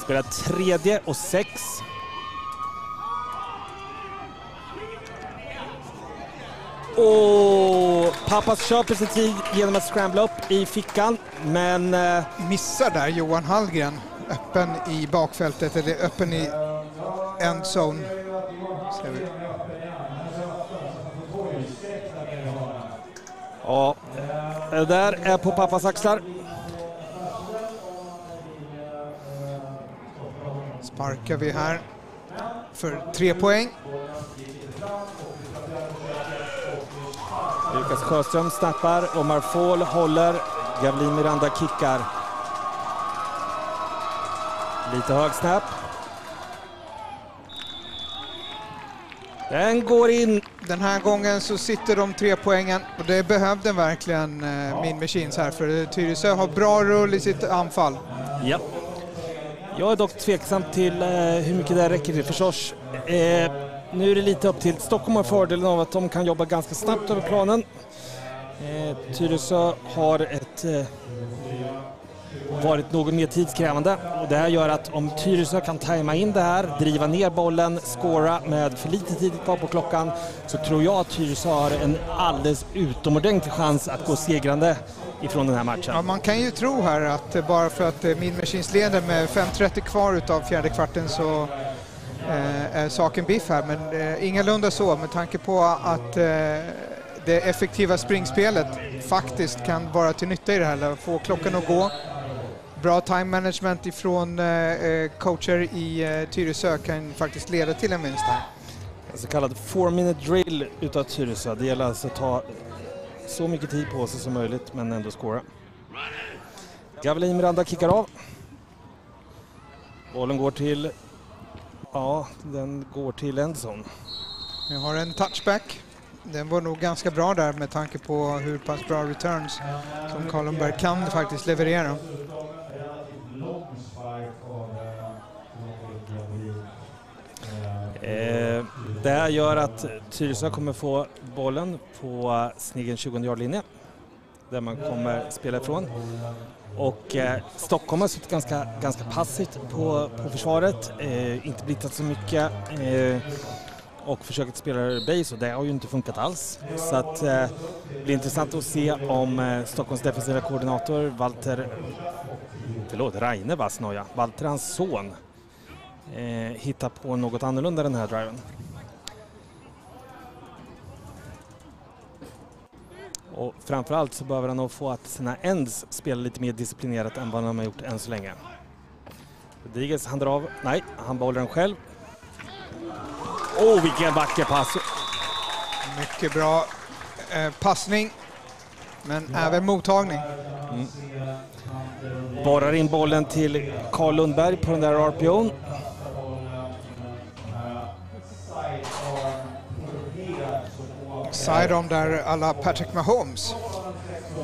Spelar tredje och sex. Och Pappas köper sin tid genom att scrambla upp i fickan, men eh, Missar där Johan Hallgren, öppen i bakfältet, eller öppen i endzone. Ser vi. Ja, där är på pappas axlar. Sparkar vi här för tre poäng. Lukas Sjöström snappar, Omar Fall håller, Gavlin Miranda kickar. Lite hög snap. Den går in. Den här gången så sitter de tre poängen och det behövde verkligen eh, Min Machines här för Tyresö har bra rull i sitt anfall. Ja. Jag är dock tveksam till eh, hur mycket det räcker till försvars. Eh, nu är det lite upp till Stockholm har fördelen av att de kan jobba ganska snabbt över planen. Eh, Tyresö har ett eh, varit något mer tidskrävande och det här gör att om Tyresö kan tajma in det här, driva ner bollen, scora med för lite tid kvar på klockan så tror jag att Tyresö har en alldeles utomordentlig chans att gå segrande ifrån den här matchen. Ja, man kan ju tro här att bara för att eh, Machines leder med 5.30 kvar utav fjärde kvarten så eh, är saken biff här, men eh, ingalunda så med tanke på att eh, det effektiva springspelet faktiskt kan vara till nytta i det här, eller få klockan att gå. Bra time management ifrån eh, eh coacher i eh, Tyresö kan faktiskt leda till en vinst här. En så kallad four minute drill utav Tyresö. Det gäller alltså att ta så mycket tid på sig som möjligt men ändå skåra. Gavelin Miranda kickar av. Bollen går till... Ja, den går till Enson. Vi har en touchback. Den var nog ganska bra där med tanke på hur pass bra returns som Karlenberg kan faktiskt leverera. Eh, det här gör att Tyresö kommer få bollen på sin egen 20 yard-linje där man kommer spela ifrån. Och eh, Stockholm har suttit ganska, ganska passivt på, på försvaret, eh, inte blittat så mycket. Eh, och försöker spela base och det har ju inte funkat alls. Så att, eh, det blir intressant att se om eh, Stockholms defensiva koordinator Walter, förlåt, Raine Vassnoja, Walter hans son, eh, hittar på något annorlunda den här driven. Och framförallt så behöver han nog få att sina ends spela lite mer disciplinerat än vad de har gjort än så länge. Rodriguez, han drar av. Nej, han behåller den själv. Åh, oh, vilken vacker pass! Mycket bra eh, passning, men även mottagning. Mm. Borrar in bollen till Carl Lundberg på den där RPO'n. Sidearm där alla Patrick Mahomes.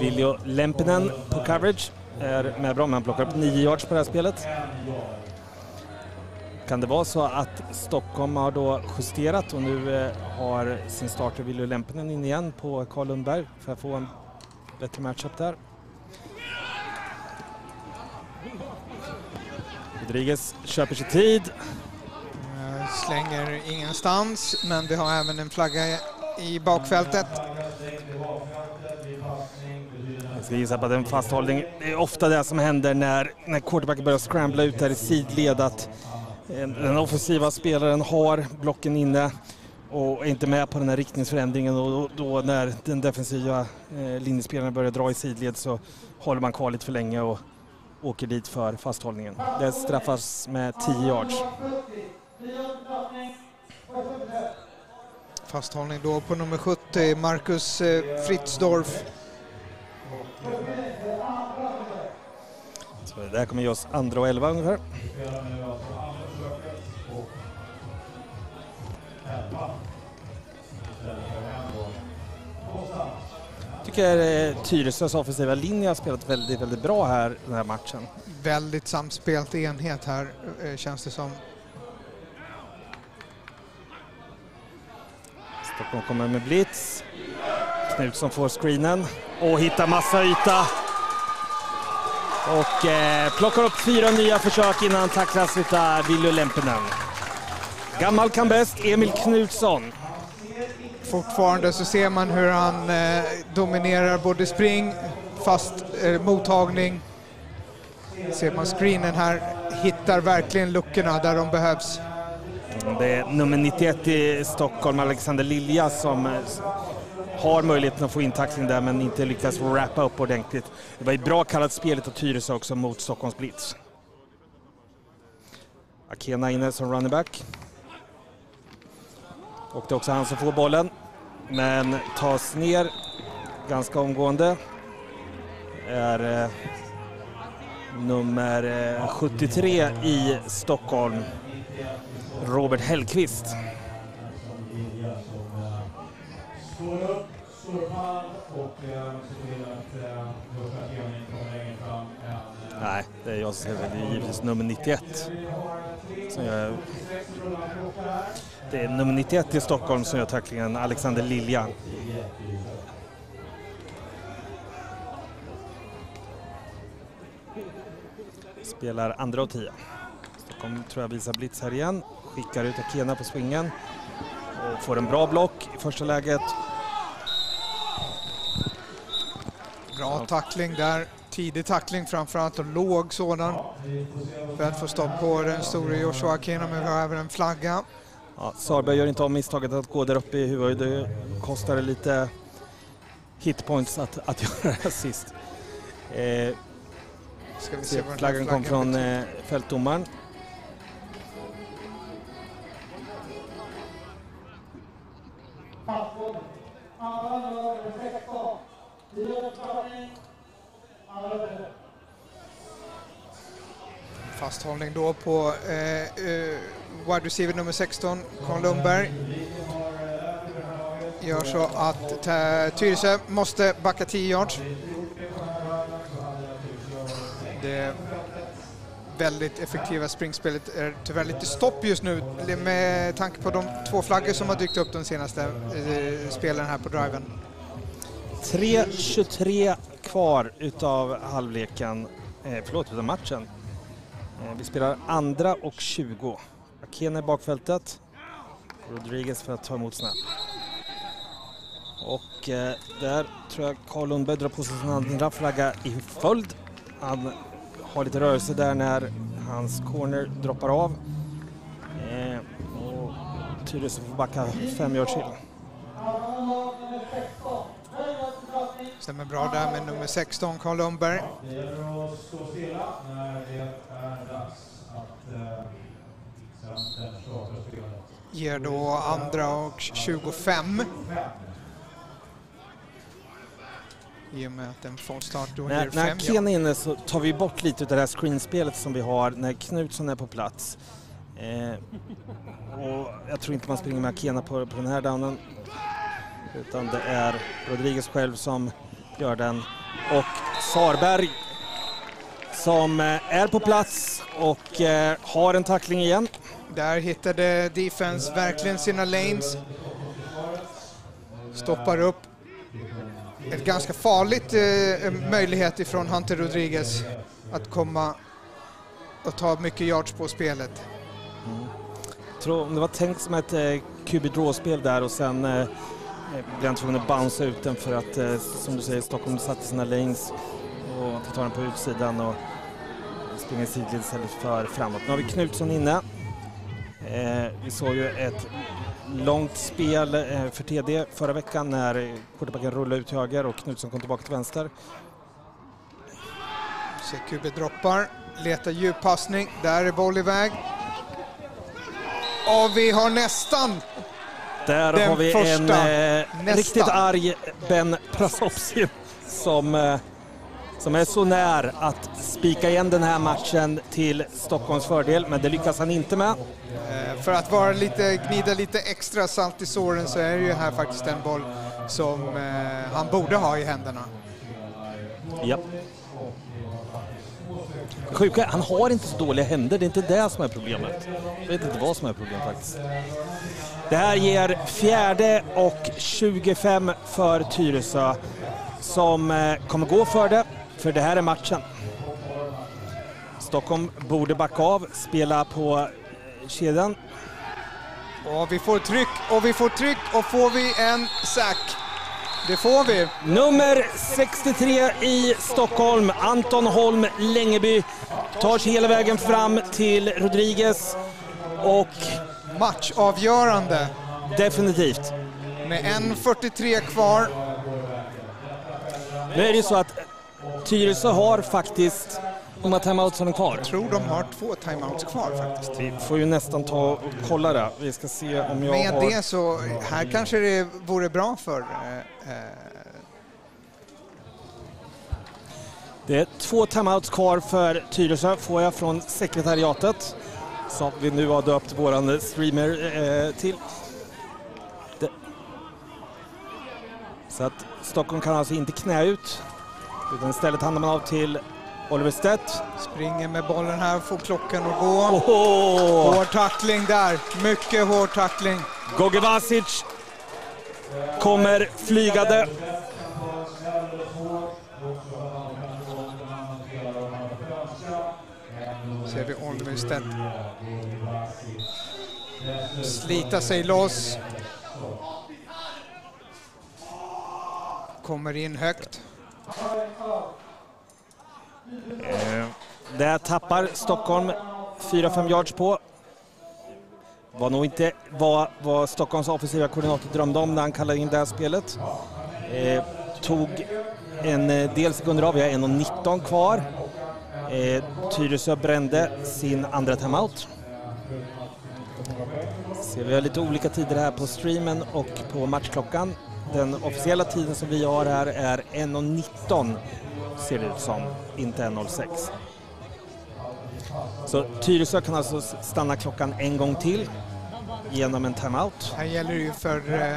Viljo Lempinen på coverage är med bra, men han plockar upp 9 yards på det här spelet. Kan det vara så att Stockholm har då justerat och nu eh, har sin starter Viljo Lempinen in igen på Karl Lundberg för att få en bättre matchup där. Rodriguez köper sig tid. Eh, slänger ingenstans, men vi har även en flagga i bakfältet. Jag ska gissa på att en fasthållning. Det är ofta det som händer när, när quarterbacken börjar scrambla ut där i sidled att den offensiva spelaren har blocken inne och är inte med på den här riktningsförändringen och då när den defensiva eh, linjespelaren börjar dra i sidled så håller man kvar lite för länge och åker dit för fasthållningen. Det straffas med 10 yards. Fasthållning då på nummer 70, Marcus eh, Fritzdorf. Så det här kommer ge oss andra och elva ungefär. tycker Tyresös offensiva linje har spelat väldigt, väldigt bra här den här matchen. Väldigt samspelt enhet här eh, känns det som. Stockholm kommer med blitz. Knutsson får screenen och hittar massa yta. Och eh, plockar upp fyra nya försök innan han tacklas av Viljo Lempinen. Gammal kan bäst, Emil Knutsson. Fortfarande så ser man hur han eh, dominerar både spring, fast eh, mottagning. Ser man screenen här, hittar verkligen luckorna där de behövs. Mm, det är nummer 91 i Stockholm, Alexander Lilja, som eh, har möjligheten att få in tackling där men inte lyckas wrappa upp ordentligt. Det var ett bra kallat spelet av Tyresö också mot Stockholms Blitz. Akena inne som running back. Och det är också han som får bollen. Men tas ner ganska omgående. är eh, nummer eh, 73 i Stockholm, Robert Hellqvist. Nej, det är jag som ser det är givetvis nummer 91. Som jag det är nummer 91 i Stockholm som gör tacklingen, Alexander Lilja. Spelar andra och tio. Stockholm tror jag visar blitz här igen. Skickar ut Akena på swingen. Och får en bra block i första läget. Bra tackling där. Tidig tackling framförallt och låg sådan. För att få stopp på den store Joshua Akena men vi har även en flagga. Ja, Sarberg gör inte om misstaget att gå där uppe i huvudet. Det kostar lite hitpoints att, att göra assist. Eh, Ska vi se flaggan, flaggan kom från eh, fältdomaren. Fasthållning då på eh, eh, wide receiver nummer 16, Carl Lundberg. Gör så att Tyresö måste backa 10 yards. Det väldigt effektiva springspelet är tyvärr lite stopp just nu med tanke på de två flaggor som har dykt upp de senaste eh, spelen här på driven. 3.23 kvar utav halvleken, eh, förlåt, utav matchen. Eh, vi spelar andra och 20. Akene i bakfältet. Rodriguez för att ta emot snabbt. Och eh, där tror jag Carl Lundberg drar på sig sin andra flagga i följd. Han har lite rörelse där när hans corner droppar av. Eh, och Tyresö får backa fem yards till. Stämmer bra där med nummer 16, Carl Lundberg. Det gäller att stå stilla när det är dags att. Ger då andra och 25. I och med att en voltstart då När, när fem Ken är inne så tar vi bort lite av det här screenspelet som vi har när Knutsson är på plats. Eh, och jag tror inte man springer med Akena på, på den här downen. Utan det är Rodriguez själv som gör den. Och Sarberg som eh, är på plats och eh, har en tackling igen. Där hittade defense verkligen sina lanes. Stoppar upp. Ett ganska farligt eh, möjlighet ifrån Hunter Rodriguez att komma och ta mycket yards på spelet. Mm. tror det var tänkt som ett eh, QB draw-spel där och sen eh, eh, blev han tvungen att bounce ut den för att, eh, som du säger, Stockholm satte sina lanes och tar den på utsidan och springer sidled istället för framåt. Nu har vi Knutsson inne. Eh, vi såg ju ett långt spel eh, för TD förra veckan när quarterbacken rullade ut höger och Knutsson kom tillbaka till vänster. CQB droppar, letar djuppassning. Där är boll iväg. Och vi har nästan Där Den har vi första. en eh, riktigt arg Ben Prasopsi som, eh, som är så när att spika igen den här matchen till Stockholms fördel, men det lyckas han inte med. Eh, För att vara lite, gnida lite extra salt i såren så är det ju här faktiskt en boll som eh, han borde ha i händerna. Ja. Sjuka han har inte så dåliga händer, det är inte det som är problemet. Jag vet inte vad som är problemet faktiskt. Det här ger fjärde och 25 för Tyresö som eh, kommer gå för det, för det här är matchen. Stockholm borde backa av, spela på eh, kedjan. Och vi får tryck och vi får tryck och får vi en sack. Det får vi. Nummer 63 i Stockholm, Anton Holm Längeby, tar sig hela vägen fram till Rodriguez och Matchavgörande definitivt. med 1.43 kvar. Nu är det ju så att Tyresö har faktiskt, hur många timeouts har de kvar? Jag tror de har två timeouts kvar faktiskt. Vi får ju nästan ta och kolla det. Vi ska se om jag Med har... det så, här kanske det vore bra för eh, eh, Det är två timeouts kvar för Tyresö, får jag från sekretariatet. Som vi nu har döpt våran streamer eh, till. Det. Så att Stockholm kan alltså inte knä ut. Utan istället handlar man av till Oliver Stedt. springer med bollen här, får klockan att gå. Oho! Hård tackling där, mycket hård tackling. Goge Vasic kommer flygande. Ser vi Oliver Stedt slita sig loss. Kommer in högt. Eh, Där tappar Stockholm 4-5 yards på. Var nog inte vad, vad Stockholms offensiva koordinator drömde om när han kallade in det här spelet. Eh, tog en eh, del sekunder av, vi har 1.19 kvar. Eh, Tyresö brände sin andra timeout. Ser vi har lite olika tider här på streamen och på matchklockan. Den officiella tiden som vi har här är 1.19 ser det ut som, inte 1.06. Så Tyresö kan alltså stanna klockan en gång till genom en timeout. Här gäller det ju för eh,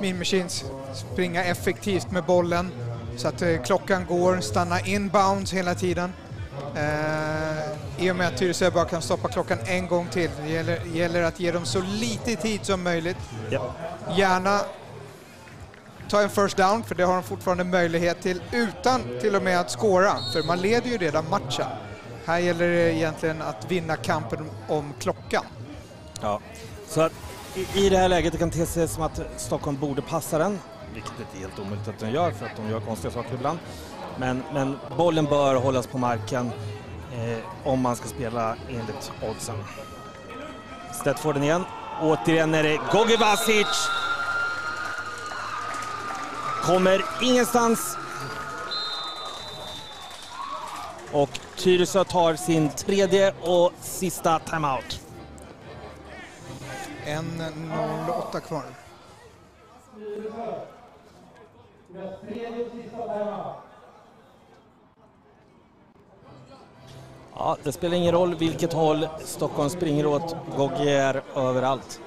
Min Machines springa effektivt med bollen så att eh, klockan går, stanna inbounds hela tiden. Eh, I och med att Tyresö bara kan stoppa klockan en gång till. Det gäller, gäller att ge dem så lite tid som möjligt. Ja. Gärna ta en first down, för det har de fortfarande möjlighet till utan till och med att skåra, för man leder ju redan matchen. Här gäller det egentligen att vinna kampen om klockan. Ja. Så att i, i det här läget det kan te sig som att Stockholm borde passa den, vilket inte är helt omöjligt att de gör för att de gör konstiga saker ibland. Men, men bollen bör hållas på marken eh, om man ska spela enligt oddsen. Stedt får den igen. Återigen är det Gogi Vasic. Kommer ingenstans. Och Tyresö tar sin tredje och sista timeout. 1.08 kvar. Ja, det spelar ingen roll vilket håll Stockholm springer åt. Goggi är överallt.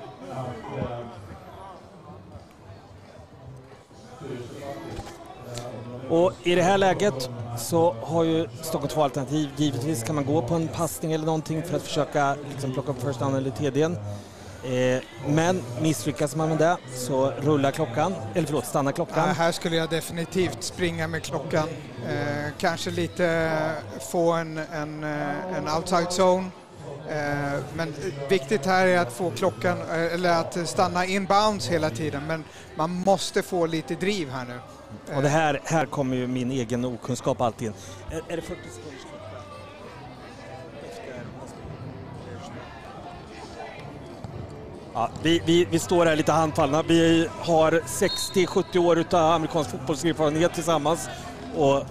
Och i det här läget så har ju Stockholm två alternativ. Givetvis kan man gå på en passning eller någonting för att försöka liksom, plocka upp första eller tredjen. Eh, men misslyckas man med det så rullar klockan, eller förlåt, stannar klockan. Ja, här skulle jag definitivt springa med klockan. Eh, kanske lite få en, en, eh, en outside zone. Eh, men viktigt här är att få klockan, eh, eller att stanna inbounds hela tiden. Men man måste få lite driv här nu. Och det här, här kommer ju min egen okunskap alltid in. Är, är det 40 sekunders klocka? Ja, vi, vi, vi står här lite handfallna. Vi har 60-70 år av amerikansk fotbollserfarenhet tillsammans. Och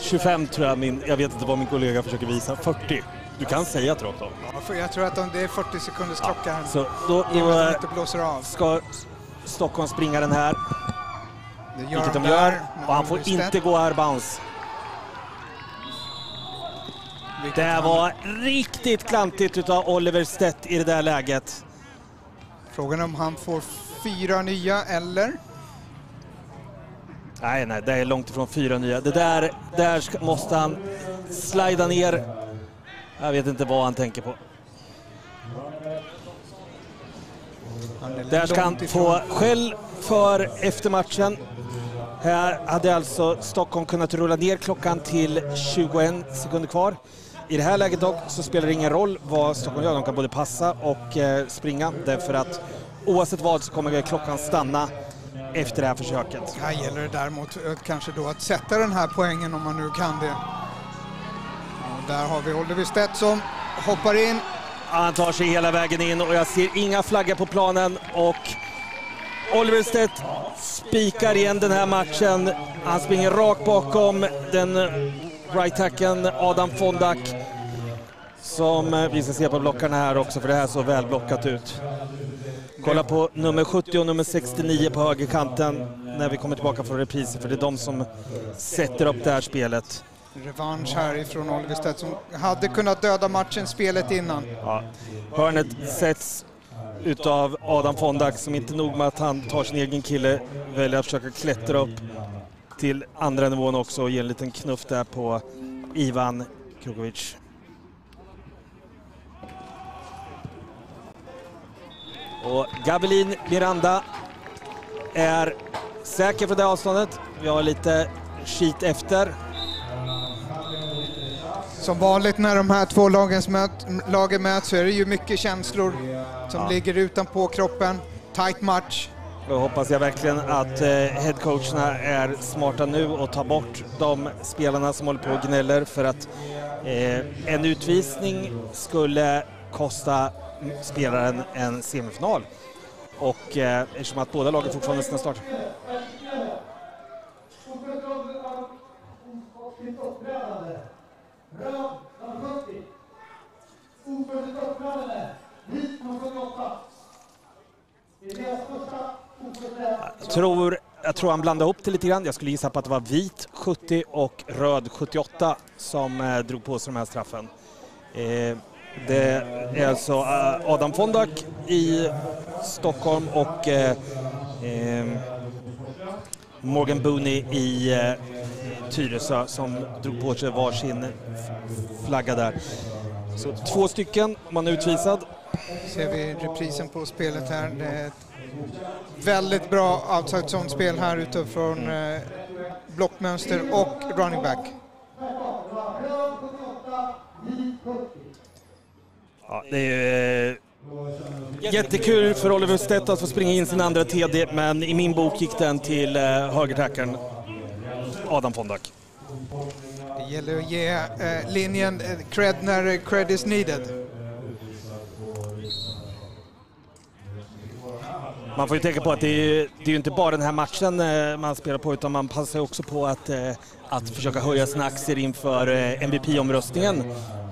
25 tror jag min, jag vet inte vad min kollega försöker visa, 40. Du kan säga tror jag. Ja, jag tror att det är 40 sekunders klocka här. Så då, då de inte blåser av. ska Stockholm springa den här, Det gör vilket de där. gör. Och han får inte gå här bounce. vilket Det var riktigt klantigt utav Oliver Stedt i det där läget. Frågan om han får fyra nya eller? Nej, nej, det är långt ifrån fyra nya. Det där, där ska, måste han slida ner. Jag vet inte vad han tänker på. Där ska han få skäll för efter matchen. Här hade alltså Stockholm kunnat rulla ner klockan till 21 sekunder kvar. I det här läget dock så spelar det ingen roll vad Stockholm gör. De kan både passa och eh, springa därför att oavsett vad så kommer klockan stanna efter det här försöket. Här gäller det däremot eh, kanske då att sätta den här poängen om man nu kan det. Där har vi Oliver Stedt som hoppar in. Han tar sig hela vägen in och jag ser inga flaggor på planen och Oliver Stedt spikar igen den här matchen. Han springer rakt bakom den right tacken Adam Fondak som vi ska se på blockarna här också för det här såg väl blockat ut. Kolla på nummer 70 och nummer 69 på högerkanten när vi kommer tillbaka från reprisen för det är de som sätter upp det här spelet. Revansch här ifrån Oliver Stedt som hade kunnat döda matchen spelet innan. Ja. Hörnet sätts utav Adam Fondak som inte nog med att han tar sin egen kille väljer att försöka klättra upp till andra nivån också och ge en liten knuff där på Ivan Krukovic. Och Gabelin Miranda är säker för det avståndet. Vi har lite skit efter. Som vanligt när de här två lagens möt, lagen möts så är det ju mycket känslor som Ja. ligger utanpå kroppen. Tight match. Då hoppas jag verkligen att eh, headcoacherna är smarta nu och tar bort de spelarna som håller på och gnäller för att eh, en utvisning skulle kosta spelaren en semifinal. Och eh, eftersom att båda lagen fortfarande är sina start. Jag tror, jag tror han blandade upp det lite grann. Jag skulle gissa på att det var vit 70 och röd 78 som eh, drog på sig de här straffen. Eh, det är alltså eh, Adam Fondak i Stockholm och eh, eh, Morgan Booney i eh, Tyresö som drog på sig varsin flagga där. Så två stycken, man är utvisad. Ser vi reprisen på spelet här. Det är ett väldigt bra outside zone-spel här utifrån eh, blockmönster och running back. Ja, det är eh, Jättekul för Oliver Stedt att få springa in sin andra TD, men i min bok gick den till eh, högertackern Adam Fondak. Det gäller att ge eh, linjen eh, cred när cred is needed. Man får ju tänka på att det är, det är inte bara den här matchen eh, man spelar på utan man passar också på att, eh, att försöka höja sina aktier inför eh, MVP-omröstningen.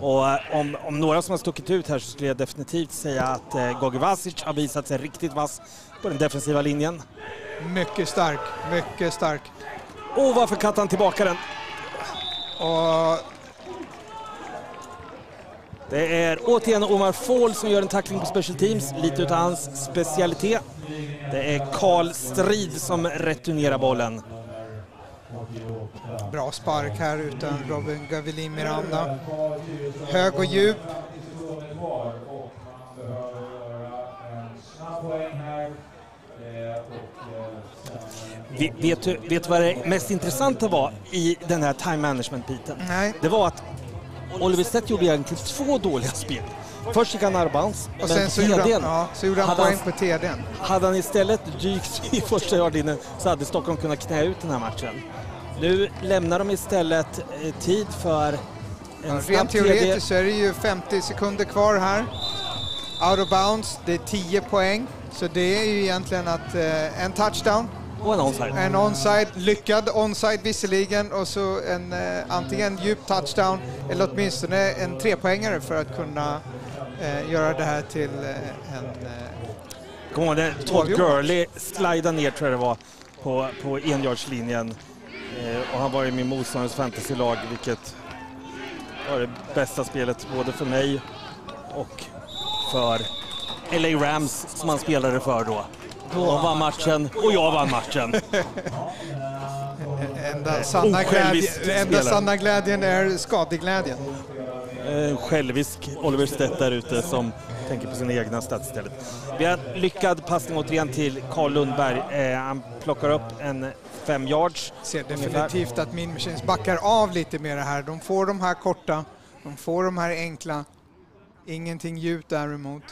Och om, om några som har stuckit ut här så skulle jag definitivt säga att eh, Gogi Vasic har visat sig riktigt vass på den defensiva linjen. Mycket stark, mycket stark. Och varför kattade han tillbaka den? Och Det är återigen Omar Fall som gör en tackling på special teams, lite utav hans specialitet. Det är Karl Strid som returnerar bollen. bra spark här utan Robin Gavelin Miranda. Hög och djup. Vet du, vet du vad det mest intressanta var i den här time management-biten? Nej. Det var att Oliver Stedt gjorde egentligen två dåliga spel. Först gick han arbounce, Och sen så gjorde han, ja, så gjorde han poäng på TDn. hade han istället dykt i första yardlinjen så hade Stockholm kunnat knä ut den här matchen. Nu lämnar de istället eh, tid för en snabb Rent teoretiskt så är det ju 50 sekunder kvar här. Out of bounds, det är 10 poäng. Så det är ju egentligen att eh, en touchdown, och en onside. en onside, lyckad onside visserligen och så en eh, antingen djup touchdown eller åtminstone en trepoängare för att kunna eh, göra det här till eh, en... Eh, Kom ihåg det, Todd. Gurley slidade ner tror jag det var på, på enjardslinjen. Eh, och han var i min motståndares fantasylag vilket var det bästa spelet både för mig och för LA Rams som han spelade för då. De vann matchen och jag vann matchen. enda, sanna glädje, enda sanna glädjen är skadeglädjen. En självisk Oliver Stedt där ute som tänker på sina egna stats istället. Vi har lyckad passning återigen till Carl Lundberg. Eh, han plockar upp en fem yards. ser definitivt att Min Machines backar av lite mer här. De får de här korta, de får de här enkla. Ingenting djupt däremot.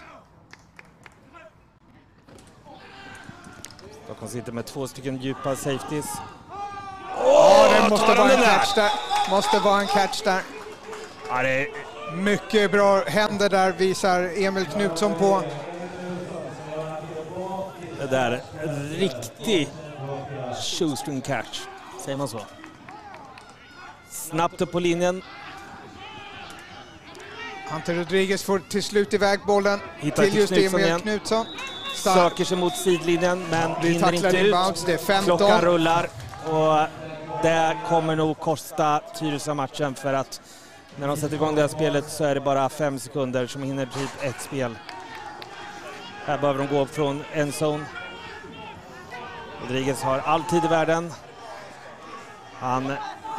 Stockholm sitter med två stycken djupa safeties. Ja, det måste vara en catch där. Måste vara en catch där. Ja, det är Mycket bra händer där visar Emil Knutsson på. det där riktig shoestring catch. Säger man så? Snabbt upp på linjen. Ante Rodriguez får till slut iväg bollen Hittar till till just Knutsson Emil igen. Knutsson. Söker sig mot sidlinjen men Blir hinner inte ut. inbounds. Det är 15. Klockan rullar och det kommer nog kosta Tyresö matchen för att när de sätter igång det här spelet så är det bara fem sekunder som hinner typ ett spel. Här behöver de gå från en zone. Rodriguez har all tid i världen. Han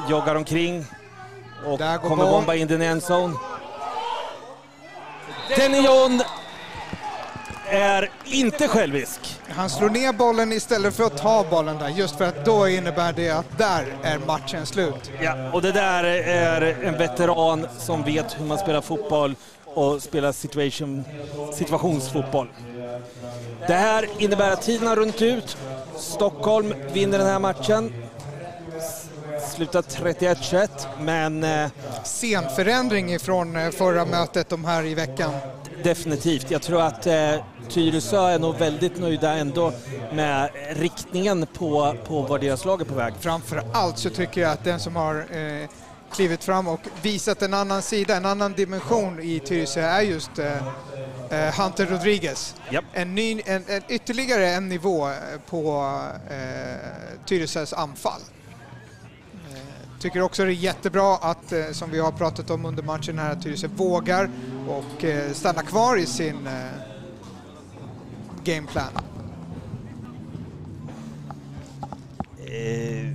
joggar omkring och kommer bomba in den i en zone. Denny John är inte självisk. Han slår ner bollen istället för att ta bollen där, just för att då innebär det att där är matchen slut. Ja, och det där är en veteran som vet hur man spelar fotboll och spelar situation, situationsfotboll. Det här innebär att tiden har runnit ut. Stockholm vinner den här matchen. Slutar 31-21, men eh, Scenförändring ifrån eh, förra mötet de här i veckan. definitivt. Jag tror att eh, Tyresö är nog väldigt nöjda ändå med riktningen på, på var deras lag är på väg. Framför allt så tycker jag att den som har eh, klivit fram och visat en annan sida, en annan dimension i Tyresö är just eh, eh, Hunter Rodriguez. Japp. En, ny, en, en ytterligare en nivå eh, på eh, Tyresös anfall. Eh, Tycker också det är jättebra att, som vi har pratat om under matchen här, att Tyresö vågar och eh, stanna kvar i sin gameplan. Eh,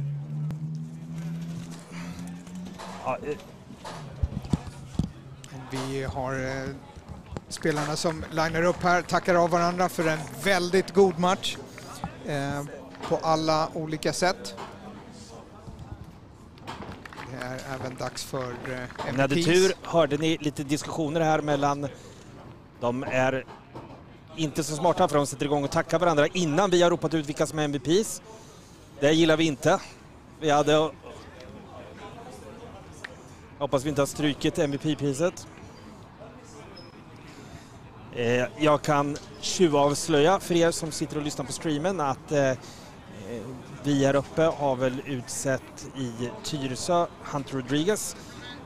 ja, eh, Vi har eh, spelarna som linar upp här, tackar av varandra för en väldigt god match eh, på alla olika sätt. Det är även dags för Om ni hade MVPs. tur hörde ni lite diskussioner här mellan... De är inte så smarta för de sätter igång och tackar varandra innan vi har ropat ut vilka som är MVPs. Det gillar vi inte. Vi hade... Hoppas vi inte har strukit MVP-priset. Eh, jag kan tjuvavslöja för er som sitter och lyssnar på streamen att eh, eh, vi här uppe har väl utsett i Tyresö Hunter Rodriguez.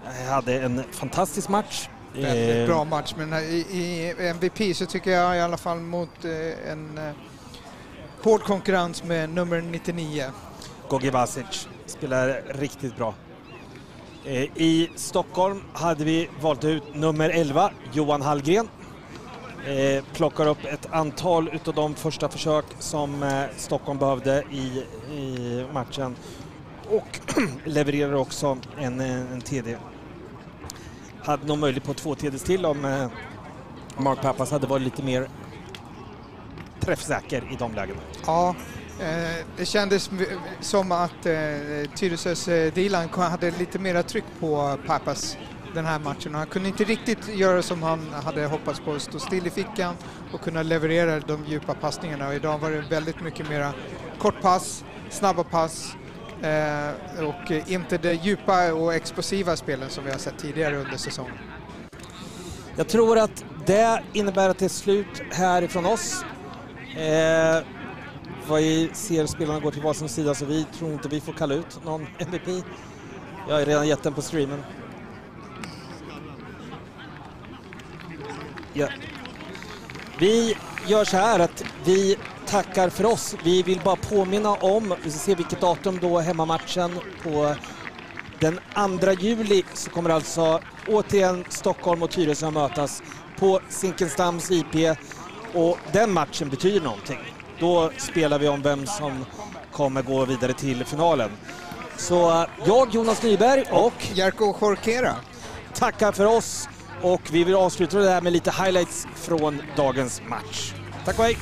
Han hade en fantastisk match. Väldigt Eh, bra match, men i, i MVP så tycker jag i alla fall mot eh, en eh, hård konkurrens med nummer 99. Gogi Vasic spelar riktigt bra. I Stockholm hade vi valt ut nummer 11, Johan Hallgren. Plockar upp ett antal utav de första försök som Stockholm behövde i, i matchen och levererar också en, en TD. Hade nog möjlighet på två tredjedels till eh, om Mark Pappas hade varit lite mer träffsäker i de lägena. Ja, eh, det kändes som att eh, Tyresös Dilan hade lite mera tryck på Pappas den här matchen. Han kunde inte riktigt göra som han hade hoppats på, stå still i fickan och kunna leverera de djupa passningarna. Och idag var det väldigt mycket mera kortpass, snabba pass eh, och inte det djupa och explosiva spelen som vi har sett tidigare under säsongen. Jag tror att det innebär att det är slut härifrån oss. Eh, vad vi ser spelarna går till varsin sida så vi tror inte vi får kalla ut någon MVP. Jag har redan gett den på streamen. Ja. Vi gör så här att vi tackar för oss. Vi vill bara påminna om, vi ska se vilket datum då hemmamatchen på den 2 juli så kommer alltså återigen Stockholm och Tyresö mötas på Zinkensdamms IP och den matchen betyder någonting. Då spelar vi om vem som kommer gå vidare till finalen. Så jag, Jonas Nyberg och Jerko Jorkera. tackar för oss och vi vill avsluta det här med lite highlights från dagens match. Tack och hej!